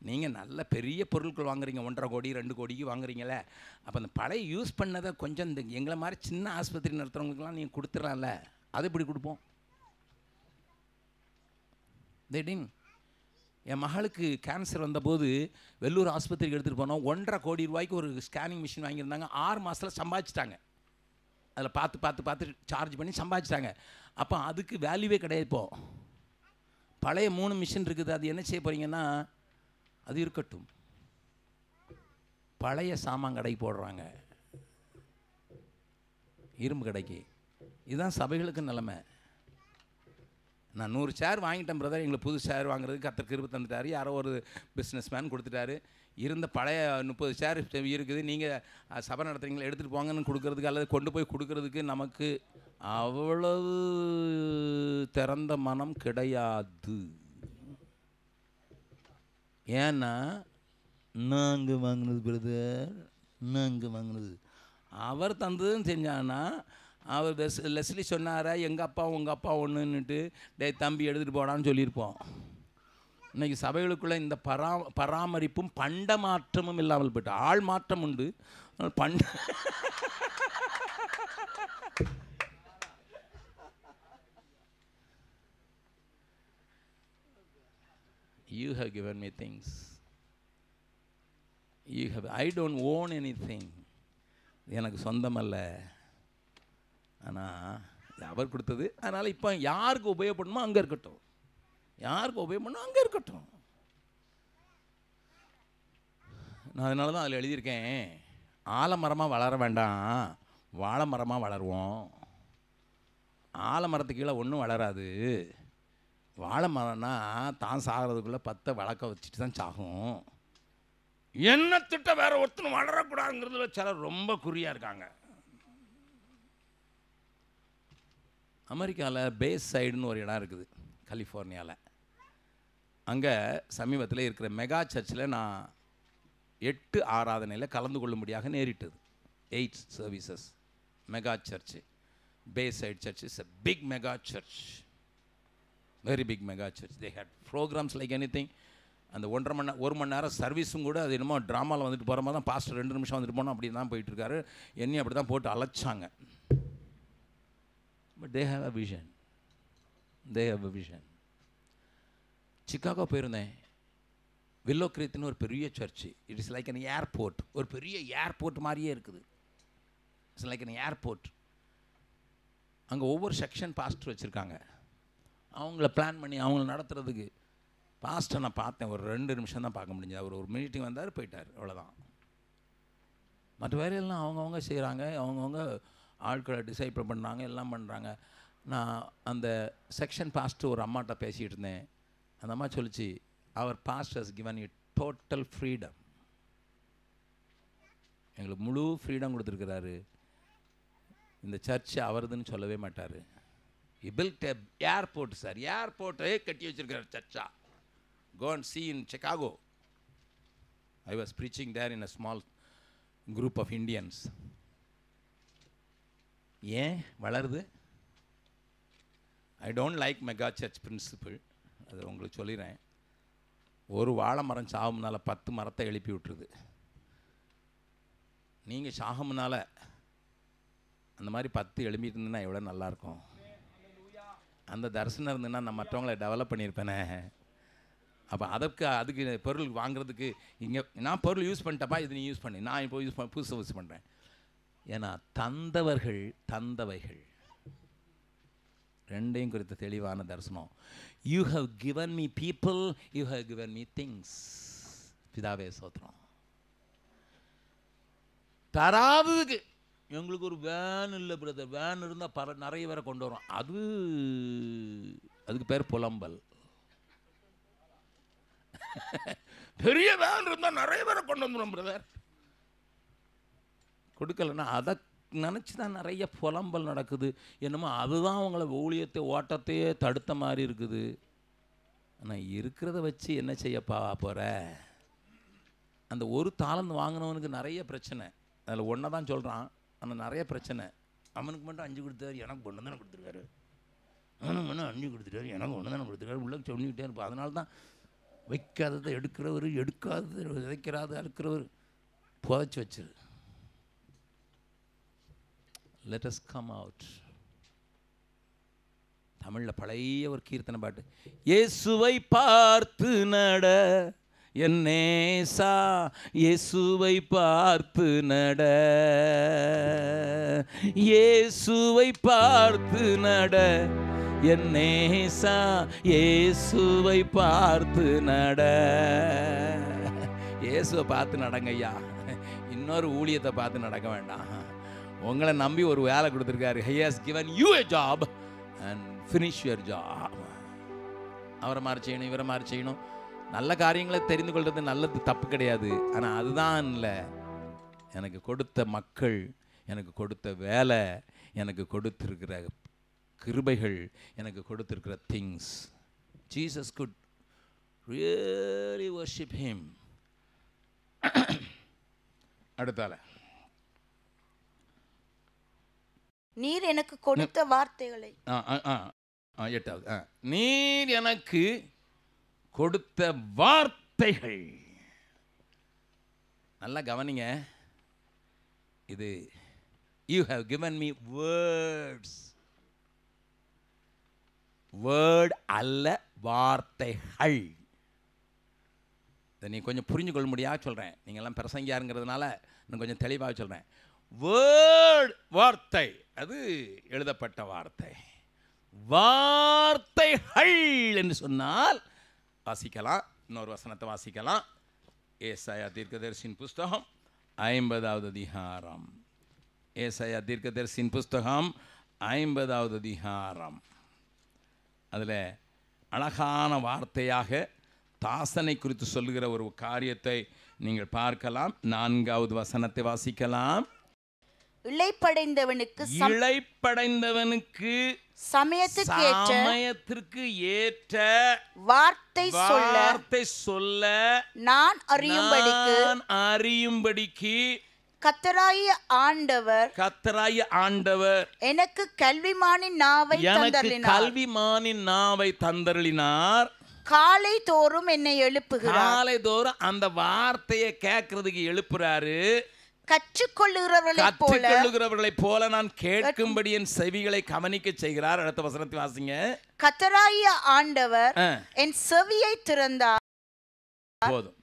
Speaker 1: நீங்கள் நல்ல பெரிய பொருட்கள் வாங்குறீங்க ஒன்றரை கோடி ரெண்டு கோடிக்கு வாங்குறீங்களே அப்போ அந்த பழைய யூஸ் பண்ணதை கொஞ்சம் இந்த எங்களை மாதிரி சின்ன ஆஸ்பத்திரி நடத்துகிறவங்களுக்குலாம் நீங்கள் கொடுத்துடலாம்ல. அதை இப்படி கொடுப்போம்? திடீன் என் மகளுக்கு கேன்சர் வந்தபோது வெள்ளூர் ஆஸ்பத்திரிக்கு எடுத்துகிட்டு போனோம். ஒன்றரை கோடி ரூபாய்க்கு ஒரு ஸ்கேனிங் மிஷின் வாங்கியிருந்தாங்க. ஆறு மாதத்தில் சம்பாதிச்சிட்டாங்க. அதில் பார்த்து பார்த்து பார்த்து சார்ஜ் பண்ணி சம்பாதிச்சிட்டாங்க. அப்போ அதுக்கு வேல்யூவே கிடையாது இப்போது பழைய மூணு மிஷின் இருக்குது. அது என்ன செய்ய போகிறீங்கன்னா அது இருக்கட்டும். பழைய சாமான் கடை போடுறாங்க. இரும்பு கடைக்கு. இதுதான் சபைகளுக்கு நிலமை. நான் நூறு சேர் வாங்கிட்டேன் பிரதர் எங்களுக்கு புது சேர் வாங்குறதுக்கு கத்தர் கிருப தந்துட்டார். யாரோ ஒரு பிஸ்னஸ் மேன் கொடுத்துட்டாரு. இருந்த பழைய முப்பது சேர் இருக்குது. நீங்கள் சபை நடத்துகிறீங்களா எடுத்துகிட்டு போங்கன்னு கொடுக்கறதுக்கு அல்லது கொண்டு போய் கொடுக்கறதுக்கு நமக்கு அவ்வளவு திறந்த மனம் கிடையாது. ஏன்னா நாங்கள் வாங்கினது பிரதர் நாங்கள் வாங்கினது. அவர் தந்ததுன்னு செஞ்சான்னா அவர் லெஸ் லெஸ்லி சொன்னாரா எங்கள் அப்பா உங்கள் அப்பா ஒன்றுன்னுட்டு டே தம்பி எடுத்துகிட்டு போடான்னு சொல்லியிருப்போம். இன்னைக்கு சபைகளுக்குள்ளே இந்த பரா பராமரிப்பும் பண்ட மாற்றமும் இல்லாமல் போயிட்டு ஆள் மாற்றம் உண்டு. பண்ட you have given me things. You have I don't own any thing எனக்கு சொந்தமல்ல. ஆனால் அவர் கொடுத்தது. அதனால் இப்போ யாருக்கு உபயோகப்படணுமோ அங்கே இருக்கட்டும். யாருக்கு உபயோகப்படணும் அங்கே இருக்கட்டும். நான் அதனால தான் அதில் எழுதியிருக்கேன். ஆலமரமாக வளர வேண்டாம். வாழைமரமாக வளருவோம். ஆலமரத்துக்கு கீழே ஒன்றும் வளராது. வாழை மரம்னா தான் சாகிறதுக்குள்ளே பத்தை வளர்க்க வச்சுட்டு தான் சாகும். என்ன திட்டம்? வேறு ஒருத்தன் வளரக்கூடாதுங்கிறதுல சிலர் ரொம்ப குறியாக இருக்காங்க. அமெரிக்காவில் பேஸ் சைடுன்னு ஒரு இடம் இருக்குது கலிஃபோர்னியாவில் அங்கே சமீபத்தில் இருக்கிற மெகா சர்ச்சில் நான் எட்டு ஆராதனையில் கலந்து கொள்ளும்படியாக நேரிட்டது. Eight services mega church base side church is a big mega church. Very big mega church they had programs like any thing அந்த ஒன்றரை மணி ஒரு மணி நேரம் சர்வீஸும் கூட அது என்னமோ ட்ராமாவில் வந்துட்டு போகிற மாதிரி தான் பாஸ்டர் ரெண்டு நிமிஷம் வந்துட்டு போனோம் அப்படி தான் போயிட்டுருக்காரு என்னையும் அப்படி தான் போட்டு அழைச்சாங்க. But they have a vision they have a vision Chicago போயிருந்தேன். வில்லோ கிரீத்னு ஒரு பெரிய church it is like an airport ஒரு பெரிய ஏர்போர்ட் மாதிரியே இருக்குது. இட்ஸ் லைக் அன் ஏர்போர்ட் அங்கே ஒவ்வொரு செக்ஷன் பாஸ்டர் வச்சுருக்காங்க. அவங்கள பிளான் பண்ணி அவங்கள நடத்துறதுக்கு. பாஸ்ட்டை நான் பார்த்தேன் ஒரு ரெண்டு நிமிஷம் தான் பார்க்க முடிஞ்சது. அவர் ஒரு மீட்டிங் வந்தார் போயிட்டார். அவ்வளோதான் மற்ற வேலையெல்லாம் அவங்கவுங்க செய்கிறாங்க அவங்கவுங்க ஆட்களை டிசைபிள் பண்ணுறாங்க எல்லாம் பண்ணுறாங்க நான் அந்த செக்ஷன் பாஸ்ட்டு ஒரு அம்மாட்ட பேசிகிட்டு இருந்தேன். அந்த அம்மா சொல்லிச்சு அவர் pastors given you total freedom எங்களுக்கு முழு ஃப்ரீடம் கொடுத்துருக்கிறாரு. இந்த சர்ச்சு அவரதுன்னு சொல்லவே மாட்டார். பில்ட் ஏர்போர்ட் சார் ஏர்போர்ட்டே கட்டி வச்சிருக்கிறார் Charcha. Go and see in Chicago. I was preaching there in a small group of Indians ஏன் வளருது? I don't like mega church principle அது உங்களுக்கு சொல்லிடுறேன் ஒரு வாழை மரம் சாகும்னால பத்து மரத்தை எழுப்பி விட்டுருது. நீங்கள் சாகும்னால அந்த மாதிரி பத்து எழுப்பிட்டு இருந்ததுன்னா எவ்வளோ நல்லாயிருக்கும் அந்த தரிசனம் இருந்ததுன்னா நான் மற்றவங்கள டெவலப் பண்ணியிருப்பேனே. அப்போ அதற்கு அதுக்கு பொருள் வாங்குறதுக்கு இங்கே நான் பொருள் யூஸ் பண்ணிட்டப்பா இது நீ யூஸ் பண்ணி. நான் இப்போ யூஸ் பண்ண புதுசு யூஸ் பண்ணுறேன் ஏன்னா தந்தவர்கள் தந்தவைகள். ரெண்டையும் குறித்த தெளிவான தரிசனம். You have given me people you have given me things பிதாவே சோத்திரம். தராததுக்கு எங்களுக்கு ஒரு வேன் இல்லை பிரதர் வேன் இருந்தால் பல நிறைய பேரை கொண்டு வரோம். அது அதுக்கு பேர் புலம்பல். பெரிய வேன் இருந்தால் நிறைய பேரை கொண்டு வந்துடும் பிரதர் கொடுக்கலன்னா அதை நினச்சி தான் நிறைய புலம்பல் நடக்குது. என்னமோ அதுதான் அவங்கள ஊழியத்தை ஓட்டத்தையே தடுத்த மாதிரி இருக்குது. ஆனால் இருக்கிறத வச்சு என்ன செய்யப்பா போகிற அந்த ஒரு தாளந்து வாங்கினவனுக்கு நிறைய பிரச்சனை. அதில் ஒன்றை தான் சொல்கிறான் ஆனால் நிறைய பிரச்சனை. அவனுக்கு மட்டும் அஞ்சு கொடுத்தாரு எனக்கு ஒன்று தானே கொடுத்துருக்காரு. அவனுக்கு மட்டும் அஞ்சு கொடுத்துட்டாரு எனக்கு ஒன்று தானே கொடுத்துருக்காரு. உள்ள சொல்லிக்கிட்டே இருப்போம் அதனால தான் வைக்காததை எடுக்கிறவர் எடுக்காததை விதைக்கிறாத அறுக்கிறவர் புதைச்சி வச்சிரு. லெட் அஸ் கம் அவுட் தமிழில் பழைய ஒரு கீர்த்தனை பாட்டு. இயேசுவை பார்த்து நட என் நேசா இயேசுவை பார்த்து நட. இயேசுவை பார்த்து நட. என் நேசா இயேசுவை பார்த்து நட. இயேசுவை பார்த்து நடங்க ஐயா இன்னொரு ஊழியத்தை பார்த்து நடக்க வேண்டாம். உங்களை நம்பி ஒரு வேலை கொடுத்துருக்காரு. He has given you a job and finish your job அவரை மாதிரி செய்யணும் இவரை மாதிரி செய்யணும். நல்ல காரியங்களை தெரிந்து கொள்வது நல்லது தப்பு கிடையாது. ஆனால் அதுதான் இல்லை. எனக்கு கொடுத்த மக்கள் எனக்கு கொடுத்த வேலை எனக்கு கொடுத்திருக்கிற கிருபைகள் எனக்கு கொடுத்திருக்கிற things Jesus good really worship him. அடுத்தால
Speaker 2: நீர் எனக்கு கொடுத்த வார்த்தைகளை.
Speaker 1: எட்டாவது. நீர் எனக்கு கொடுத்த வார்த்தைகள். நல்லா கவனிங்க. இது you have given me words word அல்ல வார்த்தைகள். இதை நீ கொஞ்சம் புரிஞ்சு கொள்ள முடியாது சொல்கிறேன் நீங்கள்லாம் பிரசங்கியாருங்கிறதுனால இன்னும் கொஞ்சம் தெளிவாக சொல்கிறேன் வேர்ட் வார்த்தை. அது எழுதப்பட்ட வார்த்தை. வார்த்தைகள் என்று சொன்னால் வாசிக்கலாம். இன்னொரு வசனத்தை வாசிக்கலாம். ஏசாயா தீர்க்கதரிசின் புஸ்தகம் ஐம்பதாவது அதிகாரம். ஏசாயா தீர்க்கதரிசின் புஸ்தகம் ஐம்பதாவது அதிகாரம். அதில் அழகான வார்த்தையாக தாசனை குறித்து சொல்லுகிற ஒரு காரியத்தை நீங்கள் பார்க்கலாம். நான்காவது வசனத்தை வாசிக்கலாம்.
Speaker 2: இளைப்படைந்தவனுக்கு சம்-
Speaker 1: இழைப்படைந்தவனுக்கு
Speaker 2: சமயத்துக்கு ஏற்ற
Speaker 1: சமயத்திற்கு ஏற்ற
Speaker 2: வார்த்தை சொல்ல
Speaker 1: வார்த்தை சொல்ல
Speaker 2: நான் அறியும்படிக்கு
Speaker 1: அறியும்படிக்கு
Speaker 2: கத்தராகிய ஆண்டவர்
Speaker 1: கத்தராய ஆண்டவர்
Speaker 2: எனக்கு கல்விமானின் நாவை தந்தருளினார்.
Speaker 1: கல்விமானின் நாவை தந்தருளினார்.
Speaker 2: காலை தோறும் என்னை எழுப்புகிறார்.
Speaker 1: காலை தோறும் அந்த வார்த்தையை கேட்கறதுக்கு எழுப்புறாரு.
Speaker 2: கற்றுக்கொள்ளுகிறவர்களைப் போல.
Speaker 1: கற்றுக்கொள்ளுகிறவர்களைப் போல நான் கேட்கும்படி என் செவிகளை கவனிக்க செய்கிறார். அடுத்த வசனத்தை வாசிங்க.
Speaker 2: கத்தராகிய ஆண்டவர் என் செவியை திறந்தார்.
Speaker 1: போதும்.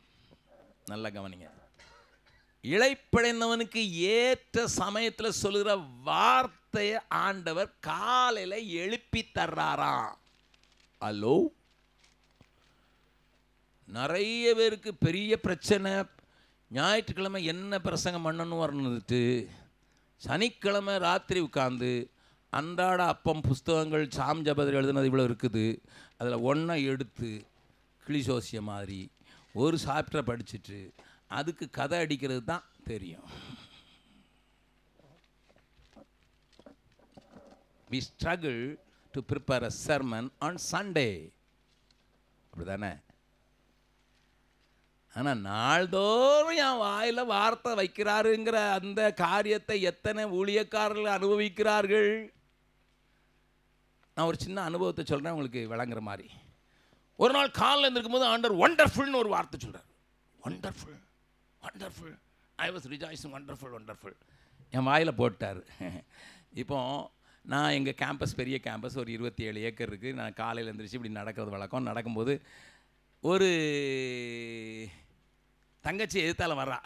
Speaker 1: நல்லா கவனிங்க. இழைப்படைந்தவனுக்கு ஏற்ற சமயத்தில் சொல்லுகிற வார்த்தையை ஆண்டவர் காலையில் எழுப்பி தர்றாராம். ஹலோ? நிறைய பேருக்கு பெரிய பிரச்சனை. ஞாயிற்றுக்கிழமை என்ன பிரசங்கம் பண்ணணும் வரணுட்டு சனிக்கிழமை ராத்திரி உட்காந்து அன்றாட அப்பம் புஸ்தகங்கள் சாம் ஜபதர் எழுதுனது இவ்வளோ இருக்குது. அதில் ஒன்றை எடுத்து கிளிசோசிய மாதிரி ஒரு சாப்டரை படிச்சுட்டு அதுக்கு கதை அடிக்கிறது தான் தெரியும். We struggle to prepare a sermon on Sunday அப்படி தானே ஆனால் நாள்தோறும் என் வாயில் வார்த்தை வைக்கிறாருங்கிற அந்த காரியத்தை எத்தனை ஊழியக்காரர்கள் அனுபவிக்கிறார்கள்? நான் ஒரு சின்ன அனுபவத்தை சொல்கிறேன் உங்களுக்கு விளங்குற மாதிரி. ஒரு நாள் காலில் இருந்திருக்கும் போது ஆண்டர் ஒண்டர்ஃபுல்னு ஒரு வார்த்தை சொல்கிறார் wonderful wonderful I was rejoicing wonderful wonderful என் வாயில் போட்டார். இப்போ நான் எங்கள் கேம்பஸ் பெரிய கேம்பஸ் ஒரு இருபத்தி ஏழு ஏக்கர் இருக்குது நான் காலையில் எழுந்திரிச்சு இப்படி நடக்கிறது வழக்கம். நடக்கும்போது ஒரு தங்கச்சி எதிர்த்தால வர்றா.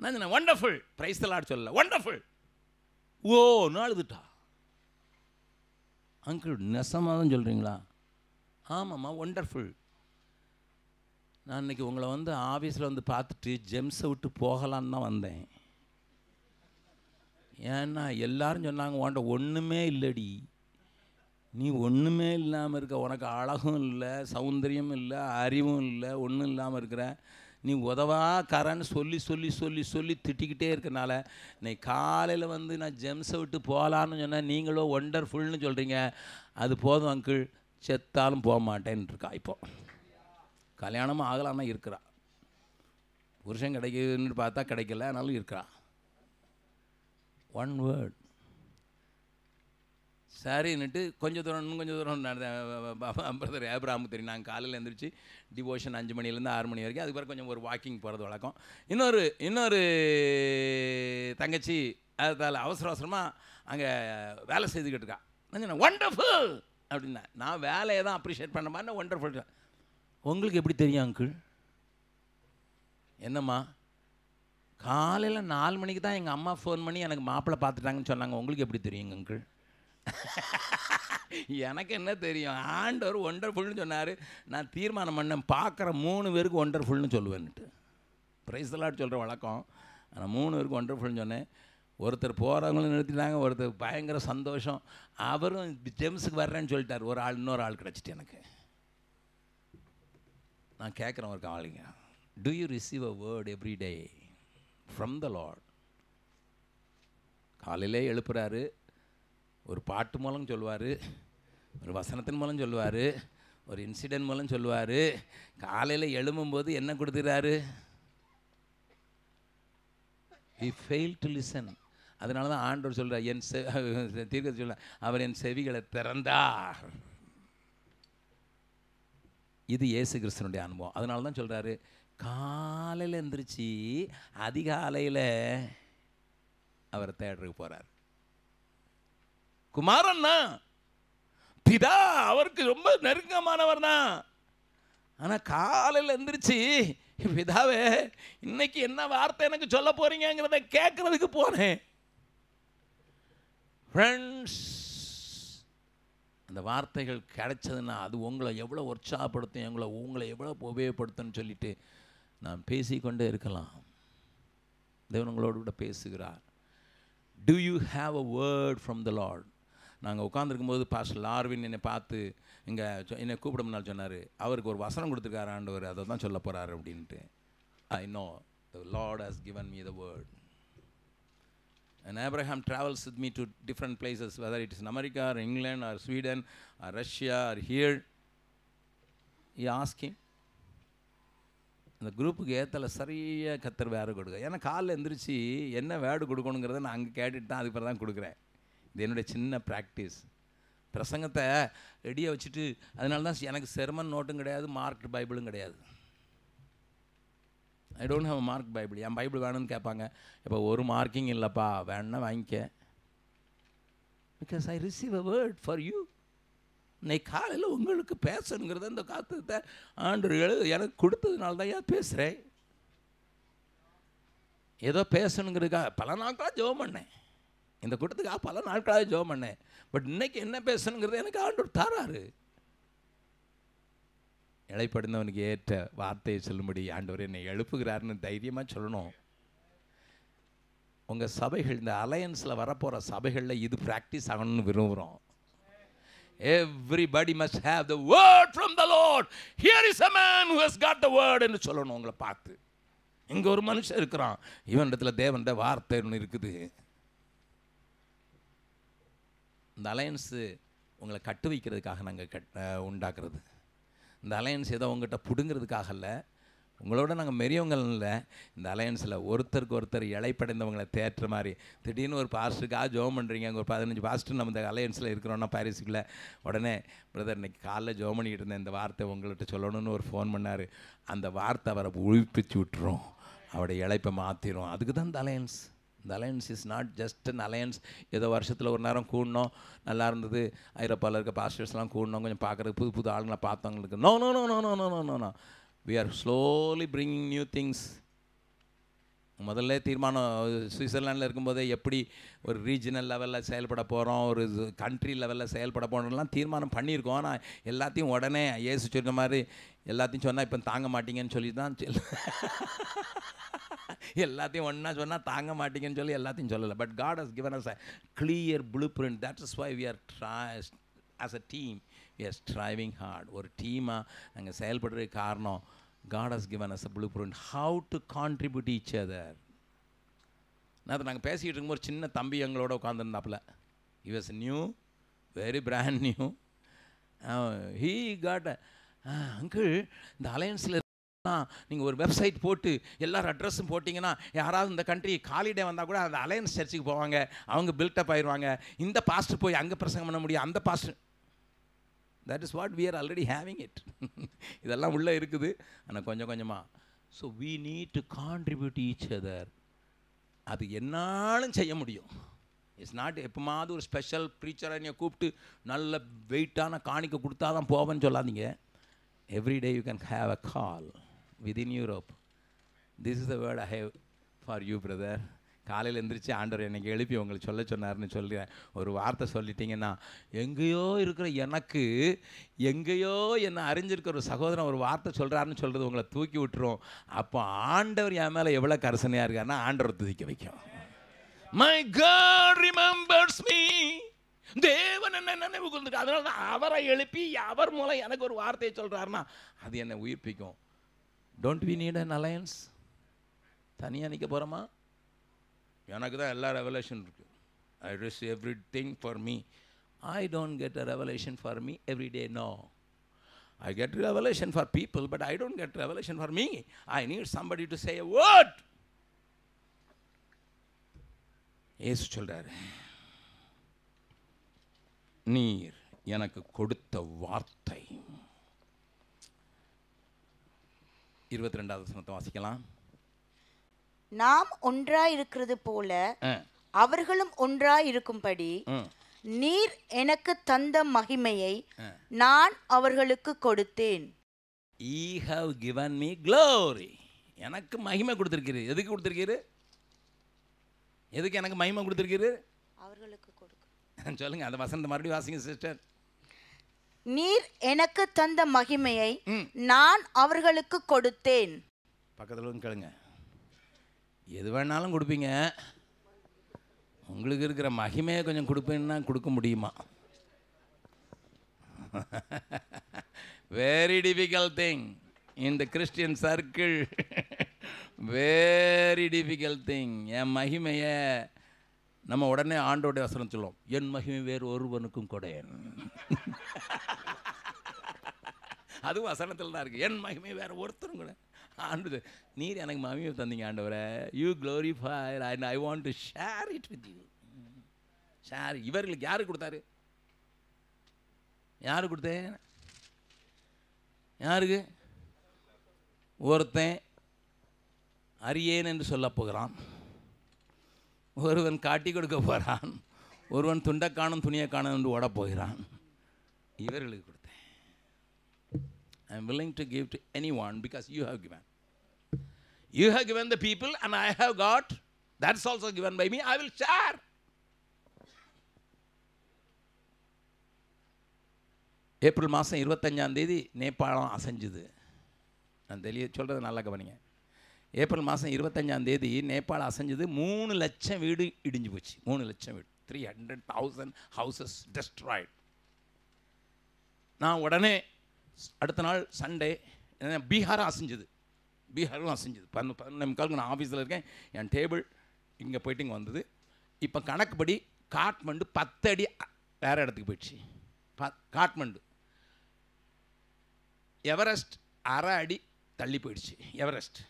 Speaker 1: நான் சொன்னேன் ஒண்டர்ஃபுல் ப்ரைஸ் தலாட் சொல்லல. ஒண்டர்ஃபுல் ஓ நாளுதுட்டா அங்கிள் நெசமாக தான் சொல்கிறீங்களா ஆமாம்மா ஒண்டர்ஃபுல் நான் இன்னைக்கு உங்களை வந்து ஆஃபீஸில் வந்து பார்த்துட்டு ஜெம்ஸை விட்டு போகலான்னு தான் வந்தேன். ஏன்னா எல்லாரும் சொன்னாங்க உன்ட்ட ஒன்றுமே இல்லடி. நீ ஒன்றுமே இல்லாமல் இருக்க. உனக்கு அழகும் இல்லை சௌந்தரியம் இல்லை அறிவும் இல்லை ஒன்றும் இல்லாமல் இருக்கிற. நீ உதவாக்காரன்னு சொல்லி சொல்லி சொல்லி சொல்லி திட்டிக்கிட்டே இருக்கனால நீ காலையில் வந்து நான் ஜெம்ஸை விட்டு போகலான்னு சொன்னேன் நீங்களும் ஒண்டர்ஃபுல்னு சொல்கிறீங்க அது போதும் அங்கிள் செத்தாலும் போக மாட்டேன்னு இருக்கா இப்போ. கல்யாணமும் ஆகலான்னா இருக்கிறா. புருஷன் கிடைக்குதுன்னு பார்த்தா கிடைக்கல ஆனாலும் இருக்கிறா. ஒன் வேர்ட் சரின்னுட்டு கொஞ்சம் தூரம் இன்னும் கொஞ்சம் தூரம் பிரதர் ஏப்ராமுக்கு தெரியும். நாங்கள் காலையில் எழுந்திரிச்சு டிவோஷன் அஞ்சு மணிலேருந்து ஆறு மணி வரைக்கும். அதுக்கு பிறகு கொஞ்சம் ஒரு வாக்கிங் போகிறது வழக்கம். இன்னொரு இன்னொரு தங்கச்சி அதால் அவசர அவசரமாக அங்கே வேலை செய்துக்கிட்டு இருக்கா. நான் ஒண்டர்ஃபுல் அப்படின்னா நான் வேலையை தான் அப்ரிஷியேட் பண்ண மாதிரி ஒண்டர்ஃபுல் உங்களுக்கு எப்படி தெரியும் அங்கிள் என்னம்மா காலையில் நாலு மணிக்கு தான் எங்கள் அம்மா ஃபோன் பண்ணி எனக்கு மாப்பிள்ளை பார்த்துட்டாங்கன்னு சொன்னாங்க. உங்களுக்கு எப்படி தெரியுங்க அங்கிள் எனக்கு என்ன தெரியும்? ஆண்டவர் ஒண்டர்ஃபுல்னு சொன்னார். நான் தீர்மானம் பண்ணேன். பார்க்குற மூணு பேருக்கு ஒண்டர்ஃபுல்னு சொல்லுவேன்ட்டு பிரைஸ்லாட் சொல்கிற வழக்கம். ஆனால் மூணு பேருக்கு ஒண்டர்ஃபுல்னு சொன்னேன். ஒருத்தர் போகிறவங்களும் நிறுத்திட்டாங்க ஒருத்தர் பயங்கர சந்தோஷம். அவரும் ஜெம்ஸுக்கு வர்றேன்னு சொல்லிட்டார். ஒரு ஆள் இன்னொரு ஆள் கிடச்சிட்டு எனக்கு. நான் கேட்குறேன் ஒரு ஆளுங்க do you receive a word every day from the lord காலையிலே எழுப்புறாரு. ஒரு பாட்டு மூலம் சொல்லுவார் ஒரு வசனத்தின் மூலம் சொல்லுவார் ஒரு இன்சிடென்ட் மூலம் சொல்லுவார் காலையில் எழும்பும்போது என்ன கொடுத்துறாரு? வி ஃபெயில் டு லிசன் அதனால தான் ஆண்டவர் சொல்கிறார் என் செ தீர்க்க சொல்ல அவர் என் செவிகளை திறந்தார். இது இயேசு கிறிஸ்தனுடைய அனுபவம். அதனால தான் சொல்கிறாரு காலையில் எந்திரிச்சு அதிகாலையில் அவர் தேடுறதுக்கு போகிறார் குமாரன்னா பிதா அவருக்கு ரொம்ப நெருக்கமானவர் தான் ஆனால் காலையில் எந்திரிச்சு பிதாவே இன்னைக்கு என்ன வார்த்தை எனக்கு சொல்ல போறீங்கிறத கேட்கறதுக்கு போனேன். ஃப்ரெண்ட்ஸ் அந்த வார்த்தைகள் கிடைச்சதுன்னா அது உங்களை எவ்வளோ உற்சாகப்படுத்தும் எங்களை உங்களை எவ்வளோ உபயோகப்படுத்தும்னு சொல்லிட்டு நான் பேசிக்கொண்டே இருக்கலாம். தேவன் உங்களோடு கூட பேசுகிறார். Do you have a word from the lord நாங்கள் உட்காந்துருக்கும் போது பாஸ்டர் லார்வின் என்னை பார்த்து இங்கே என்னை கூப்பிடம்னால் சொன்னார் அவருக்கு ஒரு வசனம் கொடுத்துருக்காரு ஆண்டவர் அதை தான் சொல்ல போகிறார் அப்படின்ட்டு I know the lord has given me the word And Abraham travels with me to different places, whether it is in America or England or Sweden or Russia or here. He him. அந்த குரூப்புக்கு ஏற்றல சரியாக கத்தர் வேறு கொடுக்க ஏன்னா காலைல எந்திரிச்சு என்ன வேர்டு கொடுக்கணுங்கிறத நான் அங்கே கேட்டுட்டு தான் அதுக்கு தான் கொடுக்குறேன் இது என்னுடைய சின்ன ப்ராக்டிஸ் பிரசங்கத்தை ரெடியாக வச்சுட்டு அதனால தான் எனக்கு செர்மன் நோட்டும் கிடையாது மார்க் பைபிளும் கிடையாது. I don't have mark Bible N Bible வேணும்னு கேட்பாங்க. இப்போ ஒரு மார்க்கிங் இல்லைப்பா வேணுன்னா வாங்கிக்க. Because I receive a word for you இன்னைக்கு காலையில் உங்களுக்கு பேசணுங்கிறத இந்த காத்தத்தை ஆண்டு எழுது எனக்கு கொடுத்ததுனால தான் ஏன் பேசுகிறேன் ஏதோ பேசணுங்கிறதுக்காக பல நாட்களாக ஜெபம் பண்ணேன். இந்த கூட்டத்துக்காக பல நாட்களாக ஜோம் பண்ணேன். பட் இன்னைக்கு என்ன பேசணுங்கிறது எனக்கு ஆண்டோர் தாராரு. இழைப்படுந்தவனுக்கு ஏற்ற வார்த்தையை சொல்லும்படி ஆண்டவர் என்னை எழுப்புகிறாருன்னு தைரியமாக சொல்லணும். உங்கள் சபைகள் இந்த அலையன்ஸில் வரப்போகிற சபைகளில் இது ப்ராக்டிஸ் ஆகணும்னு விரும்புகிறோம் everybody must have the word from the lord here is a man who has got the word என்று சொல்லணும் உங்களை பார்த்து. இங்கே ஒரு மனுஷன் இருக்கிறான். இவன் இடத்துல வார்த்தை ஒன்று இருக்குது. இந்த அலையன்ஸு உங்களை கட்டு வைக்கிறதுக்காக நாங்கள் கட் உண்டாக்குறது. இந்த அலையன்ஸ் ஏதோ உங்கள்கிட்ட பிடுங்கிறதுக்காக இல்லை உங்களோட நாங்கள் மெரியவங்கள் இல்லை. இந்த அலையன்ஸில் ஒருத்தருக்கு ஒருத்தர் இழைப்படைந்தவங்களை தேற்ற மாதிரி திடீர்னு ஒரு பாஸ்டருக்காக ஜோம் பண்ணுறீங்க அங்கே ஒரு பதினஞ்சு பாஸ்டர் நம்ம இந்த அலையன்ஸில் இருக்கிறோன்னா பாரிஸுக்குள்ளே உடனே பிரதர் இன்றைக்கி காலைல ஜோம் பண்ணிக்கிட்டு இருந்தேன் இந்த வார்த்தை உங்கள்கிட்ட சொல்லணும்னு ஒரு ஃபோன் பண்ணார். அந்த வார்த்தை அவரை உயிர்ப்பிச்சு விட்டுரும். அவருடைய இழைப்பை மாற்றிடும் அதுக்கு தான் இந்த அலையன்ஸ். இந்த alliance is not just an alliance ஏதோ வருஷத்தில் ஒரு நேரம் கூடணும் நல்லா இருந்தது. ஐரோப்பாவில் இருக்க பாஸ்டர்ஸ்லாம் கூடணும் கொஞ்சம் பார்க்குறதுக்கு புது புது ஆளுங்களை பார்த்தவங்களுக்கு. No no no no no no no no no we are slowly bringing new things முதல்ல தீர்மானம் சுவிட்சர்லாண்டில் இருக்கும்போதே எப்படி ஒரு ரீஜனல் லெவலில் செயல்பட போகிறோம் ஒரு கண்ட்ரி லெவலில் செயல்பட போகிறோம்லாம் தீர்மானம் பண்ணியிருக்கோம். ஆனால் எல்லாத்தையும் உடனே ஏசு சொன்ன மாதிரி எல்லாத்தையும் சொன்னால் இப்போ தாங்க மாட்டீங்கன்னு சொல்லி தான் எல்லாத்தையும் ஒன்றா சொன்னால் தாங்க மாட்டீங்கன்னு சொல்லி எல்லாத்தையும் சொல்லலை. But God has given us a clear blueprint that is why we are draw as a team we are striving hard ஒரு டீமாக நாங்கள் செயல்படுறதுக்கு காரணம் God has given us a blueprint how to contribute each other நேற்று நாங்கள் பேசிக்கிட்டு இருக்கும்போது சின்ன தம்பி எங்களோட உட்காந்துருந்தாப்புல he was new very brand new he got uncle இந்த அலையன்ஸில் நீங்கள் ஒரு வெப்சைட் போட்டு எல்லாரும் அட்ரஸும் போட்டிங்கன்னா யாராவது இந்த கண்ட்ரி காலிடே வந்தால் கூட அந்த அலையன்ஸ் சர்ச்சுக்கு போவாங்க. அவங்க பில்டப் ஆயிடுவாங்க இந்த பாஸ்ட் போய் அங்கே பிரசங்கம் பண்ண முடியும். அந்த past that is what we are already having it இதெல்லாம் உள்ளே இருக்குது. ஆனால் கொஞ்சம் கொஞ்சமாக so we need to contribute each other அது என்னாலும் செய்ய முடியும். இட்ஸ் நாட் எப்போமாவது ஒரு ஸ்பெஷல் ப்ரீச்சரை நீங்கள் கூப்பிட்டு நல்ல வெயிட்டான காணிக்க கொடுத்தா தான் போவேன்னு சொல்லாதீங்க. Every day you can have a call within Europe this is the word I have for you brother காலையில் எந்திரிச்சு ஆண்டவர் என்னைக்கு எழுப்பி உங்களுக்கு சொல்ல சொன்னார்னு சொல்கிறேன் ஒரு வார்த்தை சொல்லிட்டீங்கன்னா எங்கேயோ இருக்கிற எனக்கு எங்கேயோ என்னை அறிஞ்சிருக்கிற ஒரு சகோதரன் ஒரு வார்த்தை சொல்கிறாருன்னு சொல்கிறது உங்களை தூக்கி விட்டுரும். அப்போ ஆண்டவர் என் மேலே எவ்வளோ கரசனையாக இருக்காருன்னா ஆண்டவர் துதிக்க வைக்கும். மை காட் ரிமெம்பர்ஸ் மீ தேவன் என்ன நினைவு கொண்டு அதனால தான் அவரை எழுப்பி அவர் மூலம் எனக்கு ஒரு வார்த்தையை சொல்கிறாருன்னா அது என்னை உயிர்ப்பிக்கும். Don't we need an alliance தனியாக நிற்க போகிறோமா எனக்கு தான் எல்லா ரெவலேஷன் இருக்குது I rise everything for me I don't get a revelation for me every day no I get revelation for people but I don't get revelation for me I need somebody to say word ஏசு சொல்றாரு நீர் எனக்கு கொடுத்த வார்த்தை. இருபத்தி ரெண்டாவது வசனத்தை வாசிக்கலாம்.
Speaker 2: நாம் ஒன்றாயிருக்கிறது போல அவர்களும் ஒன்றாயிருக்கும்படி
Speaker 1: ம்,
Speaker 2: நீர் எனக்கு தந்த மகிமையை நான் அவர்களுக்கு கொடுத்தேன்.
Speaker 1: Ye have given me glory. எனக்கு மகிமை கொடுத்துருக்கீரு எதுக்கு கொடுத்துருக்கீரு எதுக்கு எனக்கு மகிமை கொடுத்துருக்கீரு
Speaker 2: அவர்களுக்கு கொடுக்க.
Speaker 1: சொல்லுங்க அந்த வசந்த மறுபடியும் வாசிங்க சிஸ்டர்
Speaker 2: நீர் எனக்கு தந்த மகிமையை. நான் அவர்களுக்கு கொடுத்தேன்.
Speaker 1: பக்கத்தில் கேளுங்க. எது வேணாலும் கொடுப்பீங்க. உங்களுக்கு இருக்கிற மகிமையை கொஞ்சம் கொடுப்பேன்னா கொடுக்க முடியுமா? Very difficult thing in the Christian circle very difficult thing என் மகிமையை நம்ம உடனே ஆண்டோடைய வசனம் சொல்லுவோம் என் மகிமை வேறு ஒருவனுக்கும் கொடையன். அது வசனத்தில் தான் இருக்குது என் மகிமை வேறு ஒருத்தரும் கூட ஆண்டு நீர் எனக்கு மகிமை தந்தீங்க ஆண்டவரை. You glorify and I want to share it with you share இவர்களுக்கு யார் கொடுத்தாரு? யார் கொடுத்தேன் யாருக்கு? ஒருத்தன் அறியேன் என்று சொல்லப் போகிறான். ஒருவன் காட்டி கொடுக்க போகிறான் ஒருவன் துண்டை காணும் துணியை காணும் என்று ஓட போகிறான். இவர்களுக்கு கொடுத்தேன். I am willing to give to anyone because you have given you have given the people and I have got that's also given by me I will share April மாதம் இருபத்தஞ்சாந்தேதி நேபாளம் அசைஞ்சுது. நான் தெளிய சொல்கிறது நல்லா கவனிங்க. ஏப்ரல் மாதம் இருபத்தஞ்சாம் தேதி நேபாள் அசைஞ்சது மூணு லட்சம் வீடு இடிஞ்சு போச்சு. மூணு லட்சம் வீடு. Three hundred thousand houses destroyed நான் உடனே அடுத்த நாள் சண்டே பீகாரும் அசைஞ்சது. பீகாரும் அசைஞ்சது. பதினொன்று பதினொன்று முக்காலுக்கு நான் ஆஃபீஸில் இருக்கேன். என் டேபிள் இங்கே போயிட்டு இங்கே வந்தது. இப்போ கணக்குப்படி காட்மண்டு பத்து அடி வேறு இடத்துக்கு போயிடுச்சு. ப காட்மண்டு. எவரெஸ்ட் அரை அடி தள்ளி போயிடுச்சு. எவரெஸ்ட்.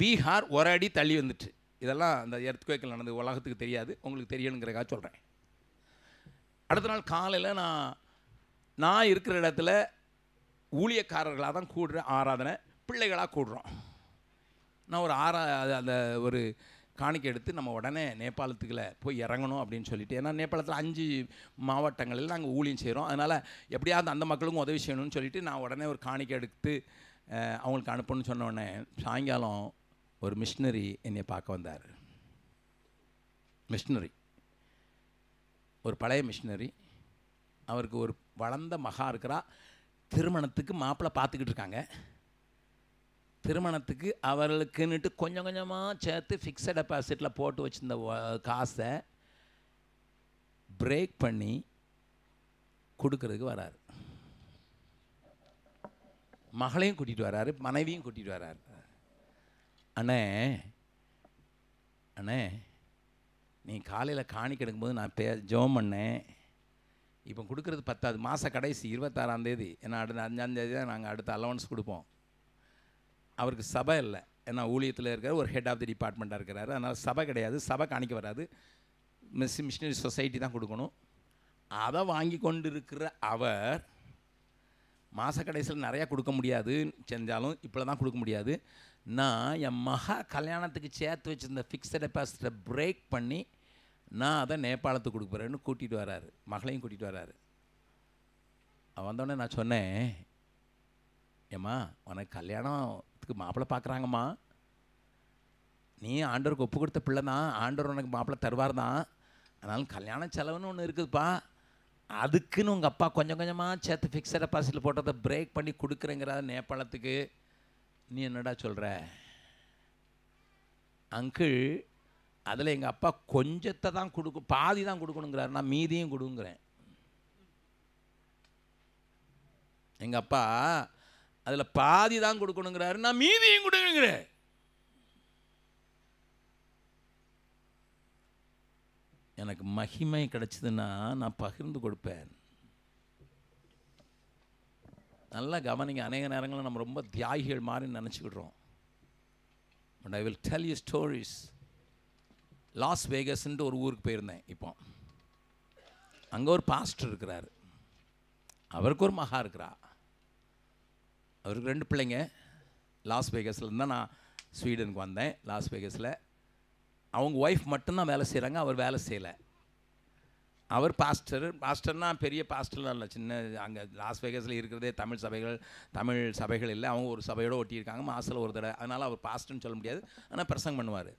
Speaker 1: பீகார் ஒரு அடி தள்ளி வந்துட்டு. இதெல்லாம் அந்த எர்த்குவேக்கில் நடந்தது உலகத்துக்கு தெரியாது. உங்களுக்கு தெரியணுங்கிறக்காக சொல்கிறேன் அடுத்த நாள் காலையில் நான் நான் இருக்கிற இடத்துல ஊழியக்காரர்களாக தான் கூடுற ஆராதனை பிள்ளைகளாக கூடுறோம். நான் ஒரு ஆரா அந்த ஒரு காணிக்கை எடுத்து நம்ம உடனே நேபாளத்துக்குள்ளே போய் இறங்கணும் அப்படின்னு சொல்லிட்டு. ஏன்னா நேபாளத்தில் அஞ்சு மாவட்டங்களில் நாங்கள் ஊழியம் செய்கிறோம் அதனால் எப்படியாவது அந்த மக்களுக்கும் உதவி செய்யணும்னு சொல்லிட்டு நான் உடனே ஒரு காணிக்கை எடுத்து அவங்களுக்கு அனுப்பணும்னு சொன்ன உடனே சாயங்காலம் ஒரு மிஷினரி என்னை பார்க்க வந்தார். மிஷினரி ஒரு பழைய மிஷினரி அவருக்கு ஒரு வளர்ந்த மகா இருக்கிறா. திருமணத்துக்கு மாப்பிள்ளை பார்த்துக்கிட்டு இருக்காங்க. திருமணத்துக்கு அவர்களுக்குன்னுட்டு கொஞ்சம் கொஞ்சமாக சேர்த்து ஃபிக்ஸட் டெபாசிட்டில் போட்டு வச்சுருந்த காசை பிரேக் பண்ணி கொடுக்கறதுக்கு வராரு. மகளையும் கூட்டிகிட்டு வராரு மனைவியும் கூட்டிகிட்டு வராரு. அண்ணே அண்ணே நீ காலையில் காணிக்கை எடுக்கும்போது நான் பே ஜோம் பண்ணேன். இப்போ கொடுக்குறது பத்தாது. மாத கடைசி இருபத்தாறாந்தேதி ஏன்னா அடுத்த அஞ்சாந்தேதி தான் நாங்கள் அடுத்த அலவன்ஸ் கொடுப்போம். அவருக்கு சபை இல்லை. ஏன்னா ஊழியத்தில் இருக்கிற ஒரு ஹெட் ஆஃப் தி டிபார்ட்மெண்ட்டாக இருக்கிறாரு. அதனால் சபை கிடையாது. சபை காணிக்க வராது. மிஸ் மிஷினரி சொசைட்டி தான் கொடுக்கணும். அதை வாங்கி கொண்டு இருக்கிற அவர் மாத கடைசியில் நிறையா கொடுக்க முடியாது. செஞ்சாலும் இப்போ தான் கொடுக்க முடியாது. நான் என் மகா கல்யாணத்துக்கு சேர்த்து வச்சுருந்த ஃபிக்ஸட் டெபாசிட்டை பிரேக் பண்ணி நான் அதை நேபாளத்துக்கு கொடுக்க போகிறேன்னு கூட்டிகிட்டு வராரு. மகளையும் கூட்டிகிட்டு வராரு. அவன் வந்தோடனே நான் சொன்னேன் ஏம்மா உனக்கு கல்யாணத்துக்கு மாப்பிள்ளை பார்க்குறாங்கம்மா. நீ ஆண்டவருக்கு ஒப்பு கொடுத்த பிள்ளை தான். ஆண்டவர் உனக்கு மாப்பிள்ளை தருவார் தான். அதனால கல்யாண செலவுன்னு ஒன்று இருக்குதுப்பா. அதுக்குன்னு உங்கள் அப்பா கொஞ்சம் கொஞ்சமாக சேர்த்து ஃபிக்ஸட் டெபாசிட்டில் போட்டதை பிரேக் பண்ணி கொடுக்குறேங்கிறத நேபாளத்துக்கு. நீ என்னடா சொல்கிற அங்கிள் அதில் எங்கள் அப்பா கொஞ்சத்தை தான் கொடுக்கு பாதி தான் கொடுக்கணுங்கிறார் நான் மீதியும் கொடுங்குறேன். எங்கள் அப்பா அதில் பாதி தான் கொடுக்கணுங்கிறாரு நான் மீதியும் கொடுக்கணுங்கிறேன் எனக்கு மகிமை கிடச்சிதுன்னா நான் பகிர்ந்து கொடுப்பேன். நல்லா கவனிங்க. அநேக நேரங்களில் நம்ம ரொம்ப தியாகிகள் மாதிரி நினச்சிக்கிடுறோம். But I will tell you stories Las வேகஸ்ன்ட்டு ஒரு ஊருக்கு போயிருந்தேன் இப்போ. அங்கே ஒரு பாஸ்டர் இருக்கிறார். அவருக்கு ஒரு மகா இருக்கிறா. அவருக்கு ரெண்டு பிள்ளைங்க. லாஸ் வேகஸ்லேருந்து தான் நான் ஸ்வீடனுக்கு வந்தேன். லாஸ் வேகஸில் அவங்க ஒய்ஃப் மட்டும்தான் வேலை செய்கிறாங்க அவர் வேலை செய்யலை. அவர் பாஸ்டர் பாஸ்டர்னால் பெரிய பாஸ்டர்லாம் இல்லை. சின்ன அங்கே லாஸ் வேகஸில் இருக்கிறதே தமிழ் சபைகள் தமிழ் சபைகள் இல்லை. அவங்க ஒரு சபையோடு ஒட்டியிருக்காங்க. மாதத்தில் ஒரு தடவை. அதனால் அவர் பாஸ்டர்னு சொல்ல முடியாது. ஆனால் பிரசங்கம் பண்ணுவார்.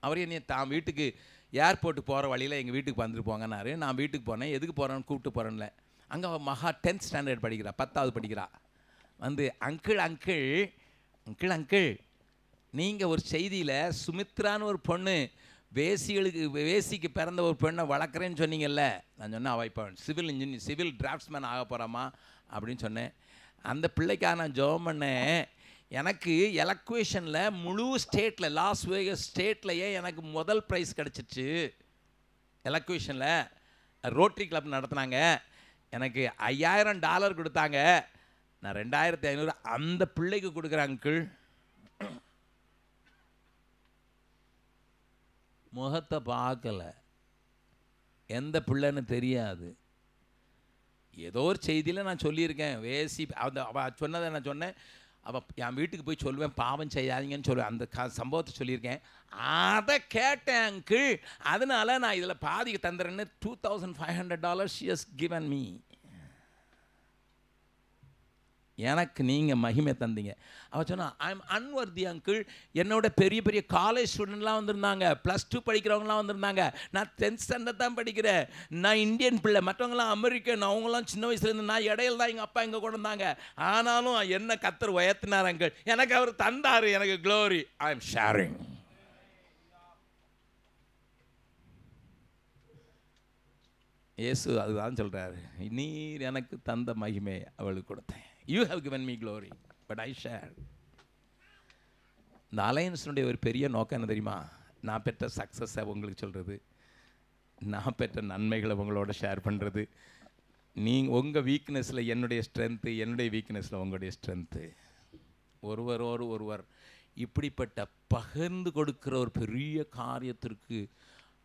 Speaker 1: அவர் என்னை தான் வீட்டுக்கு ஏர்போர்ட்டுக்கு போகிற வழியில் எங்கள் வீட்டுக்கு வந்துட்டு போங்கன்னாரு. நான் வீட்டுக்கு போனேன். எதுக்கு போகிறேன்னு கூப்பிட்டு போகிறேன்ல அங்கே அவள் மகா டென்த் ஸ்டாண்டர்ட் படிக்கிறா. பத்தாவது படிக்கிறா. வந்து அங்கிள் அங்கிள் அங்கிள் அங்கிள் நீங்கள் ஒரு செய்தியில் சுமித்ரான்னு ஒரு பொண்ணு வேசிகளுக்கு வேசிக்கு பிறந்த ஒரு பெண்ணை வளர்க்குறேன்னு சொன்னீங்கல்ல? நான் சொன்னேன் அவள் இப்போ சிவில் இன்ஜினியர் சிவில் டிராஃப்ட்ஸ்மேன் ஆக போகிறாமா அப்படின்னு சொன்னேன். அந்த பிள்ளைக்காக நான் ஜெபம் பண்ணேன் எனக்கு எலக்குவேஷனில் முழு ஸ்டேட்டில் லாஸ் வேகஸ் ஸ்டேட்லையே எனக்கு முதல் ப்ரைஸ் கிடச்சிச்சு. எலக்குவேஷனில் ரோட்டரி கிளப் நடத்துனாங்க. எனக்கு ஐயாயிரம் டாலர் கொடுத்தாங்க. நான் ரெண்டாயிரத்தி ஐநூறு அந்த பிள்ளைக்கு கொடுக்குறேன் அங்கிள் முகத்தை பார்க்கல. எந்த பிள்ளைன்னு தெரியாது. ஏதோ ஒரு செய்தியில் நான் சொல்லியிருக்கேன். வேசி அந்த அவள் சொன்னதை நான் சொன்னேன். அவள் என் வீட்டுக்கு போய் சொல்லுவேன். பாவம் செய்யாதீங்கன்னு சொல்லுவேன். அந்த க சம்பவத்தை சொல்லியிருக்கேன். அதை கேட்டேன் அங்கிள் அதனால நான் இதில் பாதிக்கு தந்துறேன்னு two thousand five hundred dollars has given me எனக்கு நீங்கள் மகிமை தந்தீங்க. அவள் சொன்னா ஐ அன்வர்தி அங்கிள் என்னோட பெரிய பெரிய காலேஜ் ஸ்டூடெண்ட்லாம் வந்திருந்தாங்க. ப்ளஸ் டூ படிக்கிறவங்களாம் வந்திருந்தாங்க. நான் டென்த் ஸ்டாண்டர்ட் தான் படிக்கிறேன். நான் இந்தியன் பிள்ளை. மற்றவங்களாம் அமெரிக்கன் அவங்களாம் சின்ன வயசுலேருந்து நான் இடையில தான் எங்கள் அப்பா இங்கே கொண்டு வந்தாங்க ஆனாலும் என்ன கத்தர் உயர்த்தினார் அங்கிள் எனக்கு அவர் தந்தார். எனக்கு க்ளோரி ஐ எம் ஷேரிங் இயேசு அதுதான் சொல்கிறாரு நீர் எனக்கு தந்த மகிமை அவளுக்கு கொடுத்தேன். You have given me glory but I share இந்த அலையன்ஸினுடைய ஒரு பெரிய நோக்கம் என்ன தெரியுமா? நான் பெற்ற சக்ஸஸை உங்களுக்கு சொல்கிறது நான் பெற்ற நன்மைகளை உங்களோட ஷேர் பண்ணுறது நீங்கள் உங்கள் வீக்னஸில் என்னுடைய ஸ்ட்ரென்த்து என்னுடைய வீக்னஸில் உங்களுடைய ஸ்ட்ரென்த்து ஒருவரோடு ஒருவர் இப்படிப்பட்ட பகிர்ந்து கொடுக்கிற ஒரு பெரிய காரியத்திற்கு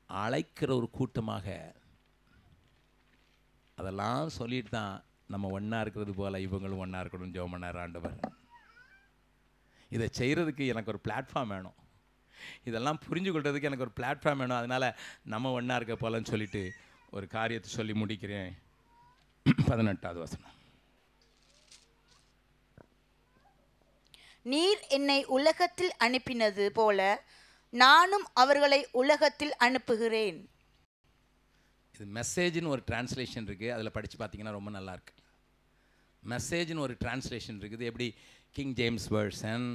Speaker 1: அழைக்கிற ஒரு கூட்டமாக அதெல்லாம் சொல்லிட்டு தான் நம்ம ஒன்றா இருக்கிறது போல் இவங்களும் ஒன்றா இருக்கணும் ஜெபம் பண்ணார் ஆண்டவர். இதை செய்கிறதுக்கு எனக்கு ஒரு பிளாட்ஃபார்ம் வேணும். இதெல்லாம் புரிஞ்சு கொள்றதுக்கு எனக்கு ஒரு பிளாட்ஃபார்ம் வேணும். அதனால் நம்ம ஒன்றா இருக்க போலன்னு சொல்லிட்டு ஒரு காரியத்தை சொல்லி முடிக்கிறேன். பதினெட்டாவது வசனம்.
Speaker 2: நீர் என்னை உலகத்தில் அனுப்பினது போல நானும் அவர்களை உலகத்தில் அனுப்புகிறேன்.
Speaker 1: இது மெசேஜ்னு ஒரு டிரான்ஸ்லேஷன் இருக்குது அதில் படித்து பார்த்தீங்கன்னா ரொம்ப நல்லா இருக்கு. மெசேஜ்னு ஒரு டிரான்ஸ்லேஷன் இருக்குது. எப்படி கிங் ஜேம்ஸ் வேர்ஷன்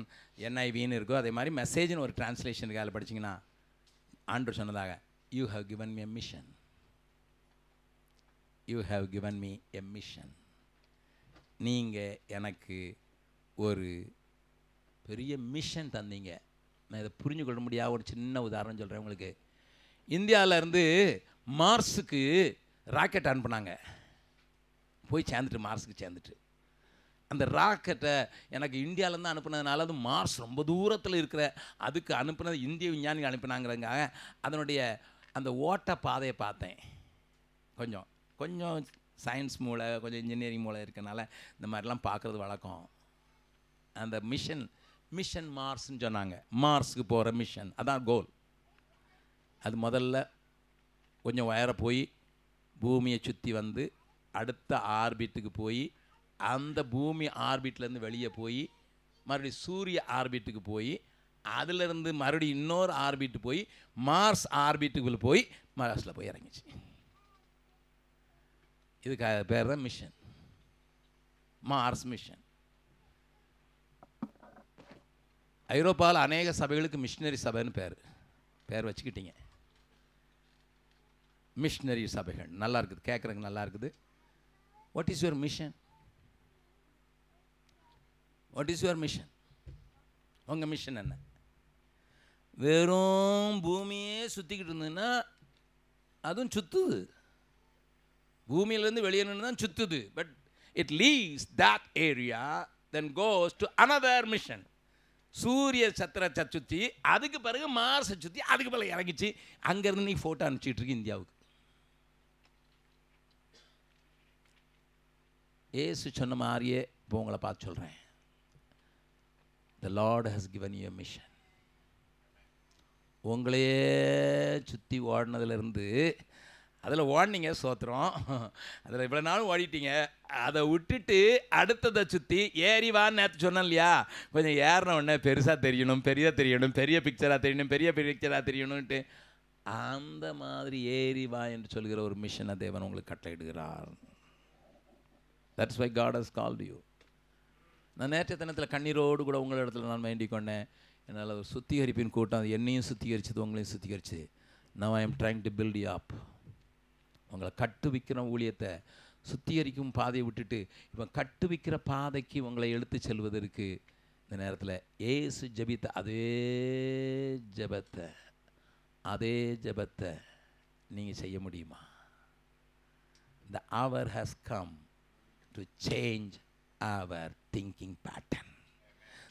Speaker 1: என்ஐவின்னு இருக்கோ அதே மாதிரி மெசேஜ்னு ஒரு டிரான்ஸ்லேஷன் இருக்குது அதில் படிச்சிங்கன்னா ஆண்டு சொன்னதாக you have given me a mission you have given me a mission நீங்கள் எனக்கு ஒரு பெரிய மிஷன் தந்தீங்க. நான் இதை புரிஞ்சு கொள்ள முடியாத ஒரு சின்ன உதாரணம் சொல்கிறேன் உங்களுக்கு. இந்தியாவிலேருந்து மார்ஸுக்கு ராக்கெட் அனுப்புனாங்க போய் சேர்ந்துட்டு மார்ஸுக்கு சேர்ந்துட்டு. அந்த ராக்கெட்டை எனக்கு இந்தியாவிலேருந்து அனுப்புனதுனால அது மார்ஸ் ரொம்ப தூரத்தில் இருக்கிற அதுக்கு அனுப்புனது இந்திய விஞ்ஞானிகள் அனுப்பினாங்கிறதுக்காக அதனுடைய அந்த ஓட்ட பாதையை பார்த்தேன். கொஞ்சம் கொஞ்சம் சயின்ஸ் மூளை கொஞ்சம் இன்ஜினியரிங் மூளை இருக்கனால இந்த மாதிரிலாம் பார்க்குறது வழக்கம். அந்த மிஷன் மிஷன் மார்ஸ்னு சொன்னாங்க. மார்ஸுக்கு போகிற மிஷன் அதான் கோல் அது முதல்ல கொஞ்சம் உயர போய் பூமியை சுற்றி வந்து அடுத்த ஆர்பிட்டுக்கு போய் அந்த பூமி ஆர்பிட்லேருந்து வெளியே போய் மறுபடியும் சூரிய ஆர்பிட்டுக்கு போய் அதிலிருந்து மறுபடியும் இன்னொரு ஆர்பிட்டு போய் மார்ஸ் ஆர்பிட்டுக்குள்ளே போய் மார்ஸில் போய் இறங்கிச்சு. இதுக்கு பேர் தான் மிஷன் மார்ஸ் மிஷன் ஐரோப்பாவில் அநேக சபைகளுக்கு மிஷினரி சபைன்னு பேர். பேர் வச்சுக்கிட்டீங்க. மிஷினரி சபைகள். நல்லா இருக்குது. கேட்குறதுக்கு நல்லா இருக்குது. What is your mission what is your mission உங்கள் மிஷன் என்ன? வெறும் பூமியே சுற்றிக்கிட்டு இருந்ததுன்னா அதுவும் சுற்றுது பூமியிலேருந்து வெளியே நின்று தான் சுற்றுது but it leaves that area then goes to another mission சூரிய சத்திரத்தை சுற்றி அதுக்கு பிறகு மார்ஸை சுற்றி அதுக்கு பிறகு இறங்கிச்சு. அங்கேருந்து நீ ஃபோட்டோ அனுப்பிச்சிட்ருக்கு இந்தியாவுக்கு. ஏசு சொன்ன மாதிரியே இப்போ உங்களை பார்த்து சொல்கிறேன் the lord has given you mission உங்களையே சுற்றி ஓடினதுலேருந்து அதில் ஓடினீங்க சோத்திரம். அதில் இவ்வளோ நாளும் ஓடிட்டீங்க. அதை விட்டுட்டு அடுத்ததை சுற்றி ஏறி வான்னு நேற்று சொன்னேன் இல்லையா? கொஞ்சம் ஏறின உடனே பெருசாக தெரியணும் பெரிய தெரியணும் பெரிய பிக்சராக தெரியணும் பெரிய பிக்சராக தெரியணும்ன்ட்டு அந்த மாதிரி ஏறி வா என்று சொல்கிற ஒரு மிஷனை தேவன் உங்களுக்கு கட்டளையிடுகிறார். That's why God has call you நான் நேற்றைய தினத்தில் கண்ணீரோடு கூட உங்கள் இடத்துல நான் வேண்டிக் கொண்டேன் என்னால் ஒரு சுத்திகரிப்பின் கூட்டம் அது என்னையும் சுத்திகரிச்சது உங்களையும் சுத்திகரிச்சு. Now I am trying to build up உங்களை கட்டுவிக்கிற ஊழியத்தை சுத்திகரிக்கும் பாதையை விட்டுட்டு இப்போ கட்டுவிக்கிற பாதைக்கு உங்களை எடுத்து செல்வதற்கு இந்த நேரத்தில் ஏசு ஜெபித்த அதே ஜபத்தை அதே ஜெபத்தை நீங்கள் செய்ய முடியுமா? The hour has come to change our thinking pattern.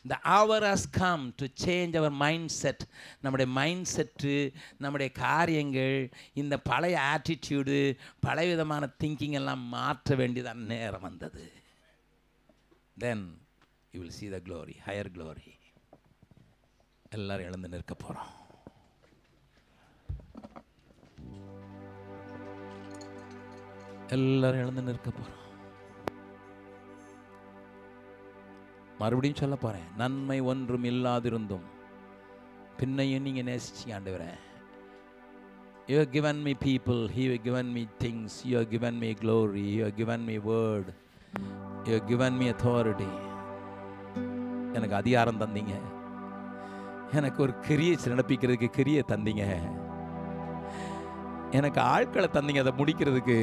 Speaker 1: The has come to change our mindset நம்முடைய மைண்ட் செட்டு நம்முடைய காரியங்கள் இந்த பழைய ஆட்டிடியூடு பழைய விதமான திங்கிங் எல்லாம் மாற்ற வேண்டியதான் நேரம் வந்தது. Then you will see the glory higher glory எல்லாரும் எழுந்து நிற்க போகிறோம் எல்லாரும் எழுந்து நிற்க போகிறோம் மறுபடியும் சொல்ல போகிறேன் நன்மை ஒன்றும் இல்லாதிருந்தும். பின்னையும் நீங்கள் நேசிச்சிங்க வரேன் you have given me people you given me things you you have given me glory you have given me word you have எனக்கு அதிகாரம் தந்தீங்க. எனக்கு ஒரு கிரியை நடப்பிக்கிறதுக்கு கிரியை தந்தீங்க. எனக்கு ஆட்களை தந்தீங்க அதை முடிக்கிறதுக்கு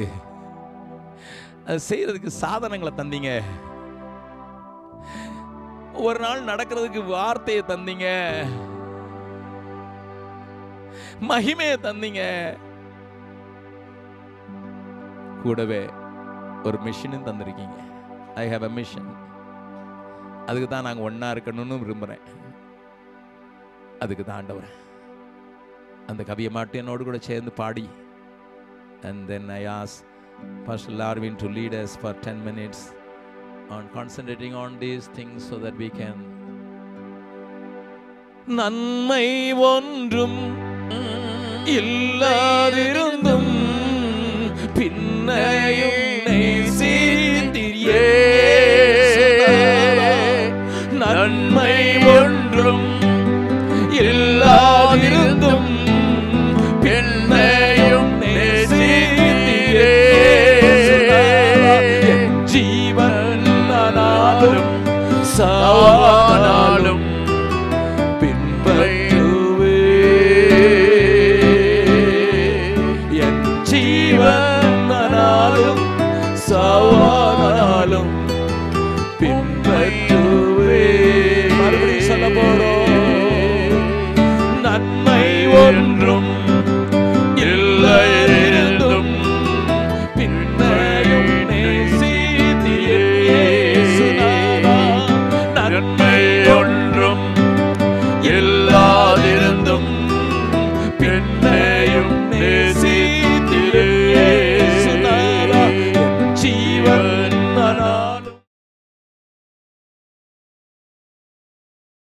Speaker 1: அதை செய்கிறதுக்கு சாதனங்களை தந்தீங்க. ஒரு நாள் நடக்கிறதுக்கு வார்த்தையை தந்தீங்க. மகிமையை தந்தீங்க. கூடவே ஒரு மிஷினும் தந்திருக்கீங்க. ஐ ஹாவ் அ மிஷன் அதுக்கு தான் நாங்கள் ஒன்றா இருக்கணும்னு விரும்புகிறேன் அதுக்கு தான் ஆண்டவர். அந்த கவியை மட்டும் என்னோடு கூட சேர்ந்து பாடி. And then I as first லார்வின் to leaders for ten minutes on concentrating on these things so that we can நன்மை ஒன்றும் இல்லாதிருந்தும் பின்னையும் Oh, oh